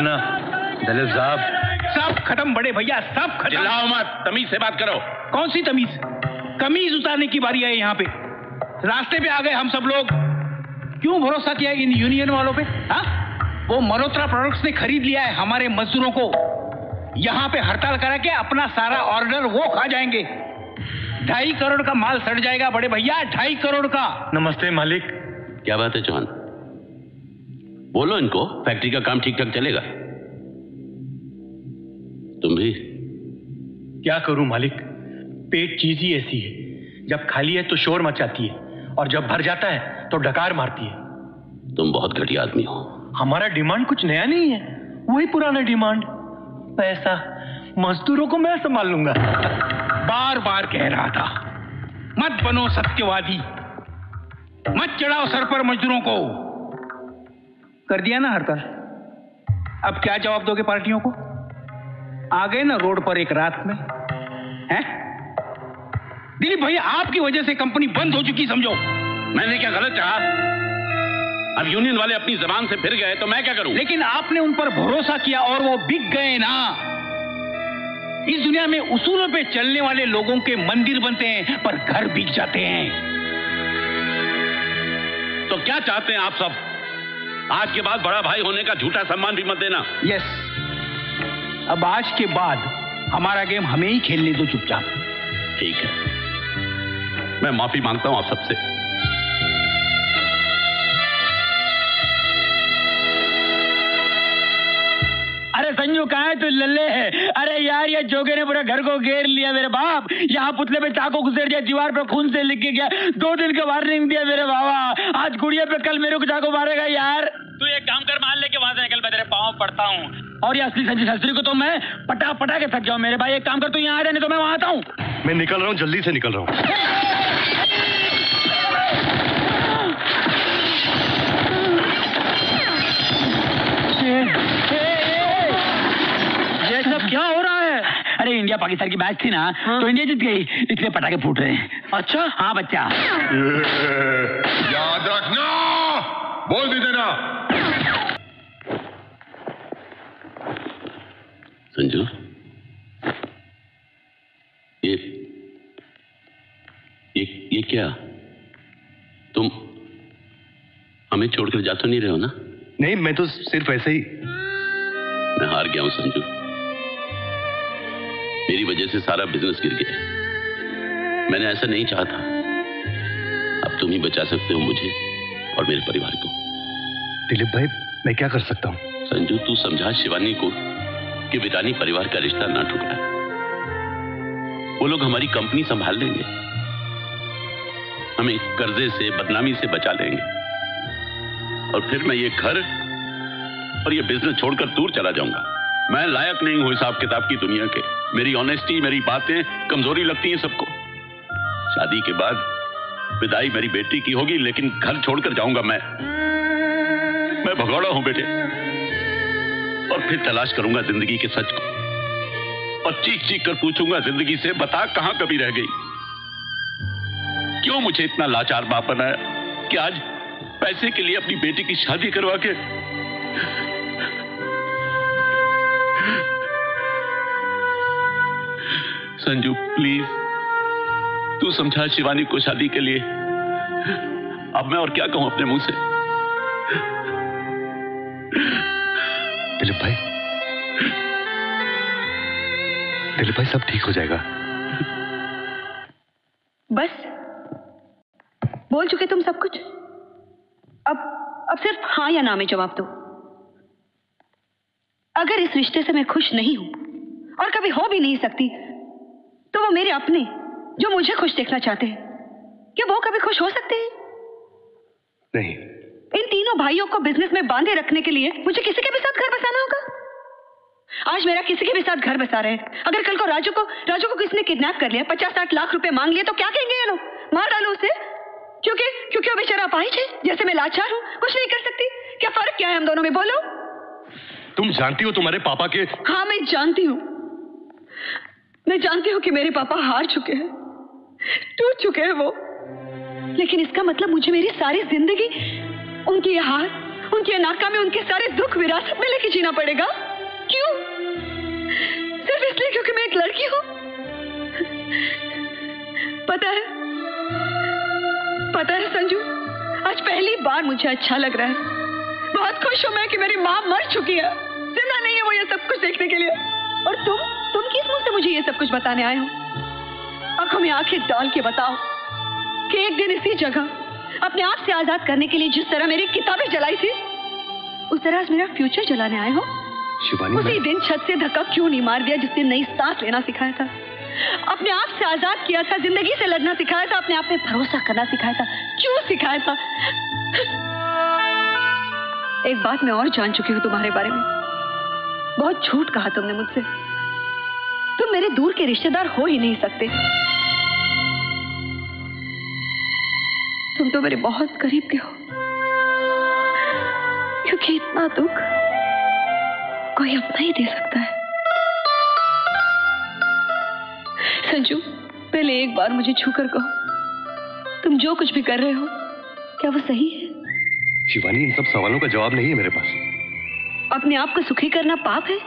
[SPEAKER 4] ना दलित साहब।
[SPEAKER 8] सब खत्म बड़े भैया सब खत्म।
[SPEAKER 11] चिल्लाओ मत तमीज से बात करो।
[SPEAKER 8] कौन सी तमीज? कमीज उतारने की बारी है यहाँ पे। रास्ते पे आ गए हम सब लोग। क्यों भरोसा किया इन यूनियन वालों पे? हाँ? वो मल्होत्रा प्रोडक्ट्स ने खरीद लिया है हमारे मजदूरों को। यहाँ पे हड़ताल करा के अपना सारा ऑर्डर वो खा जाएँगे। ढाई करोड़ का माल सड़ जाएगा बड़े भैया ढाई करोड़ का।
[SPEAKER 4] नमस्ते मालिक।
[SPEAKER 11] क्या बात है चौहान? बोलो इनको फैक्ट्री का काम ठीक ठाक चलेगा। तुम भी।
[SPEAKER 4] क्या करूँ मालिक? पेट चीज़ ही ऐसी है। जब खाली है तो शोर मचाती है और जब भर जाता है तो डकार मारती है।
[SPEAKER 11] तुम बहुत घटिया आदमी हो।
[SPEAKER 4] हमारा डिमांड कुछ नया नहीं है वही पुराना डिमांड। पैसा मजदूरों को मैं संभाल लूँगा।
[SPEAKER 8] बार बार कह रहा था मत बनो सत्यवादी। मत चढ़ाओ सर पर मजदूरों को। कर दिया ना हड़ताल अब क्या जवाब दोगे पार्टियों को? आ गए ना रोड पर एक रात में हैं? दिलीप भैया आपकी वजह से कंपनी बंद हो चुकी समझो।
[SPEAKER 11] मैंने क्या गलत कहा? अब यूनियन वाले अपनी जबान से फिर गए तो मैं क्या करूँ?
[SPEAKER 8] लेकिन आपने उन पर भरोसा किया और वो बिक गए ना। इस दुनिया में उसूलों पे चलने वाले लोगों के मंदिर बनते हैं पर घर बिक जाते हैं।
[SPEAKER 11] तो क्या चाहते हैं आप सब? आज के बाद बड़ा भाई होने का झूठा सम्मान भी मत देना।
[SPEAKER 8] यस अब आज के बाद हमारा गेम हमें ही खेलने दो चुपचाप।
[SPEAKER 11] ठीक है। मैं माफ़ी माँगता हूँ आप सबसे।
[SPEAKER 2] अरे संजू कहाँ है तू लल्ले? है अरे यार ये जोगे ने पूरे घर को घेर लिया मेरे बाप। यहाँ पुतले पे चाकू घुसेड़ दिया दीवार पे खून से लिख के गया। दो दिन का वार्निंग दिया मेरे बाबा। आज गुड़िया पे कल मेरे को चाकू मारेगा यार।
[SPEAKER 13] तू एक काम कर मान लेके वहाँ से निकल मैं तेरे पाँव पड़ता हूँ।
[SPEAKER 2] और ये असली संजय शास्त्री को तो मैं पटा पटा के थक जाऊँ मेरे भाई एक काम कर तू यहाँ आ जाने तो मैं वहाँ आता हूँ।
[SPEAKER 5] मैं निकल रहा हूँ जल्दी से निकल रहा हूँ।
[SPEAKER 2] ये सब क्या हो रहा है? अरे इंडिया पाकिस्तान की मैच थी ना तो इंडिया जीत गई। इसलिए पटाखे फूट रहे हैं। अच्छा। हाँ बच्चा।
[SPEAKER 3] याद रखना! बोल भी देना
[SPEAKER 11] संजू ये ये ये क्या? तुम हमें छोड़कर जा तो नहीं रहे हो ना?
[SPEAKER 5] नहीं मैं तो सिर्फ़ ऐसे ही
[SPEAKER 11] मैं हार गया हूँ संजू। मेरी वजह से सारा बिज़नेस गिर गया। मैंने ऐसा नहीं चाहा था। अब तुम ही बचा सकते हो मुझे और मेरे परिवार को।
[SPEAKER 5] दिलीप भाई मैं क्या कर सकता हूँ?
[SPEAKER 11] संजू तू समझा शिवानी को कि विरानी परिवार का रिश्ता ना टूटा वो लोग हमारी कंपनी संभाल लेंगे। हमें कर्जे से बदनामी से बचा लेंगे। और फिर मैं ये घर और ये बिज़नेस छोड़कर दूर चला जाऊँगा। मैं लायक नहीं हूँ हिसाब किताब की दुनिया के। मेरी ऑनेस्टी मेरी बातें कमज़ोरी लगती हैं सबको। शादी के बाद विदाई मेरी बेटी की होगी, लेकिन घर छोड़कर जाऊँगा मैं। मैं भगौड़ा हूँ बेटे। और फिर तलाश करूँगा ज़िंदगी के सच को। और चीख चीख कर पूछूँगा ज़िंदगी से, बता कहाँ कभी रह गई। क्यों मुझे इतना लाचार बाप बनाया कि आज पैसे के लिए अपनी बेटी की शादी करवा के संजू प्लीज़ तू समझा शिवानी को शादी के लिए। अब मैं और क्या कहूँ अपने मुँह से?
[SPEAKER 5] दिलीप भाई। दिलीप भाई सब ठीक हो जाएगा।
[SPEAKER 10] बस। बोल चुके तुम सब कुछ? अब अब सिर्फ़ हाँ या ना में जवाब दो। अगर इस रिश्ते से मैं खुश नहीं हूँ और कभी हो भी नहीं सकती तो वो मेरे अपने जो मुझे खुश देखना चाहते हैं। क्या वो कभी खुश हो सकते हैं?
[SPEAKER 5] नहीं।
[SPEAKER 10] इन तीनों भाइयों को बिज़नेस में बांधे रखने के लिए मुझे किसी के भी साथ घर बसाना होगा? आज मेरा किसी के भी साथ घर बसा रहे हैं। अगर कल को राजू को राजू को किसी ने किडनैप कर लिया पचास साठ लाख रुपए मांग लिए तो क्या कहेंगे ये लोग? मार डालो उसे। क्योंकि क्योंकि वो बेचारा अपाहिज है जैसे मैं लाचार हूँ कुछ नहीं कर सकती। क्या फ़र्क क्या है हम दोनों में बोलो।
[SPEAKER 5] तुम जानती हो तुम्हारे पापा के
[SPEAKER 10] हाँ मैं जानती हूँ। मैं जानती हूँ कि मेरे पापा हार चुके हैं, टूट चुके हैं वो। लेकिन इसका मतलब मुझे मेरी सारी ज़िंदगी, उनकी हार, उनकी नाका में उनके सारे दुख, विरासत में लेके जीना पड़ेगा। क्यों? सिर्फ़ इसलिए क्योंकि मैं एक लड़की हूँ। पता है पता है संजू, आज पहली बार मुझे अच्छा लग रहा है। बहुत खुश हूँ मैं कि मेरी माँ मर चुकी है। ज़िंदा नहीं है वो ये सब कुछ देखने के लिए। और तुम? तुम किस मुँह से मुझे ये सब कुछ बताने आए हो? आँखों में आँखें डाल के बताओ कि एक दिन इसी जगह अपने आप से आज़ाद करने के लिए जिस तरह मेरी किताबें जलाई थी उस तरह आज मेरा फ्यूचर जलाने आए हो?
[SPEAKER 5] शिवानी
[SPEAKER 10] उसी दिन छत से धक्का क्यों नहीं मार दिया जिसने नई सांस लेना सिखाया था? अपने आप से आज़ाद किया था ज़िंदगी से लड़ना सिखाया था अपने आप पे भरोसा करना सिखाया था क्यों सिखाया था? एक बात मैं और जान चुकी हूँ तुम्हारे बारे में। बहुत झूठ कहा तुमने मुझसे। तुम मेरे दूर के रिश्तेदार हो ही नहीं सकते। तुम तो मेरे बहुत करीब के हो। क्योंकि इतना दुख कोई अपना ही दे सकता है। संजू पहले एक बार मुझे छूकर कहो। तुम जो कुछ भी कर रहे हो क्या वो सही है?
[SPEAKER 5] शिवानी इन सब सवालों का जवाब नहीं है मेरे पास।
[SPEAKER 10] अपने आप को सुखी करना पाप है?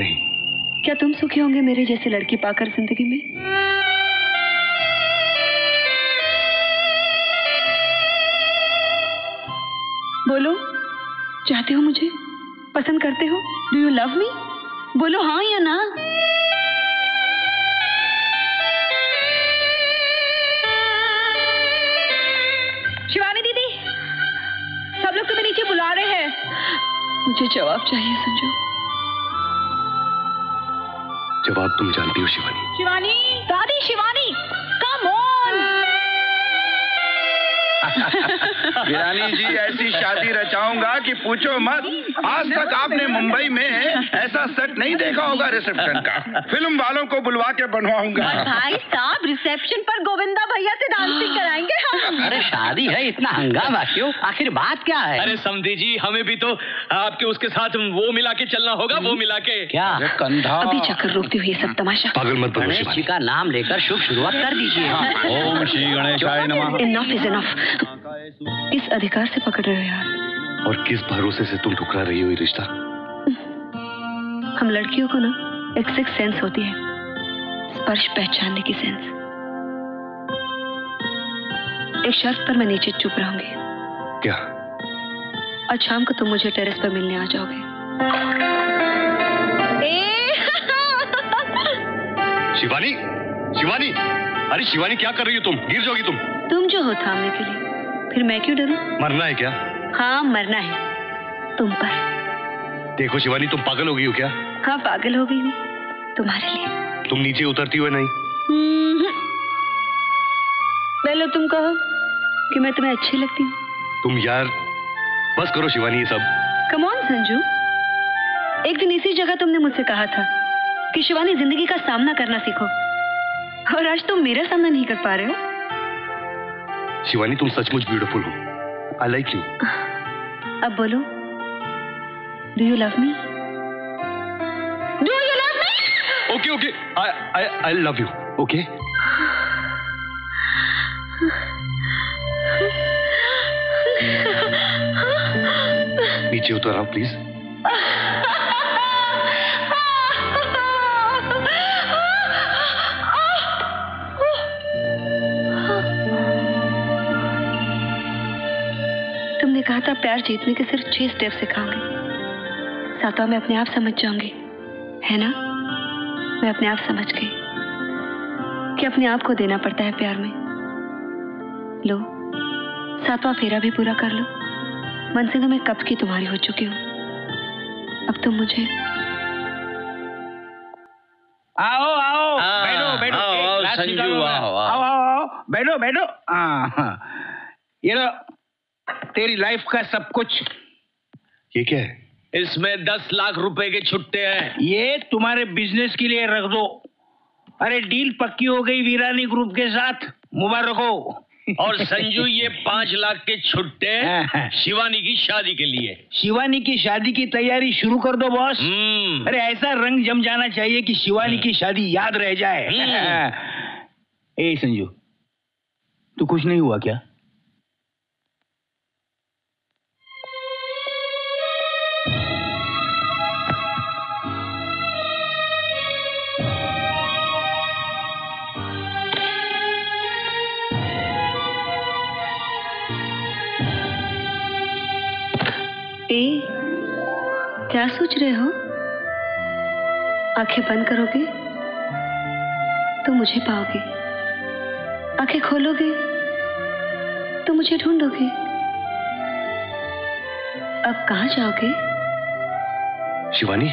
[SPEAKER 5] नहीं।
[SPEAKER 10] क्या तुम सुखी होंगे मेरे जैसे लड़की पाकर ज़िंदगी में? बोलो, चाहते हो मुझे? पसंद करते हो? डू यू लव मी बोलो हाँ या ना? शिवानी दीदी, सब लोग तुम्हें नीचे बुला रहे हैं। मुझे जवाब चाहिए, संजू।
[SPEAKER 5] जवाब तुम जानती हो शिवानी।
[SPEAKER 7] शिवानी दादी शिवानी कम ऑन
[SPEAKER 8] वीरानी जी ऐसी शादी रचाऊँगा कि पूछो मत। आज तक आपने मुंबई में ऐसा सेट नहीं देखा होगा रिसेप्शन का। फ़िल्म वालों को बुलवा के बनवाऊँगा।
[SPEAKER 7] भाई साहब रिसेप्शन पर गोविंदा भैया से डांसिंग कराएँगे हम।
[SPEAKER 2] अरे शादी है इतना हंगामा क्यों? आखिर बात क्या है?
[SPEAKER 13] अरे समझी जी हमें भी तो आपके उसके साथ वो मिला के चलना होगा वो मिला के।
[SPEAKER 2] क्या?
[SPEAKER 8] कंधा।
[SPEAKER 10] अभी चक्कर रोकते हुए सब तमाशा।
[SPEAKER 5] पागल मत बनो
[SPEAKER 2] गणेश जी का नाम लेकर शुभ शुरुआत कर दीजिए।
[SPEAKER 8] ओम श्री गणेशाय नमः।
[SPEAKER 10] इनफ इज़ इनफ किस अधिकार से पकड़ रहे हो यार।
[SPEAKER 5] और किस भरोसे से तुम ठुकरा रही हो ये रिश्ता?
[SPEAKER 10] हम लड़कियों को ना एक सिक्स सेंस होती है। स्पर्श पहचानने की सेंस। एक शर्त पर मैं नीचे चुप रहूँगी।
[SPEAKER 5] क्या?
[SPEAKER 10] आज शाम को तुम मुझे टेरेस पर मिलने आ जाओगे।
[SPEAKER 5] शिवानी? शिवानी? अरे शिवानी क्या कर रही हो तुम? गिर जाओगी तुम।
[SPEAKER 10] तुम जो हो थामने के लिए। फिर मैं क्यों डरूं?
[SPEAKER 5] मरना है क्या?
[SPEAKER 10] हाँ मरना है। तुम पर।
[SPEAKER 5] देखो शिवानी तुम पागल हो गई हो क्या?
[SPEAKER 10] हाँ पागल हो गई हूँ। तुम्हारे लिए।
[SPEAKER 5] तुम नीचे उतरती हो नहीं।
[SPEAKER 10] हम्म। पहले तुम कहो कि मैं तुम्हें अच्छी लगती हूँ।
[SPEAKER 5] तुम यार बस करो शिवानी ये सब।
[SPEAKER 10] Come on Sanju. एक दिन इसी जगह तुमने मुझसे कहा था कि शिवानी ज़िंदगी का सामना करना सीखो। और आज तुम मेरा सामना नहीं कर पा रहे हो।
[SPEAKER 5] शिवानी तुम सचमुच ब्यूटीफुल हो। आई लाइक यू
[SPEAKER 10] अब बोलो। Do you love me do you love me
[SPEAKER 5] okay okay I I I love you okay नीचे उतर आओ प्लीज़
[SPEAKER 10] तुमने कहा था प्यार जीतने के सिर्फ़ छह स्टेप सिखाऊँगी। सातवा मैं अपने आप समझ जाऊँगी। है ना? मैं अपने आप समझ गई कि अपने आप को देना पड़ता है प्यार में। लो सातवां फेरा भी पूरा कर लो। मन से तो मैं कब की तुम्हारी हो चुकी हूँ। अब तुम मुझे
[SPEAKER 8] आओ आओ बैठो बैठो
[SPEAKER 2] आओ, आओ,
[SPEAKER 8] ना। बैठो बैठो। ये लो। तेरी लाइफ का सब कुछ।
[SPEAKER 5] ये क्या है?
[SPEAKER 13] इसमें दस लाख रुपए के छुट्टे हैं।
[SPEAKER 8] ये तुम्हारे बिज़नेस के लिए रख दो। अरे डील पक्की हो गई वीरानी ग्रुप के साथ। मुबारक हो।
[SPEAKER 13] और संजू ये पाँच लाख के छुट्टे शिवानी की शादी के लिए।
[SPEAKER 8] शिवानी की शादी की तैयारी शुरू कर दो बॉस
[SPEAKER 13] हम्म।
[SPEAKER 8] अरे ऐसा रंग जम जाना चाहिए कि शिवानी की शादी याद रह जाए। ए संजू तू कुछ नहीं हुआ क्या?
[SPEAKER 10] ए, क्या सोच रहे हो? आँखें बंद करोगे तो मुझे पाओगे। आँखें खोलोगे तो मुझे ढूंढोगे। अब कहाँ जाओगे?
[SPEAKER 5] शिवानी?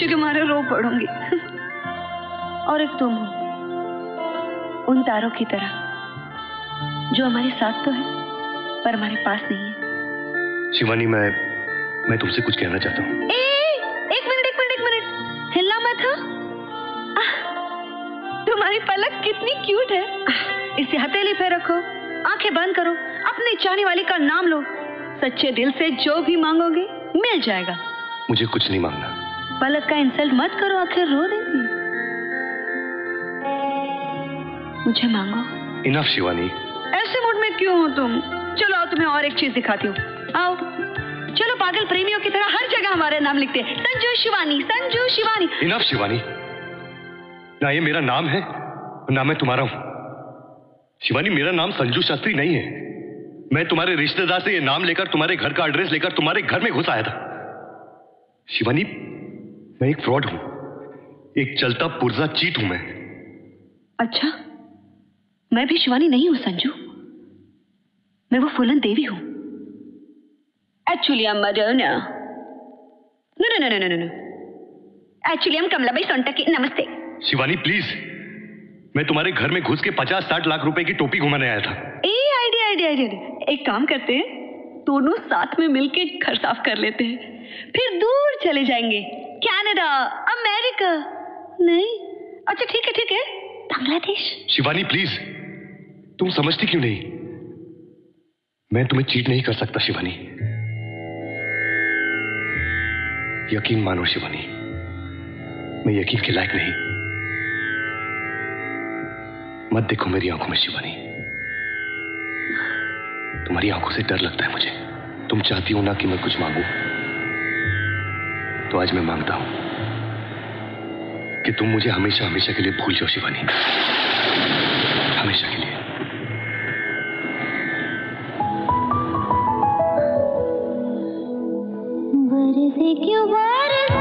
[SPEAKER 10] खुशी के मारे रो पड़ूँगी। और एक तुम हो उन तारों की तरह जो हमारे साथ तो है पर हमारे पास नहीं है।
[SPEAKER 5] शिवानी मैं मैं तुमसे कुछ कहना चाहता हूँ।
[SPEAKER 10] एक मिनट एक मिनट एक मिनट। हिलना मत हाँ? तुम्हारी पलक कितनी क्यूट है। इसे हथेली पे रखो आँखें बंद करो अपने चाहने वाले का नाम लो। सच्चे दिल से जो भी मांगोगे मिल जाएगा।
[SPEAKER 5] मुझे कुछ नहीं मांगना।
[SPEAKER 10] पलक का इंसल्ट मत करो आखिर रो देगी मुझे मांगो।
[SPEAKER 5] इनफ शिवानी।
[SPEAKER 10] ऐसे मूड में क्यों हो तुम? चलो आओ तुम्हें और एक चीज़ दिखाती हूँ। आओ। चलो पागल प्रेमियों की तरह हर जगह हमारे नाम लिखते हैं। संजू शिवानी संजू शिवानी।
[SPEAKER 5] इनफ शिवानी। ना ये मेरा नाम है ना मैं तुम्हारा हूँ। शिवानी मेरा नाम संजू शास्त्री नहीं है। मैं तुम्हारे रिश्तेदार से ये नाम लेकर तुम्हारे घर का एड्रेस लेकर तुम्हारे घर में घुस आया था। शिवानी मैं एक फ्रॉड हूँ। एक चलता पुर्जा चीट हूँ मैं।
[SPEAKER 10] अच्छा मैं भी शिवानी नहीं हूँ संजू। मैं वो फूलन देवी हूँ। Actually I am Madonna no no no no no no actually हम कमलाबाई सोनटकी नमस्ते
[SPEAKER 5] शिवानी प्लीज़ मैं तुम्हारे घर में घुस के पचास साठ लाख रुपए की टोपी घुमाने आया था।
[SPEAKER 10] ए आइडिया आइडिया आइडिया। एक काम करते हैं दोनों साथ में मिलके घर साफ़ कर लेते हैं। फिर दूर चले जाएँगे। कनाडा अमेरिका नहीं? अच्छा ठीक है ठीक है। बांग्लादेश?
[SPEAKER 5] शिवानी प्लीज़ तुम समझती क्यों नहीं? मैं तुम्हें चीट नहीं कर सकता, शिवानी। यकीन मानो, शिवानी। मैं यकीन के लायक नहीं। मत देखो मेरी आँखों में, शिवानी। तुम्हारी आँखों से डर लगता है मुझे। तुम चाहती हो ना कि मैं कुछ मांगू? तो आज मैं माँगता हूँ कि तुम मुझे हमेशा हमेशा के लिए भूल जाओ शिवानी। हमेशा के लिए।
[SPEAKER 14] क्यों बरसा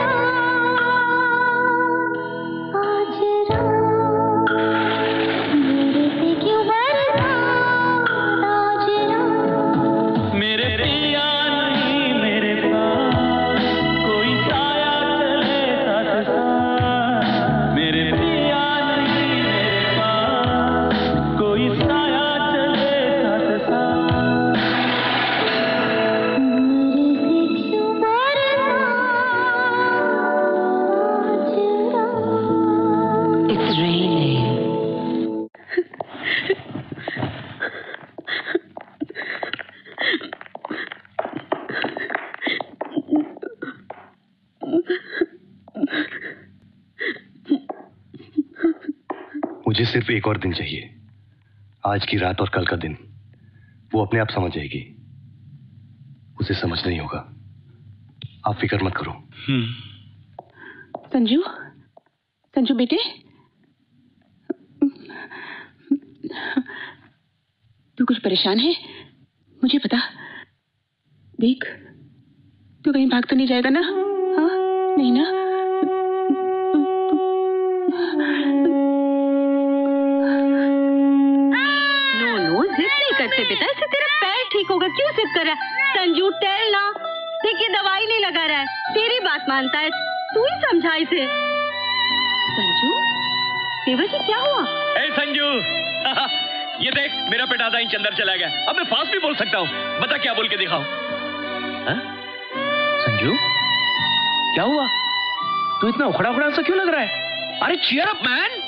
[SPEAKER 5] मुझे सिर्फ़ एक और दिन चाहिए। आज की रात और कल का दिन। वो अपने आप समझ जाएगी। उसे समझ नहीं होगा। आप फ़िक्र मत करो।
[SPEAKER 12] संजू? संजू बेटे? तू कुछ परेशान है? मुझे पता। देख तू कहीं भाग तो नहीं जाएगा ना? हाँ? नहीं ना?
[SPEAKER 7] क्यों जिद कर रहा। है संजू टेल ना। देखिए, दवाई नहीं लगा रहा है। तेरी बात मानता है। तू ही समझा इसे। संजू देवर जी क्या हुआ?
[SPEAKER 13] ए, संजू! ये देख, मेरा पेट आधा इंच अंदर चला गया। अब मैं फास्ट भी बोल सकता हूँ। बता क्या बोल के दिखाओ हाँ? संजू, क्या हुआ? तू इतना उखड़ा उखड़ा सा क्यों लग रहा है? अरे चियर अप मैन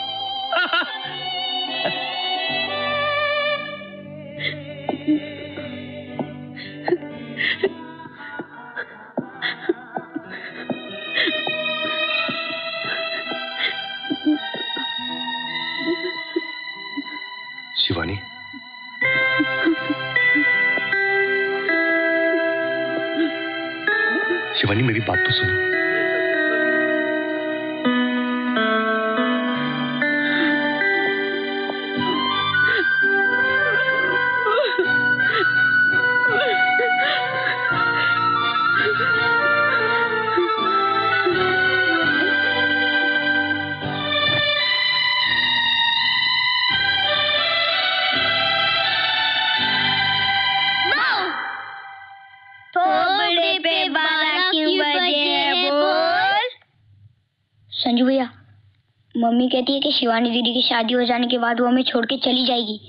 [SPEAKER 14] कि शिवानी दीदी की शादी हो जाने के बाद वो हमें छोड़ के चली जाएगी।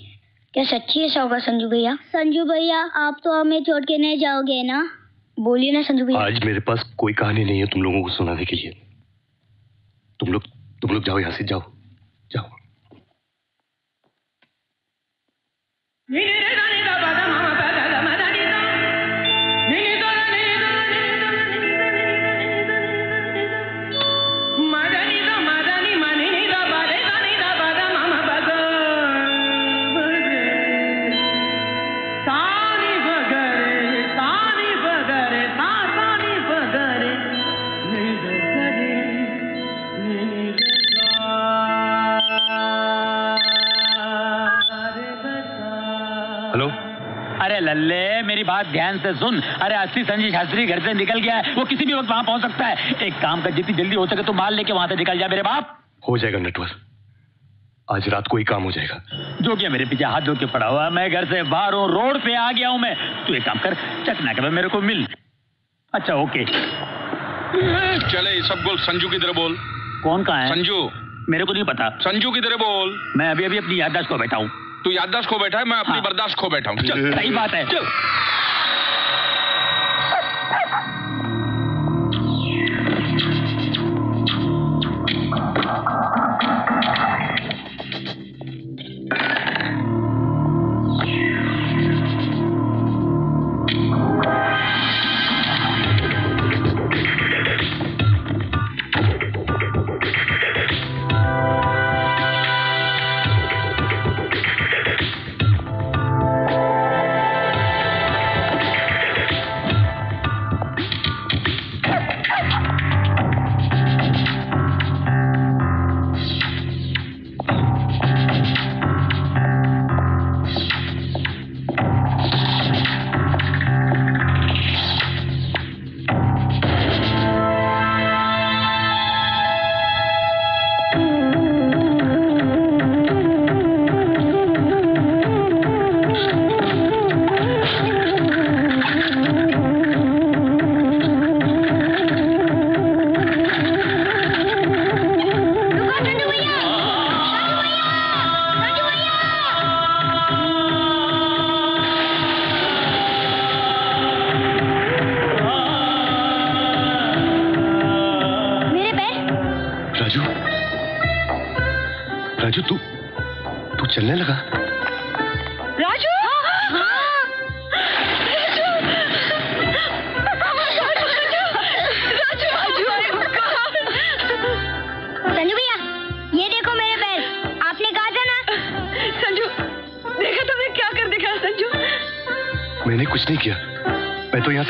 [SPEAKER 14] क्या सच्ची ऐसा होगा संजू भैया? संजू भैया आप तो हमें छोड़ के नहीं जाओगे ना? बोलिए ना संजू भैया।
[SPEAKER 5] आज मेरे पास कोई कहानी नहीं है तुम लोगों को सुनाने के लिए। तुम लोग तुम लोग जाओ यहाँ से जाओ।
[SPEAKER 2] लल्ले मेरी बात ध्यान से सुन। अरे अस्सी संजय शास्त्री घर से निकल गया है। वो किसी भी वक्त वहाँ पहुँच सकता है। एक काम कर जितनी जल्दी हो सके तो माल लेके वहाँ से निकल जा मेरे बाप।
[SPEAKER 5] हो जाएगा नटवर। आज रात को ही काम हो जाएगा।
[SPEAKER 2] जो क्या मेरे पीछे हाथ धो के पड़ा हुआ मैं घर से बाहर हूँ रोड पे आ गया हूँ मैं। तू एक काम कर चकना कर मेरे को मिल। अच्छा ओके।
[SPEAKER 1] चले सब बोल संजू की तरह बोल।
[SPEAKER 2] कौन कहा है?
[SPEAKER 1] संजू।
[SPEAKER 2] मेरे को नहीं पता।
[SPEAKER 1] संजू की तरह बोल।
[SPEAKER 2] मैं अभी अभी अपनी याददाश्त को बैठा हूँ।
[SPEAKER 1] तू याददाश्त खो बैठा है मैं अपनी बर्दाश्त खो बैठा हूँ।
[SPEAKER 2] सही बात है।
[SPEAKER 1] चल।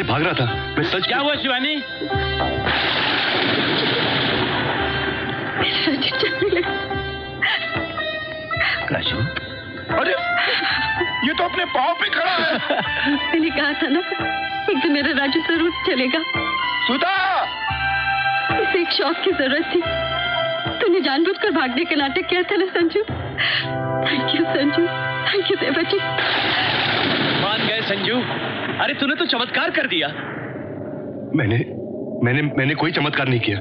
[SPEAKER 5] से भाग रहा था। मैं सच
[SPEAKER 2] क्या हुआ शिवानी?
[SPEAKER 5] राजू?
[SPEAKER 8] अरे ये तो अपने पाँव पे खड़ा है।
[SPEAKER 10] मैंने कहा था ना एक दिन मेरा राजू ज़रूर चलेगा।
[SPEAKER 8] सुधा!
[SPEAKER 10] इसे एक शौक की ज़रूरत थी। तूने जानबूझकर भागने का नाटक किया था ना Sanju? Thank you Sanju. Thank you देवा जी
[SPEAKER 13] मान गए संजू। अरे तूने तो चमत्कार कर दिया।
[SPEAKER 5] मैंने मैंने मैंने कोई चमत्कार नहीं किया।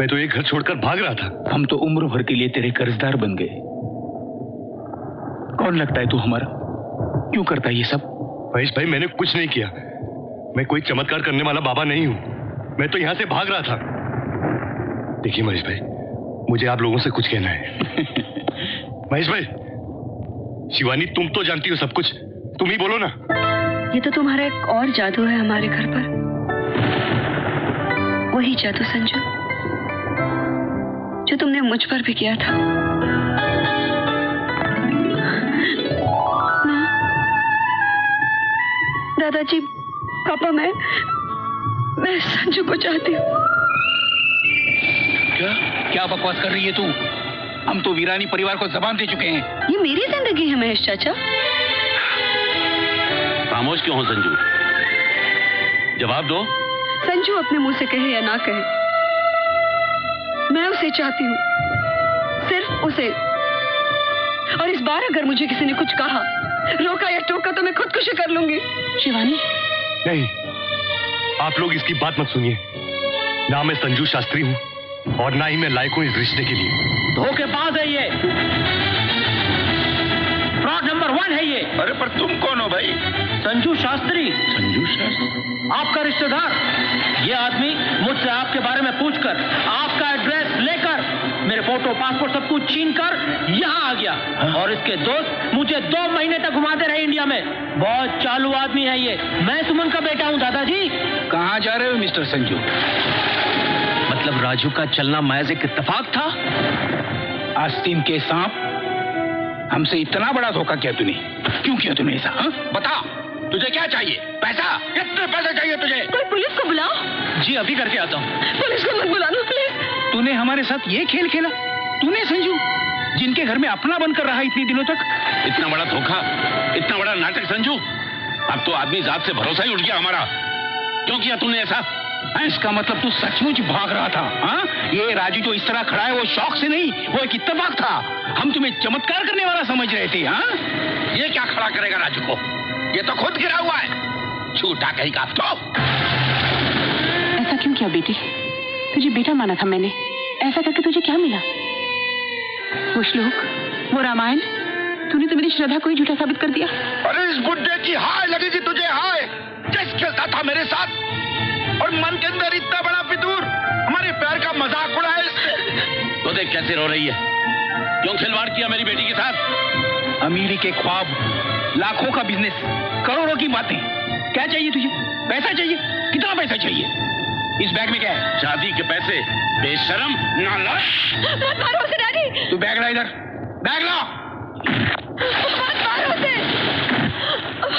[SPEAKER 5] मैं तो ये घर छोड़कर भाग रहा था।
[SPEAKER 13] हम तो उम्र भर के लिए तेरे कर्जदार बन गए। कौन लगता है तू हमारा? क्यों करता है ये सब?
[SPEAKER 5] महेश भाई मैंने कुछ नहीं किया। मैं कोई चमत्कार करने वाला बाबा नहीं हूँ। मैं तो यहाँ से भाग रहा था। देखिए महेश भाई मुझे आप लोगों से कुछ कहना है। महेश भाई शिवानी तुम तो जानती हो सब कुछ। तुम ही बोलो ना।
[SPEAKER 10] ये तो तुम्हारा एक और जादू है हमारे घर पर। वही जादू संजू जो तुमने मुझ पर भी किया था। दादाजी पापा मैं मैं संजू को चाहती हूँ।
[SPEAKER 8] क्या? क्या बकवास कर रही है तू? हम तो वीरानी परिवार को जबान दे चुके हैं।
[SPEAKER 10] ये मेरी ज़िंदगी है महेश चाचा।
[SPEAKER 11] खामोश क्यों हो संजू? जवाब दो।
[SPEAKER 10] संजू अपने मुँह से कहे या ना कहे मैं उसे चाहती हूँ सिर्फ़ उसे। और इस बार अगर मुझे किसी ने कुछ कहा रोका या टोका तो मैं खुदकुशी कर लूँगी। शिवानी?
[SPEAKER 5] नहीं आप लोग इसकी बात मत सुनिए। ना मैं संजू शास्त्री हूँ और ना ही मैं लायक हूँ इस रिश्ते के लिए।
[SPEAKER 2] धोखेबाज है ये। फ्रॉड नंबर वन है ये।
[SPEAKER 8] अरे पर तुम कौन हो भाई?
[SPEAKER 2] संजू शास्त्री।
[SPEAKER 8] संजू शास्त्री?
[SPEAKER 2] आपका रिश्तेदार। ये आदमी मुझसे आपके बारे में पूछकर आपका एड्रेस लेकर मेरे फ़ोटो पासपोर्ट सब कुछ छीन कर यहाँ आ गया। हा? और इसके दोस्त मुझे दो महीने तक घुमाते रहे इंडिया में। बहुत चालू आदमी है ये। मैं सुमन का बेटा हूँ दादाजी।
[SPEAKER 8] कहाँ जा रहे हो मिस्टर संजू?
[SPEAKER 13] मतलब राजू का चलना महज एक इत्तेफाक था?
[SPEAKER 8] आस्तीन के सांप। हमसे इतना बड़ा धोखा किया तूने। क्यों किया तूने ऐसा हाँ? बता तुझे क्या चाहिए? पैसा? कितने पैसे चाहिए तुझे?
[SPEAKER 10] कोई पुलिस को बुलाओ।
[SPEAKER 13] जी अभी करके आता हूँ।
[SPEAKER 10] पुलिस को मत बुलाना प्लीज़
[SPEAKER 8] तूने हमारे साथ ये खेल खेला। तूने संजू जिनके घर में अपना बनकर रहा इतने दिनों तक।
[SPEAKER 11] इतना बड़ा धोखा इतना बड़ा नाटक संजू। अब तो आदमी जात से भरोसा ही उठ गया हमारा। क्यों किया तूने ऐसा?
[SPEAKER 8] हाँ, इसका मतलब तू सचमुच भाग रहा था हाँ? ये राजू जो इस तरह खड़ा है वो शौक से नहीं वो एक इत्तेफाक था। हम तुम्हें चमत्कार करने वाला समझ रहे थे हाँ?
[SPEAKER 1] ये क्या खड़ा करेगा राजू को? ये तो खुद गिरा हुआ है। झूठा कहीं का तो।
[SPEAKER 12] ऐसा क्यों किया बेटी? तुझे बेटा माना था मैंने। ऐसा करके तुझे क्या मिला? वो श्लोक वो रामायण तूने तो मेरी श्रद्धा को ही झूठा साबित कर दिया।
[SPEAKER 1] अरे इस बुड्ढे की हाय लगेगी तुझे हाय। जस खेलता था मेरे साथ? और मन के अंदर इतना बड़ा फितूर हमारे प्यार का मज़ाक उड़ाया इसने
[SPEAKER 11] तो देख कैसे रो रही है। क्यों खिलवाड़ किया मेरी बेटी के साथ?
[SPEAKER 8] अमीरी के ख्वाब लाखों का बिज़नेस करोड़ों की बातें। क्या चाहिए तुझे? पैसा चाहिए? कितना पैसा चाहिए? इस बैग में क्या है?
[SPEAKER 11] शादी के पैसे बेशरम नालायक।
[SPEAKER 10] मत मारो उसे डैडी
[SPEAKER 8] तू बैग ला इधर। बैग ला।
[SPEAKER 10] मारो उसे।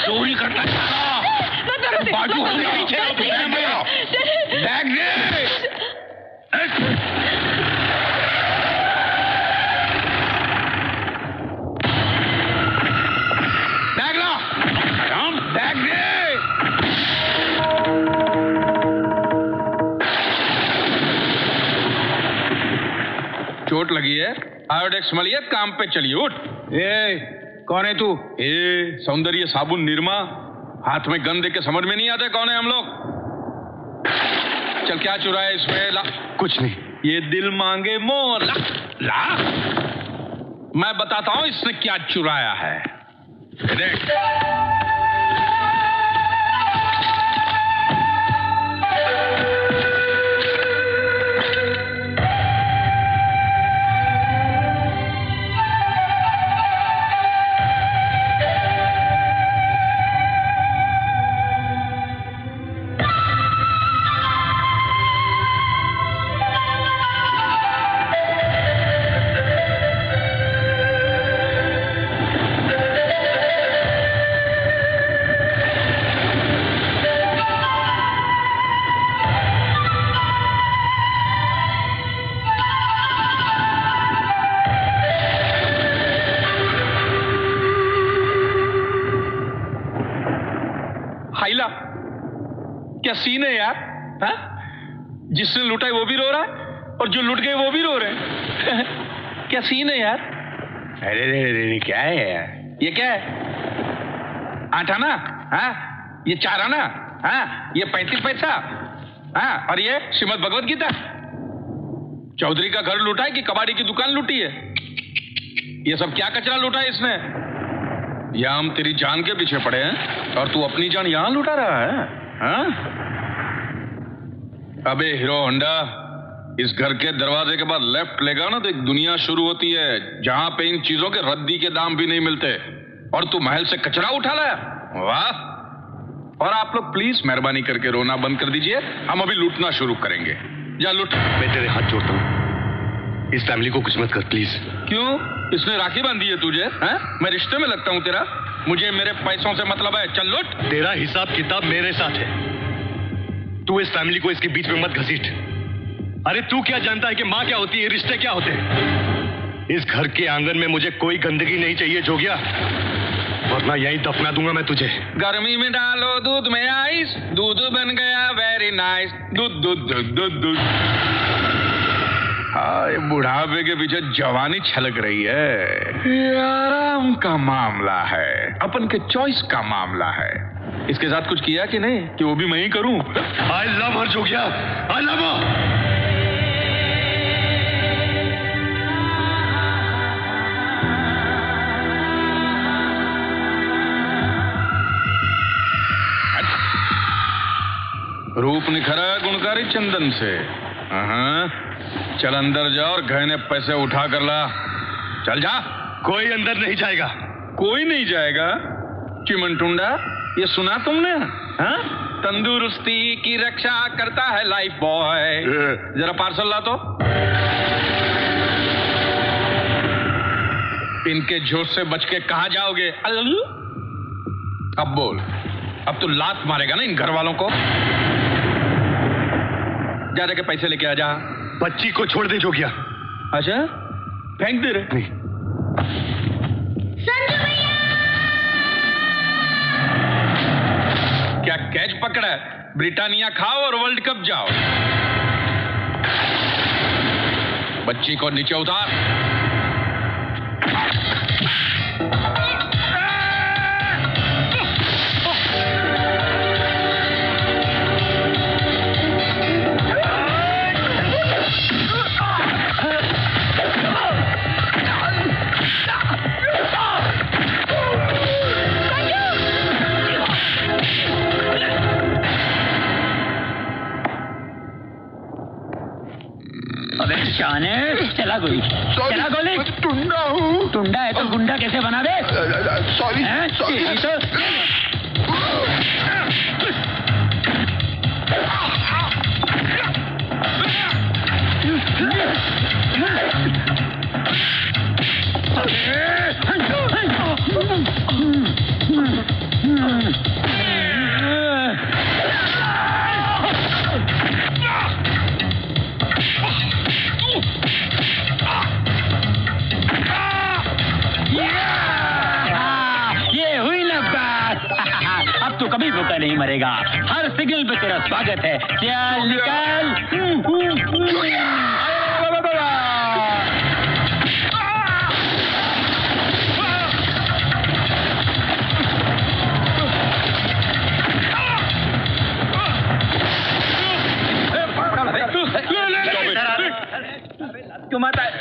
[SPEAKER 8] चोरी करना चाह
[SPEAKER 10] मत मारो उसे
[SPEAKER 8] बाजू पीछे
[SPEAKER 1] चोट लगी है। आयोडेक्स मलिए काम पे चलिए उठ।
[SPEAKER 8] ए कौन है तू?
[SPEAKER 1] ए सौंदर्य साबुन निरमा। हाथ में गंदे के समझ में नहीं आते कौन है हम लोग? चल, क्या चुराया इसमें? ला।
[SPEAKER 5] कुछ नहीं।
[SPEAKER 1] ये दिल मांगे मोर। ला। ला। मैं बताता हूँ इसने क्या चुराया है। देख। देख हाइला लुटा है वो भी रो रहा है? और जो लुट गए वो भी रो रहे हैं। क्या सीन है यार?
[SPEAKER 8] अरे अरे अरे क्या है यार?
[SPEAKER 1] ये क्या है? आठ आना? हाँ? ये चार आना? हाँ? ये पैंतीस पैसा? हाँ? और ये श्रीमद भगवत गीता? चौधरी का घर लूटा है कि कबाड़ी की दुकान लूटी है? ये सब क्या कचरा लूटा है इसने? यहाँ हम तेरी जान के पीछे पड़े हैं और तू अपनी जान यहाँ लुटा रहा है हाँ? अबे हीरो होंडा इस घर के दरवाजे के बाद लेफ़्ट लेगा ना तो एक दुनिया शुरू होती है जहाँ पे इन चीज़ों के रद्दी के दाम भी नहीं मिलते। और तू महल से कचरा उठा लाया? वाह। और आप लोग प्लीज़ मेहरबानी करके रोना बंद कर दीजिए हम अभी लूटना शुरू करेंगे। जा लूट।
[SPEAKER 5] मैं तेरे हाथ जोड़ता हूँ। इस फैमिली को कुछ मत कर प्लीज़
[SPEAKER 1] क्यों? इसने राखी बांधी है तुझे हैं? मैं रिश्ते में लगता हूँ तेरा। मुझे मेरे पैसों से मतलब है। चल लुट।
[SPEAKER 5] तेरा हिसाब किताब मेरे साथ है। तू इस फैमिली को इसके बीच में मत घसीट। अरे तू क्या जानता है कि माँ क्या होती है, रिश्ते क्या होते हैं? इस घर के आँगन में मुझे कोई गंदगी नहीं चाहिए, जोगिया। वरना यहीं दफना दूँगा मैं तुझे।
[SPEAKER 1] गर्मी में डालो दूध में आइस, दूध बन गया वेरी नाइस दूध दूध दूध दूध दूध। हाय, बुढ़ापे के पीछे जवानी छलक रही है। ये आराम का मामला है, अपन के चॉइस का मामला है। इसके साथ कुछ किया कि नहीं? कि वो भी मैं ही करूँ?
[SPEAKER 5] आई लव हर जोगिया आई लव
[SPEAKER 1] रूप निखरा है गुणकारी चंदन से। हाँ चल अंदर जा और गहने पैसे उठा कर ला। चल जा।
[SPEAKER 5] कोई अंदर नहीं जाएगा।
[SPEAKER 1] कोई नहीं जाएगा? चिमन टुंडा ये सुना तुमने? हाँ? तंदुरुस्ती की रक्षा करता है लाइफ बॉय जरा पार्सल ला तो। इनके झोट से बच के कहा जाओगे? अब बोल। अब तू लात मारेगा ना इन घर वालों को। जा जाके पैसे लेके आ जा।
[SPEAKER 5] बच्ची को छोड़ दे जो जोगिया
[SPEAKER 1] अच्छा? फेंक दे रे।
[SPEAKER 5] नहीं।
[SPEAKER 1] क्या कैच पकड़ा है? ब्रिटानिया खाओ और वर्ल्ड कप जाओ। बच्ची को नीचे उतार।
[SPEAKER 2] अबे है। चला गोली। चला गोली। टुंडा हूँ। टुंडा है तो गुंडा कैसे बना दे?
[SPEAKER 3] सॉरी
[SPEAKER 2] सॉरी तो सिग्नल पे तेरा स्वागत है चल निकल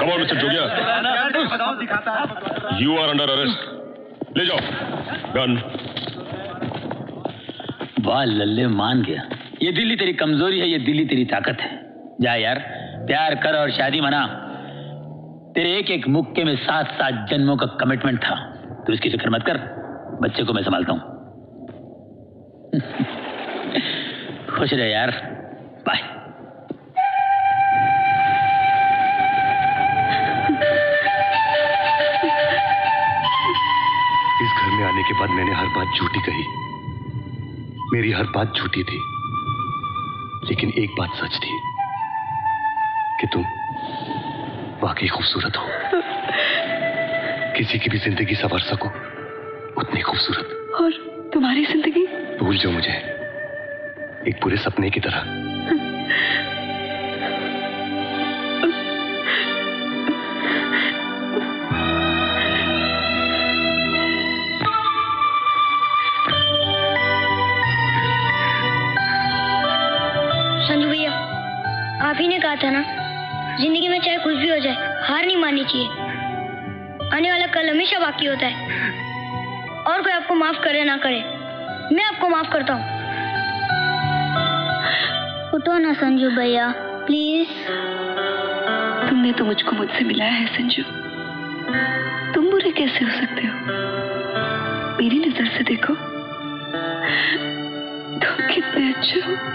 [SPEAKER 3] on, Mr. Jogia. You are under arrest. ले जाओ गन
[SPEAKER 2] वाह लल्ले मान गया। ये दिल्ली तेरी कमज़ोरी है, ये दिल्ली तेरी ताकत है। जा यार, प्यार कर और शादी मना। तेरे एक एक मुक्के में सात सात जन्मों का कमिटमेंट था। तू इसकी फ़िक्र मत कर, बच्चे को मैं संभालता हूँ। खुश रहे यार। बाय
[SPEAKER 5] इस घर में आने के बाद मैंने हर बात झूठी कही। मेरी हर बात झूठी थी लेकिन एक बात सच थी कि तुम वाकई खूबसूरत हो। किसी की भी ज़िंदगी संवर सको उतनी खूबसूरत।
[SPEAKER 10] और तुम्हारी ज़िंदगी?
[SPEAKER 5] भूल जाओ मुझे एक पूरे सपने की तरह।
[SPEAKER 14] कहा था ना? ज़िंदगी में चाहे कुछ भी हो जाए, हार नहीं माननी चाहिए। आने वाला कल हमेशा बाकी होता है। और कोई आपको माफ़ करे ना करे, मैं आपको माफ़ करता हूँ। उठो ना संजू भैया प्लीज़
[SPEAKER 10] तुमने तो मुझको मुझसे मिलाया है, संजू। तुम बुरे कैसे हो सकते हो? मेरी नज़र से देखो। तुम कितने अच्छे हो।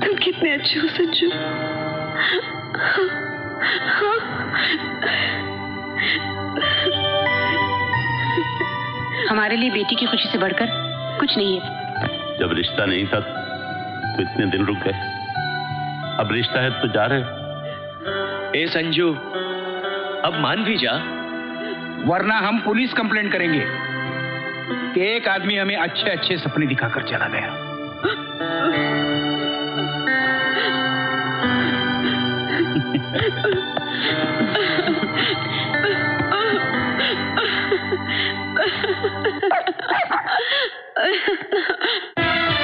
[SPEAKER 10] तुम कितने अच्छे हो संजू
[SPEAKER 12] हमारे लिए बेटी की खुशी से बढ़कर कुछ नहीं है।
[SPEAKER 11] जब रिश्ता नहीं था तो इतने दिन रुक गए। अब रिश्ता है तो जा रहे हो।
[SPEAKER 13] ए संजू अब मान भी जा।
[SPEAKER 8] वरना हम पुलिस कंप्लेंट करेंगे कि एक आदमी हमें अच्छे अच्छे सपने दिखाकर चला गया। Ha ha ha ha!